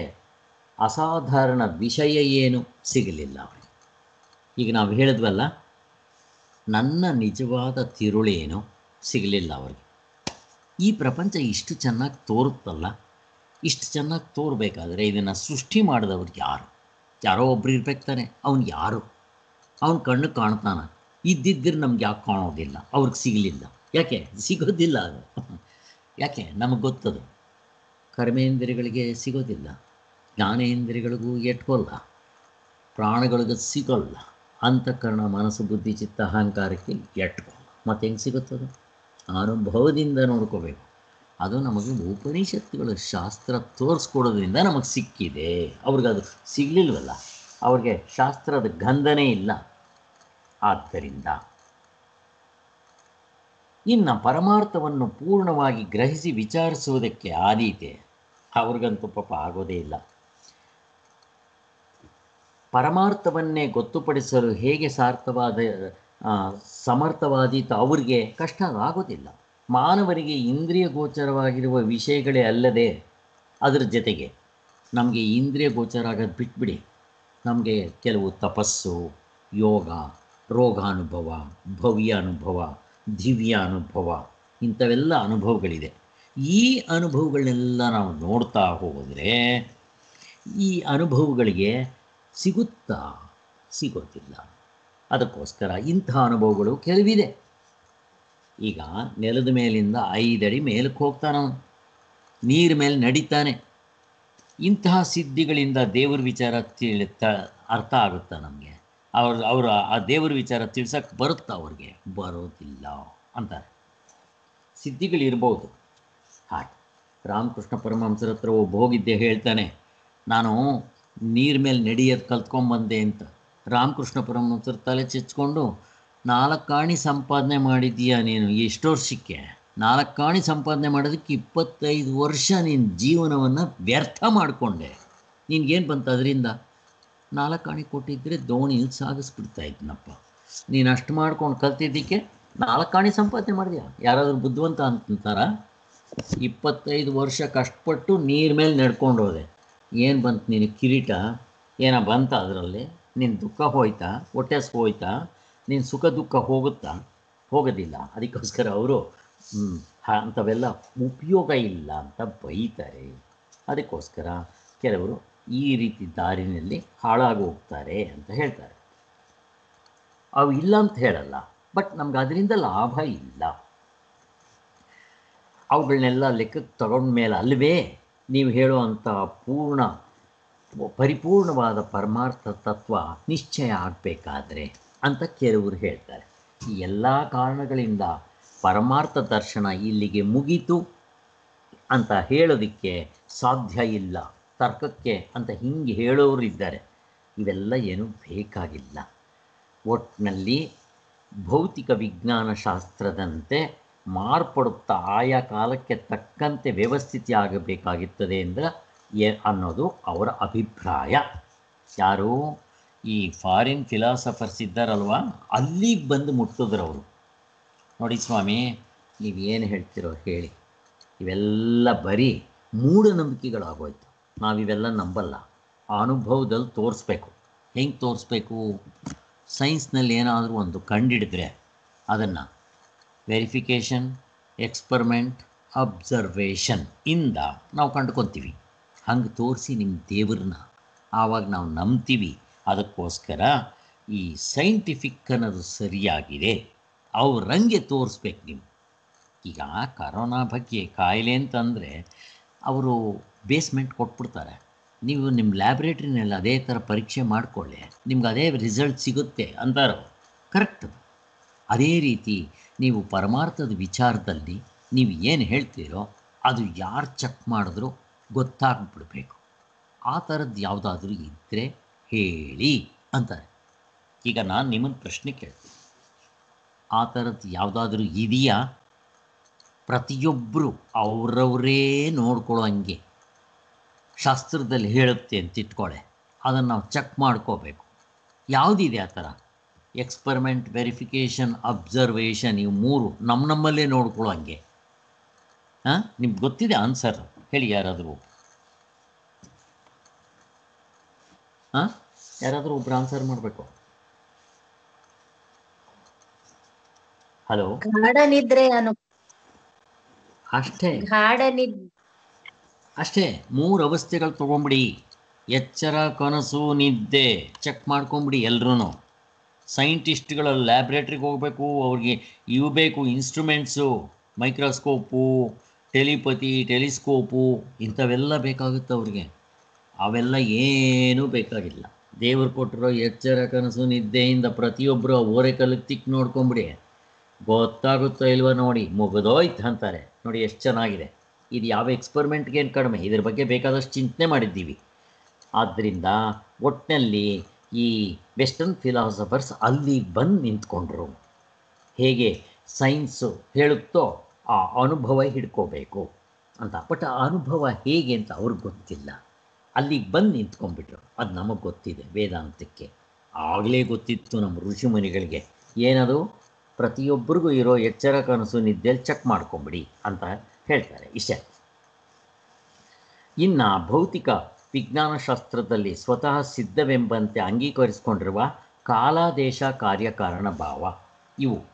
ಅಸಾಧಾರಣ ವಿಷಯ ಏನು ಸಿಗಲಿಲ್ಲ. ಅವರಿಗೆ ಈಗ ನಾವು ಹೇಳಿದ್ವಲ್ಲ, ನನ್ನ ನಿಜವಾದ ತಿರುಳೇನು ಸಿಗಲಿಲ್ಲ ಅವರಿಗೆ. ಈ ಪ್ರಪಂಚ ಇಷ್ಟು ಚೆನ್ನಾಗಿ ತೋರುತ್ತಲ್ಲ ಇಷ್ಟು ಚೆನ್ನಾಗಿ ತೋರಬೇಕಾದ್ರೆ ಇದನ್ನು ಸೃಷ್ಟಿ ಮಾಡಿದವ್ರು ಯಾರು? ಯಾರೋ ಒಬ್ರು ಇರ್ಬೇಕು ತಾನೆ, ಅವ್ನು ಯಾರು? ಅವನ ಕಣ್ಣು ಕಾಣ್ತಾನ. ಇದ್ದಿದ್ದರೆ ನಮ್ಗೆ ಯಾಕೆ ಕಾಣೋದಿಲ್ಲ? ಅವ್ರಿಗೆ ಸಿಗಲಿಲ್ಲ. ಯಾಕೆ? ಸಿಗೋದಿಲ್ಲ ಅದು. ಯಾಕೆ? ನಮಗೆ ಗೊತ್ತದು. ಕರ್ಮೇಂದ್ರಿಯಗಳಿಗೆ ಸಿಗೋದಿಲ್ಲ. ಜ್ಞಾನೇಂದ್ರಿಯಗಳಿಗೂ ಎಟ್ಕೊಲ್ಲ. ಪ್ರಾಣಗಳಿಗೂ ಸಿಗೋಲ್ಲ. ಅಂತಃಕರಣ, ಮನಸ್ಸು, ಬುದ್ಧಿ, ಚಿತ್ತ, ಅಹಂಕಾರಕ್ಕೆ ಎಟ್ಕೊಲ್ಲ. ಮತ್ತೆ ಹೆಂಗೆ ಸಿಗುತ್ತದು? ಅನುಭವದಿಂದ ನೋಡ್ಕೋಬೇಕು. ಅದು ನಮಗೆ ಉಪನಿಷತ್ತುಗಳ ಶಾಸ್ತ್ರ ತೋರಿಸ್ಕೊಡೋದ್ರಿಂದ ನಮಗೆ ಸಿಕ್ಕಿದೆ. ಅವ್ರಿಗೆ ಅದು ಸಿಗಲಿಲ್ವಲ್ಲ? ಅವ್ರಿಗೆ ಶಾಸ್ತ್ರದ ಗಂಧನೇ ಇಲ್ಲ. ಆದ್ದರಿಂದ ಇನ್ನು ಪರಮಾರ್ಥವನ್ನು ಪೂರ್ಣವಾಗಿ ಗ್ರಹಿಸಿ ವಿಚಾರಿಸುವುದಕ್ಕೆ ಆದೀತೆ. ಅವ್ರಿಗಂತೂ ಪಾಪ ಆಗೋದೇ ಇಲ್ಲ. ಪರಮಾರ್ಥವನ್ನೇ ಗೊತ್ತುಪಡಿಸಲು ಹೇಗೆ ಸಾರ್ಥವಾದ ಸಮರ್ಥವಾದೀತ ಅವರಿಗೆ ಕಷ್ಟ ಆಗೋದಿಲ್ಲ. ಮಾನವರಿಗೆ ಇಂದ್ರಿಯ ಗೋಚರವಾಗಿರುವ ವಿಷಯಗಳೇ ಅಲ್ಲದೆ ಅದರ ಜೊತೆಗೆ ನಮಗೆ ಇಂದ್ರಿಯ ಗೋಚರ ಆಗೋದು ಬಿಟ್ಬಿಡಿ. ನಮಗೆ ಕೆಲವು ತಪಸ್ಸು, ಯೋಗ, ರೋಗಾನುಭವ, ಭವ್ಯ ಅನುಭವ, ದಿವ್ಯ ಅನುಭವ ಇಂಥವೆಲ್ಲ ಅನುಭವಗಳಿದೆ. ಈ ಅನುಭವಗಳನ್ನೆಲ್ಲ ನಾವು ನೋಡ್ತಾ ಹೋದರೆ ಈ ಅನುಭವಗಳಿಗೆ ಸಿಗುತ್ತಾ ಸಿಗೋದಿಲ್ಲ. ಅದಕ್ಕೋಸ್ಕರ ಇಂಥ ಅನುಭವಗಳು ಕೆಲವಿದೆ. ಈಗ ನೆಲದ ಮೇಲಿಂದ ಐದಡಿ ಮೇಲಕ್ಕೆ ಹೋಗ್ತಾನೆ ಅವನು. ನೀರ ಮೇಲೆ ನಡೀತಾನೆ. ಇಂತಹ ಸಿದ್ಧಿಗಳಿಂದ ದೇವ್ರ ವಿಚಾರ ತಿಳಿತ ಅರ್ಥ ಆಗುತ್ತಾ ನಮಗೆ. ಅವ್ರ, ಅವರ ಆ ದೇವ್ರ ವಿಚಾರ ತಿಳ್ಸಕ್ಕೆ ಬರುತ್ತಾ ಅವ್ರಿಗೆ? ಬರೋದಿಲ್ಲ ಅಂತಾರೆ. ಸಿದ್ಧಿಗಳಿರ್ಬೋದು. ಹಾಗೆ ರಾಮಕೃಷ್ಣ ಪರಮಹಂಸರ ಹತ್ರ ಒಬ್ಬ ಹೋಗಿದ್ದೆ ಹೇಳ್ತಾನೆ, ನಾನು ನೀರ ಮೇಲೆ ನಡೆಯೋದು ಕಲ್ತ್ಕೊಂಬಂದೆ ಅಂತ. ರಾಮಕೃಷ್ಣ ಪರಮಹಂಸರ ತಲೆ ಚೆಚ್ಕೊಂಡು ನಾಲ್ಕು ಕಾಣಿ ಸಂಪಾದನೆ ಮಾಡಿದ್ದೀಯಾ ನೀನು? ಎಷ್ಟು ವರ್ಷಕ್ಕೆ ನಾಲ್ಕಾಣಿ ಸಂಪಾದನೆ ಮಾಡೋದಕ್ಕೆ ಇಪ್ಪತ್ತೈದು ವರ್ಷ ನಿನ್ನ ಜೀವನವನ್ನು ವ್ಯರ್ಥ ಮಾಡಿಕೊಂಡೆ. ನಿನಗೇನು ಬಂತು ಅದರಿಂದ? ನಾಲ್ಕಾಣಿ ಕೊಟ್ಟಿದ್ದರೆ ದೋಣಿ ಸಾಗಿಸ್ಬಿಡ್ತಾ ಇದ್ನಪ್ಪ. ನೀನು ಅಷ್ಟು ಮಾಡ್ಕೊಂಡು ಕಲ್ತಿದ್ದಕ್ಕೆ ನಾಲ್ಕಾಣಿ ಸಂಪಾದನೆ ಮಾಡಿದ್ಯಾ? ಯಾರಾದರೂ ಬುದ್ಧಿವಂತ ಅಂತಾರ? ಇಪ್ಪತ್ತೈದು ವರ್ಷ ಕಷ್ಟಪಟ್ಟು ನೀರ ಮೇಲೆ ನಡ್ಕೊಂಡು ಹೋದೆ. ಏನು ಬಂತು ನಿನಗೆ ಕಿರೀಟ? ಏನೋ ಬಂತ ಅದರಲ್ಲಿ? ನಿನ್ನ ದುಃಖ ಹೋಯ್ತಾ? ಹೊಟ್ಟೆಸ್ ಹೋಯ್ತಾ? ನಿನ್ನ ಸುಖ ದುಃಖ ಹೋಗುತ್ತಾ? ಹೋಗೋದಿಲ್ಲ. ಅದಕ್ಕೋಸ್ಕರ ಅವರು ಅಂಥವೆಲ್ಲ ಉಪಯೋಗ ಇಲ್ಲ ಅಂತ ಬೈತಾರೆ. ಅದಕ್ಕೋಸ್ಕರ ಕೆಲವರು ಈ ರೀತಿ ದಾರಿನಲ್ಲಿ ಹಾಳಾಗಿ ಹೋಗ್ತಾರೆ ಅಂತ ಹೇಳ್ತಾರೆ. ಅವು ಇಲ್ಲ ಅಂತ ಹೇಳಲ್ಲ, ಬಟ್ ನಮ್ಗೆ ಅದರಿಂದ ಲಾಭ ಇಲ್ಲ. ಅವುಗಳನ್ನೆಲ್ಲ ಲೆಕ್ಕಕ್ಕೆ ತಗೊಂಡ ಮೇಲೆ ಅಲ್ವೇ? ನೀವು ಹೇಳುವಂಥ ಪೂರ್ಣ, ಪರಿಪೂರ್ಣವಾದ ಪರಮಾರ್ಥ ತತ್ವ ನಿಶ್ಚಯ ಆಗಬೇಕಾದ್ರೆ. ಅಂತ ಕೆಲವರು ಹೇಳ್ತಾರೆ. ಈ ಎಲ್ಲ ಕಾರಣಗಳಿಂದ ಪರಮಾರ್ಥ ದರ್ಶನ ಇಲ್ಲಿಗೆ ಮುಗೀತು ಅಂತ ಹೇಳೋದಕ್ಕೆ ಸಾಧ್ಯ ಇಲ್ಲ. ತರ್ಕಕ್ಕೆ ಅಂತ ಹಿಂಗೆ ಹೇಳೋರು ಇದ್ದಾರೆ. ಇವೆಲ್ಲ ಏನೂ ಬೇಕಾಗಿಲ್ಲ. ಒಟ್ಟಿನಲ್ಲಿ ಭೌತಿಕ ವಿಜ್ಞಾನ ಶಾಸ್ತ್ರದಂತೆ ಮಾರ್ಪಡುತ್ತಾ ಆಯಾ ಕಾಲಕ್ಕೆ ತಕ್ಕಂತೆ ವ್ಯವಸ್ಥಿತಿ ಆಗಬೇಕಾಗುತ್ತದೆ ಎಂದ ಅನ್ನೋದು ಅವರ ಅಭಿಪ್ರಾಯ. ಯಾರು? ಈ ಫಾರಿನ್ ಫಿಲಾಸಫರ್ಸ್ ಇದ್ದಾರಲ್ವಾ? ಅಲ್ಲಿಗೆ ಬಂದು ಮುಟ್ಟಿದ್ರು ಅವರು. ನೋಡಿ ಸ್ವಾಮಿ, ನೀವು ಏನು ಹೇಳ್ತಿರೋ ಹೇಳಿ. ಇವೆಲ್ಲ ಬರೀ ಮೂಢನಂಬಿಕೆಗಳಾಗೋಯ್ತು. ನಾವಿವೆಲ್ಲ ನಂಬಲ್ಲ. ಆ ಅನುಭವದಲ್ಲಿ ತೋರಿಸ್ಬೇಕು. ಹೆಂಗೆ ತೋರಿಸ್ಬೇಕು? ಸೈನ್ಸ್ನಲ್ಲಿ ಏನಾದರೂ ಒಂದು ಕಂಡಿಡಿದ್ರೆ ಅದನ್ನು. ವೆರಿಫಿಕೇಷನ್ ಎಕ್ಸ್ಪರಿಮೆಂಟ್ ಅಬ್ಸರ್ವೇಷನ್ ಇಂದ ನಾವು ಕಂಡ್ಕೊತೀವಿ. ಹಂಗೆ ತೋರಿಸಿ ನಿಮ್ಮ ದೇವ್ರನ್ನ. ಆವಾಗ ನಾವು ನಂಬ್ತೀವಿ. ಅದಕ್ಕೋಸ್ಕರ ಈ ಸೈಂಟಿಫಿಕ್ ಅನ್ನೋದು ಸರಿಯಾಗಿದೆ. ಅವ್ರಂಗೆ ತೋರಿಸ್ಬೇಕು ನೀವು ಈಗ ಕರೋನಾ ಬಗ್ಗೆ ಕಾಯಿಲೆ ಅಂತಂದರೆ ಅವರು ಬೇಸ್ಮೆಂಟ್ ಕೊಟ್ಬಿಡ್ತಾರೆ. ನೀವು ನಿಮ್ಮ ಲ್ಯಾಬ್ರೇಟ್ರಿನಲ್ಲಿ ಅದೇ ಥರ ಪರೀಕ್ಷೆ ಮಾಡಿಕೊಳ್ಳಿ, ನಿಮ್ಗೆ ಅದೇ ರಿಸಲ್ಟ್ ಸಿಗುತ್ತೆ ಅಂತಾರೋ, ಕರೆಕ್ಟ್ ಅದೇ. ರೀತಿ ನೀವು ಪರಮಾರ್ಥದ ವಿಚಾರದಲ್ಲಿ ನೀವು ಏನು ಹೇಳ್ತೀರೋ, ಅದು ಯಾರು ಚೆಕ್ ಮಾಡಿದ್ರೂ ಗೊತ್ತಾಗ್ಬಿಡ್ಬೇಕು. ಆ ಥರದ್ದು ಯಾವುದಾದ್ರೂ ಇದ್ದರೆ ಹೇಳಿ ಅಂತಾರೆ. ಈಗ ನಾನು ನಿಮ್ಮನ್ನು ಪ್ರಶ್ನೆ ಕೇಳ್ತೀನಿ. ಆ ಥರದ್ದು ಯಾವುದಾದ್ರೂ ಇದೆಯಾ? ಪ್ರತಿಯೊಬ್ಬರು ಅವರವರೇ ನೋಡ್ಕೊಳ್ಳೋ ಹಂಗೆ. ಶಾಸ್ತ್ರದಲ್ಲಿ ಹೇಳುತ್ತೆ ಅಂತ ಇಟ್ಕೊಳ್ಳೆ ಅದನ್ನು ನಾವು ಚೆಕ್ ಮಾಡ್ಕೋಬೇಕು. ಯಾವುದಿದೆ ಆ ಥರ ಎಕ್ಸ್ಪರಿಮೆಂಟ್ ವೆರಿಫಿಕೇಷನ್ ಅಬ್ಸರ್ವೇಷನ್ ಇವು ಮೂರು ನಮ್ಮ ನಮ್ಮಲ್ಲೇ ನೋಡ್ಕೊಳ್ಳೋ ಹಂಗೆ. ಹಾಂ? ನಿಮ್ಗೆ ಗೊತ್ತಿದೆ ಆನ್ಸರ್ ಹೇಳಿ ಯಾರಾದರೂ. ಹಾಂ? ಯಾರಾದರೂ ಒಬ್ರು ಆನ್ಸರ್ ಮಾಡಬೇಕು. ಹಲೋ ಅನು ಅಷ್ಟೇ. ಗಾಢ ನಿದ್ ಅಷ್ಟೇ. ಮೂರು ಅವಸ್ಥೆಗಳು ತೊಗೊಂಬಿಡಿ. ಎಚ್ಚರ ಕನಸು ನಿದ್ದೆ. ಚೆಕ್ ಮಾಡ್ಕೊಂಬಿಡಿ ಎಲ್ರೂ ಸೈಂಟಿಸ್ಟ್ಗಳು ಲ್ಯಾಬ್ರೇಟ್ರಿಗೆ ಹೋಗಬೇಕು ಅವ್ರಿಗೆ ಇವು ಬೇಕು ಇನ್ಸ್ಟ್ರೂಮೆಂಟ್ಸು ಮೈಕ್ರೋಸ್ಕೋಪು ಟೆಲಿಪತಿ ಟೆಲಿಸ್ಕೋಪು ಇಂಥವೆಲ್ಲ ಬೇಕಾಗುತ್ತೆ ಅವ್ರಿಗೆ. ಅವೆಲ್ಲ ಏನೂ ಬೇಕಾಗಿಲ್ಲ. ದೇವರು ಕೊಟ್ಟಿರೋ ಎಚ್ಚರ ಕನಸು ನಿದ್ದೆಯಿಂದ ಪ್ರತಿಯೊಬ್ಬರು ಓರೆಕಲ್ಲಿಗೆ ತಿಕ್ ನೋಡ್ಕೊಂಬಿಡಿ. ಗೊತ್ತಾಗುತ್ತೋ ಇಲ್ವ ನೋಡಿ, ಮುಗಿದೋಯ್ತು ಅಂತಾರೆ. ನೋಡಿ ಎಷ್ಟು ಚೆನ್ನಾಗಿದೆ. ಇದು ಯಾವ ಎಕ್ಸ್ಪರಿಮೆಂಟ್ಗೆ ಏನು ಕಡಿಮೆ? ಇದ್ರ ಬಗ್ಗೆ ಬೇಕಾದಷ್ಟು ಚಿಂತನೆ ಮಾಡಿದ್ದೀವಿ. ಆದ್ದರಿಂದ ಒಟ್ಟಿನಲ್ಲಿ ಈ ವೆಸ್ಟರ್ನ್ ಫಿಲಾಸಫರ್ಸ್ ಅಲ್ಲಿ ಬಂದು ನಿಂತ್ಕೊಂಡ್ರು. ಹೇಗೆ ಸೈನ್ಸು ಹೇಳುತ್ತೋ ಆ ಅನುಭವ ಹಿಡ್ಕೋಬೇಕು ಅಂತ. ಬಟ್ ಆ ಅನುಭವ ಹೇಗೆ ಅಂತ ಅವ್ರಿಗೆ ಗೊತ್ತಿಲ್ಲ. ಅಲ್ಲಿಗೆ ಬಂದು ನಿಂತ್ಕೊಂಡ್ಬಿಟ್ರು. ಅದು ನಮಗೆ ಗೊತ್ತಿದೆ, ವೇದಾಂತಕ್ಕೆ. ಆಗಲೇ ಗೊತ್ತಿತ್ತು ನಮ್ಮ ಋಷಿಮುನಿಗಳಿಗೆ ಏನದು? ಪ್ರತಿಯೊಬ್ಬರಿಗೂ ಇರೋ ಎಚ್ಚರ ಕನಸು ನಿದ್ದೆಯಲ್ಲಿ ಚೆಕ್ ಮಾಡ್ಕೊಂಬಿಡಿ ಅಂತ ಹೇಳ್ತಾರೆ. ಇಷ್ಟೇ. ಇನ್ನು ಭೌತಿಕ ವಿಜ್ಞಾನಶಾಸ್ತ್ರದಲ್ಲಿ ಸ್ವತಃ ಸಿದ್ಧವೆಂಬಂತೆ ಅಂಗೀಕರಿಸಿಕೊಂಡಿರುವ ಕಾಲಾದೇಶ ಕಾರ್ಯಕಾರಣ ಭಾವ ಇವು.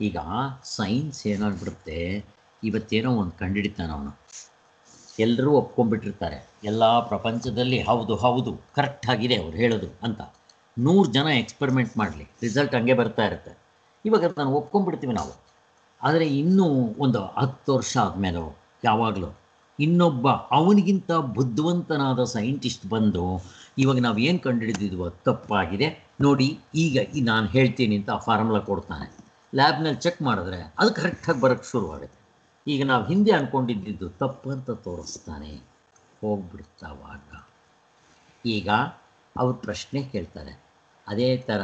ಈಗ ಸೈನ್ಸ್ ಏನಾಗ್ಬಿಡುತ್ತೆ ಇವತ್ತೇನೋ ಒಂದು ಕಂಡಿಡಿತಾನೆ ಅವನು ಎಲ್ಲರೂ ಒಪ್ಕೊಂಡ್ಬಿಟ್ಟಿರ್ತಾರೆ. ಎಲ್ಲ ಪ್ರಪಂಚದಲ್ಲಿ ಹೌದು ಹೌದು ಕರೆಕ್ಟ್ ಆಗಿದೆ ಅವ್ರು ಹೇಳೋದು ಅಂತ. ನೂರು ಜನ ಎಕ್ಸ್ಪೆರಿಮೆಂಟ್ ಮಾಡಲಿ ರಿಸಲ್ಟ್ ಹಂಗೆ ಬರ್ತಾ ಇರುತ್ತೆ. ಇವಾಗ ನಾನು ಒಪ್ಕೊಂಡ್ಬಿಡ್ತೀವಿ ನಾವು. ಆದರೆ ಇನ್ನೂ ಒಂದು ಹತ್ತು ವರ್ಷ ಆದಮೇಲೋ ಯಾವಾಗಲೂ ಇನ್ನೊಬ್ಬ ಅವನಿಗಿಂತ ಬುದ್ಧಿವಂತನಾದ ಸೈಂಟಿಸ್ಟ್ ಬಂದು ಇವಾಗ ನಾವು ಏನು ಕಂಡುಹಿಡಿದಿದ್ವೋ ತಪ್ಪಾಗಿದೆ. ನೋಡಿ, ಈಗ ನಾನು ಹೇಳ್ತೀನಿ ಅಂತ ಫಾರ್ಮುಲಾ ಕೊಡ್ತಾನೆ. ಲ್ಯಾಬ್ನಲ್ಲಿ ಚೆಕ್ ಮಾಡಿದ್ರೆ ಅದು ಕರೆಕ್ಟಾಗಿ ಬರೋಕ್ಕೆ ಶುರುವಾಗುತ್ತೆ. ಈಗ ನಾವು ಹಿಂದೆ ಅಂದ್ಕೊಂಡಿದ್ದು ತಪ್ಪು ಅಂತ ತೋರಿಸ್ತಾನೆ ಹೋಗ್ಬಿಡ್ತಾವಾಗ ಈಗ ಅವ್ರು ಪ್ರಶ್ನೆ ಕೇಳ್ತಾರೆ. ಅದೇ ಥರ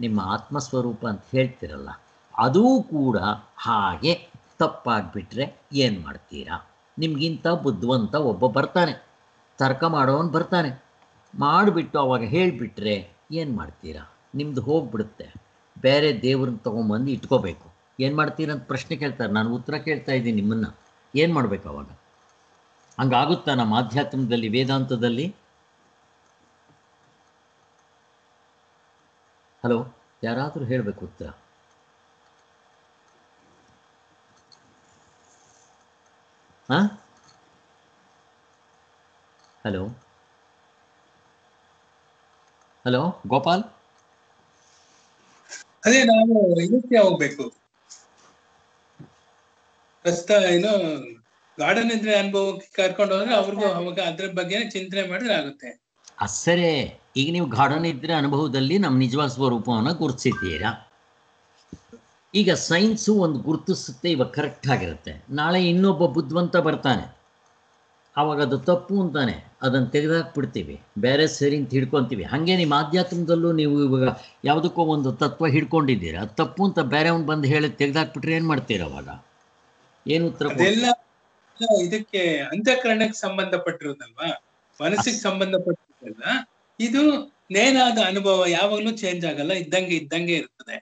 ನಿಮ್ಮ ಆತ್ಮಸ್ವರೂಪ ಅಂತ ಹೇಳ್ತಿರಲ್ಲ, ಅದೂ ಕೂಡ ಹಾಗೆ ತಪ್ಪಾಗಿಬಿಟ್ರೆ ಏನು ಮಾಡ್ತೀರಾ? ನಿಮಗಿಂತ ಬುದ್ಧಿವಂತ ಒಬ್ಬ ಬರ್ತಾನೆ, ತರ್ಕ ಮಾಡೋನು ಬರ್ತಾನೆ. ಮಾಡಿಬಿಟ್ಟು ಅವಾಗ ಹೇಳಿಬಿಟ್ರೆ ಏನು ಮಾಡ್ತೀರಾ? ನಿಮ್ಮದು ಹೋಗ್ಬಿಡುತ್ತೆ. ಬೇರೆ ದೇವ್ರನ್ನ ತೊಗೊಂಬಂದು ಇಟ್ಕೋಬೇಕು. ಏನು ಮಾಡ್ತೀರಾ ಅಂತ ಪ್ರಶ್ನೆ ಕೇಳ್ತಾರೆ. ನಾನು ಉತ್ತರ ಕೇಳ್ತಾ ಇದ್ದೀನಿ ನಿಮ್ಮನ್ನು. ಏನು ಮಾಡಬೇಕು ಅವಾಗ? ಹಂಗಾಗುತ್ತಾ ನಮ್ಮ ಆಧ್ಯಾತ್ಮದಲ್ಲಿ, ವೇದಾಂತದಲ್ಲಿ? ಹಲೋ, ಯಾರಾದರೂ ಹೇಳಬೇಕು ಉತ್ತರ? ಹಾಂ ಹಲೋ? ಹಲೋ, ಗೋಪಾಲ್? ಅದೇ ನಾನು ಇದಕ್ಕೆ ಹೋಗ್ಬೇಕು. ಪ್ರಸ್ತ ಏನು ಗಾರ್ಡನ್ ಇದ್ರೆ ಅನುಭವಕ್ಕೆ ಕರ್ಕೊಂಡು ಹೋದ್ರೆ ಅವ್ರಿಗೂ ಅವಾಗ ಅದ್ರ ಬಗ್ಗೆ ಚಿಂತನೆ ಮಾಡಿದ್ರೆ ಆಗುತ್ತೆ. ಅಸರೇ ಈಗ ನೀವು ಗಾರ್ಡನ್ ಇದ್ರೆ ಅನುಭವದಲ್ಲಿ ನಮ್ಮ ನಿಜವಾದ ಸ್ವರೂಪವನ್ನು ಗುರುತಿಸಿದ್ದೀರಾ? ಈಗ ಸೈನ್ಸು ಒಂದು ಗುರುತಿಸುತ್ತೆ ಇವಾಗ ಕರೆಕ್ಟ್ ಆಗಿರುತ್ತೆ. ನಾಳೆ ಇನ್ನೊಬ್ಬ ಬುದ್ಧಿವಂತ ಬರ್ತಾನೆ. ಅವಾಗ ಅದು ತಪ್ಪು ಅಂತಾನೆ. ಅದನ್ನು ತೆಗೆದಾಕ್ಬಿಡ್ತೀವಿ. ಬೇರೆ ಸರಿ ಅಂತ ಹಿಡ್ಕೊತೀವಿ ಹಾಗೆ ನಿಮ್ಮ ಆಧ್ಯಾತ್ಮದಲ್ಲೂ ನೀವು ಇವಾಗ ಯಾವುದಕ್ಕೋ ಒಂದು ತತ್ವ ಹಿಡ್ಕೊಂಡಿದ್ದೀರಾ? ಅದು ತಪ್ಪು ಅಂತ ಬೇರೆಯವ್ನು ಬಂದು ಹೇಳಿ ತೆಗೆದಾಕ್ಬಿಟ್ರೆ ಏನು ಮಾಡ್ತೀರ ಅವಾಗ? ಏನು ಉತ್ತರ ಇದಕ್ಕೆ ಅಂತಃಕರಣಕ್ಕೆ ಸಂಬಂಧಪಟ್ಟಿರೋದಲ್ವಾ ಮನಸ್ಸಿಗೆ ಸಂಬಂಧಪಟ್ಟಿರೋದಲ್ಲ ಇದು ನೇನಾದ ಅನುಭವ ಯಾವಾಗ್ಲೂ ಚೇಂಜ್ ಆಗಲ್ಲ ಇದ್ದಂಗೆ ಇದ್ದಂಗೆ ಇರ್ತದೆ.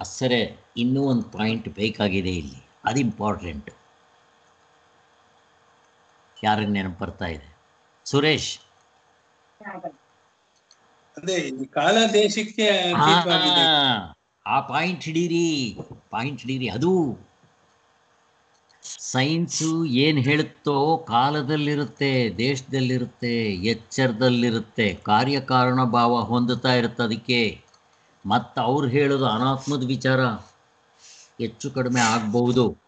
ಅಸರೆ ಇನ್ನೂ ಒಂದು ಪಾಯಿಂಟ್ ಬೇಕಾಗಿದೆ ಇಲ್ಲಿ. ಅದು ಇಂಪಾರ್ಟೆಂಟ್ ಯಾರನ್ನ ನೆನಪು ಬರ್ತಾ ಇದೆ? ಸುರೇಶ್. ಅದೇ ಕಾಲ ದೇಶಕ್ಕೆ ಆ ಪಾಯಿಂಟ್ ಹಿಡೀರಿ. ಪಾಯಿಂಟ್ ಹಿಡೀರಿ ಅದು. ಸೈನ್ಸು ಏನು ಹೇಳುತ್ತೋ ಕಾಲದಲ್ಲಿರುತ್ತೆ, ದೇಶದಲ್ಲಿರುತ್ತೆ, ಎಚ್ಚರದಲ್ಲಿರುತ್ತೆ, ಕಾರ್ಯಕಾರಣ ಭಾವ ಹೊಂದುತ್ತಾ ಇರುತ್ತೆ ಅದಕ್ಕೆ. ಮತ್ತು ಅವ್ರು ಹೇಳೋದು ಅನಾತ್ಮದ ವಿಚಾರ ಹೆಚ್ಚು ಕಡಿಮೆ ಆಗ್ಬಹುದು.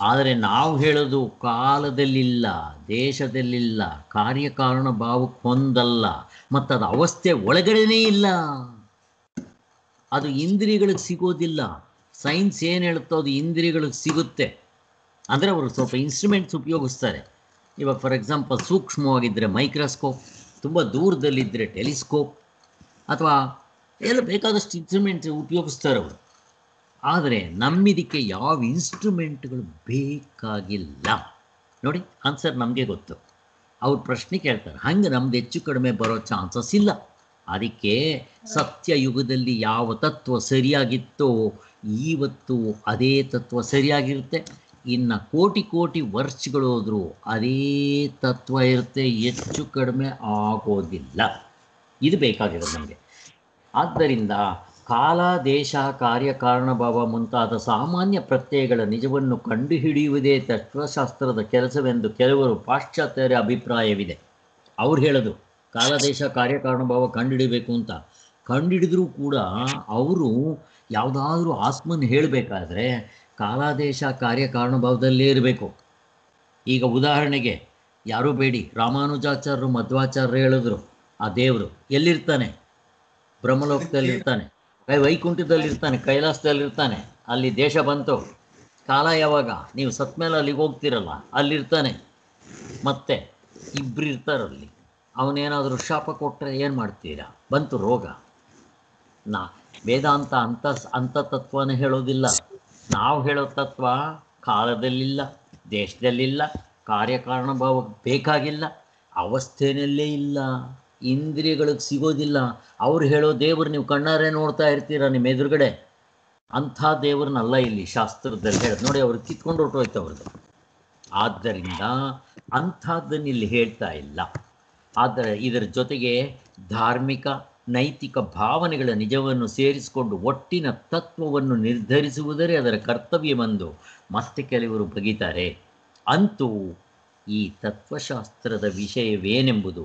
ಆದರೆ ನಾವು ಹೇಳೋದು ಕಾಲದಲ್ಲಿಲ್ಲ, ದೇಶದಲ್ಲಿಲ್ಲ, ಕಾರ್ಯಕಾರಣ ಭಾವಕ್ಕೆ ಹೊಂದಲ್ಲ ಮತ್ತು ಅದು ಅವಸ್ಥೆ ಒಳಗಡೆನೆ ಇಲ್ಲ. ಅದು ಇಂದ್ರಿಯಗಳಿಗೆ ಸಿಗೋದಿಲ್ಲ. ಸೈನ್ಸ್ ಏನು ಹೇಳುತ್ತೋ ಅದು ಇಂದ್ರಿಯಗಳಿಗೆ ಸಿಗುತ್ತೆ. ಅಂದರೆ ಅವರು ಸ್ವಲ್ಪ ಇನ್ಸ್ಟ್ರೂಮೆಂಟ್ಸ್ ಉಪಯೋಗಿಸ್ತಾರೆ. ಇವಾಗ ಫಾರ್ ಎಕ್ಸಾಂಪಲ್ ಸೂಕ್ಷ್ಮವಾಗಿದ್ದರೆ ಮೈಕ್ರೋಸ್ಕೋಪ್ ತುಂಬ ದೂರದಲ್ಲಿದ್ದರೆ ಟೆಲಿಸ್ಕೋಪ್ ಅಥವಾ ಎಲ್ಲ ಬೇಕಾದಷ್ಟು ಇನ್ಸ್ಟ್ರೂಮೆಂಟ್ಸ್ ಉಪಯೋಗಿಸ್ತಾರೆ ಅವರು. ಆದರೆ ನಮ್ಮಿದಕ್ಕೆ ಯಾವ ಇನ್ಸ್ಟ್ರೂಮೆಂಟ್ಗಳು ಬೇಕಾಗಿಲ್ಲ. ನೋಡಿ ಆನ್ಸರ್ ನಮಗೆ ಗೊತ್ತು. ಅವ್ರು ಪ್ರಶ್ನೆ ಕೇಳ್ತಾರೆ, ಹಂಗೆ ನಮ್ದು ಹೆಚ್ಚು ಕಡಿಮೆ ಬರೋ ಚಾನ್ಸಸ್ ಇಲ್ಲ. ಅದಕ್ಕೆ ಸತ್ಯ ಯುಗದಲ್ಲಿ ಯಾವ ತತ್ವ ಸರಿಯಾಗಿತ್ತೋ ಇವತ್ತು ಅದೇ ತತ್ವ ಸರಿಯಾಗಿರುತ್ತೆ. ಇನ್ನು ಕೋಟಿ ಕೋಟಿ ವರ್ಷಗಳು ಹೋದರೂ ಅದೇ ತತ್ವ ಇರುತ್ತೆ, ಹೆಚ್ಚು ಕಡಿಮೆ ಆಗೋದಿಲ್ಲ. ಇದು ಬೇಕಾಗಿರೋದು ನಮಗೆ. ಆದ್ದರಿಂದ ಕಾಲ, ದೇಶ, ಕಾರ್ಯಕಾರಣ ಭಾವ ಮುಂತಾದ ಸಾಮಾನ್ಯ ಪ್ರತ್ಯಯಗಳ ನಿಜವನ್ನು ಕಂಡುಹಿಡಿಯುವುದೇ ತತ್ವಶಾಸ್ತ್ರದ ಕೆಲಸವೆಂದು ಕೆಲವರು ಪಾಶ್ಚಾತ್ಯರ ಅಭಿಪ್ರಾಯವಿದೆ. ಅವ್ರು ಹೇಳೋದು, ಕಾಲ, ದೇಶ, ಕಾರ್ಯಕಾರಣ ಭಾವ ಕಂಡುಹಿಡಿಬೇಕು ಅಂತ. ಕಂಡುಹಿಡಿದ್ರೂ ಕೂಡ ಅವರು ಯಾವುದಾದ್ರೂ ಆತ್ಮನ್ ಹೇಳಬೇಕಾದ್ರೆ ಕಾಲಾದೇಶ ಕಾರ್ಯಕಾರಣಭಾವದಲ್ಲೇ ಇರಬೇಕು. ಈಗ ಉದಾಹರಣೆಗೆ, ಯಾರೂ ಬೇಡಿ ರಾಮಾನುಜಾಚಾರ್ಯರು ಮಧ್ವಾಚಾರ್ಯರು ಹೇಳಿದ್ರು, ಆ ದೇವರು ಎಲ್ಲಿರ್ತಾನೆ? ಬ್ರಹ್ಮಲೋಕದಲ್ಲಿರ್ತಾನೆ, ಕೈ ವೈಕುಂಠದಲ್ಲಿರ್ತಾನೆ, ಕೈಲಾಸದಲ್ಲಿರ್ತಾನೆ, ಅಲ್ಲಿ ದೇಶ ಬಂತು. ಕಾಲ ಯಾವಾಗ? ನೀವು ಸತ್ ಮೇಲೆ ಅಲ್ಲಿಗೆ ಹೋಗ್ತಿರಲ್ಲ, ಅಲ್ಲಿರ್ತಾನೆ. ಮತ್ತೆ ಇಬ್ರು ಇರ್ತಾರಲ್ಲಿ ಅವನೇನಾದರೂ ಶಾಪ ಕೊಟ್ಟರೆ ಏನು ಮಾಡ್ತೀರಾ? ಬಂತು ರೋಗ. ನಾ, ವೇದಾಂತ ಅಂತ ಅಂತ ತತ್ವನೇ ಹೇಳೋದಿಲ್ಲ. ನಾವು ಹೇಳೋ ತತ್ವ ಕಾಲದಲ್ಲಿಲ್ಲ, ದೇಶದಲ್ಲಿಲ್ಲ, ಕಾರ್ಯಕಾರಣ ಭಾವ ಬೇಕಾಗಿಲ್ಲ ಅವಸ್ಥೆಯಲ್ಲೇ ಇಲ್ಲ ಇಂದ್ರಿಯಗಳಿಗೆ ಸಿಗೋದಿಲ್ಲ. ಅವ್ರು ಹೇಳೋ ದೇವರು ನೀವು ಕಣ್ಣಾರೆ ನೋಡ್ತಾ ಇರ್ತೀರ ನಿಮ್ಮ ಎದುರುಗಡೆ? ಅಂಥ ದೇವ್ರನ್ನಲ್ಲ ಇಲ್ಲಿ ಶಾಸ್ತ್ರದಲ್ಲಿ ಹೇಳೋದು. ನೋಡಿ, ಅವ್ರು ಕಿತ್ಕೊಂಡು ಹೊರಟೋಯ್ತು ಅವ್ರದ್ದು. ಆದ್ದರಿಂದ ಅಂಥದ್ದನ್ನು ಇಲ್ಲಿ ಹೇಳ್ತಾ ಇಲ್ಲ. ಆದರೆ ಇದರ ಜೊತೆಗೆ ಧಾರ್ಮಿಕ ನೈತಿಕ ಭಾವನೆಗಳ ನಿಜವನ್ನು ಸೇರಿಸಿಕೊಂಡು ಒಟ್ಟಿನ ತತ್ವವನ್ನು ನಿರ್ಧರಿಸುವುದರೇ ಅದರ ಕರ್ತವ್ಯವೆಂದು ಮತ್ತೆ ಕೆಲವರು ಬಗಿತಾರೆ ಅಂತೂ ಈ ತತ್ವಶಾಸ್ತ್ರದ ವಿಷಯವೇನೆಂಬುದು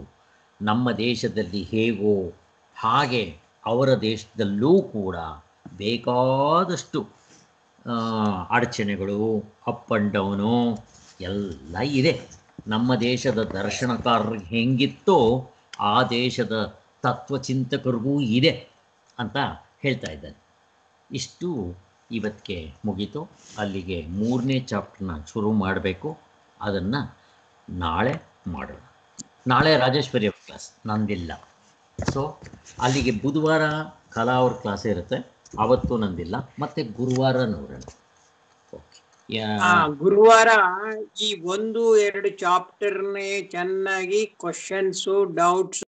ನಮ್ಮ ದೇಶದಲ್ಲಿ ಹೇಗೋ ಹಾಗೆ ಅವರ ದೇಶದಲ್ಲೂ ಕೂಡ ಬೇಕಾದಷ್ಟು ಅಡಚಣೆಗಳು ಅಪ್ ಆ್ಯಂಡ್ ಡೌನು ಎಲ್ಲ ಇದೆ. ನಮ್ಮ ದೇಶದ ದರ್ಶನಕಾರರಿಗೆ ಹೆಂಗಿತ್ತೋ ಆ ದೇಶದ ತತ್ವಚಿಂತಕರಿಗೂ ಇದೆ ಅಂತ ಹೇಳ್ತಾ ಇದ್ದಾನೆ. ಇಷ್ಟು ಇವತ್ತಿಗೆ ಮುಗೀತು. ಅಲ್ಲಿಗೆ ಮೂರನೇ ಚಾಪ್ಟರ್ನ ಶುರು ಮಾಡಬೇಕು. ಅದನ್ನು ನಾಳೆ ಮಾಡೋಣ. ನಾಳೆ ರಾಜೇಶ್ವರಿ ಅವ್ರ ಕ್ಲಾಸ್ ನಂದಿಲ್ಲ. ಸೊ ಅಲ್ಲಿಗೆ ಬುಧವಾರ ಕಲಾ ಅವ್ರ ಕ್ಲಾಸ್ ಇರುತ್ತೆ. ಅವತ್ತು ನಂದಿಲ್ಲ. ಮತ್ತೆ ಗುರುವಾರ ನೋಡೋಣ. ಗುರುವಾರ ಈ ಒಂದು, ಎರಡು ಚಾಪ್ಟರ್ನೇ ಚೆನ್ನಾಗಿ ಕ್ವಶನ್ಸು ಡೌಟ್ಸ್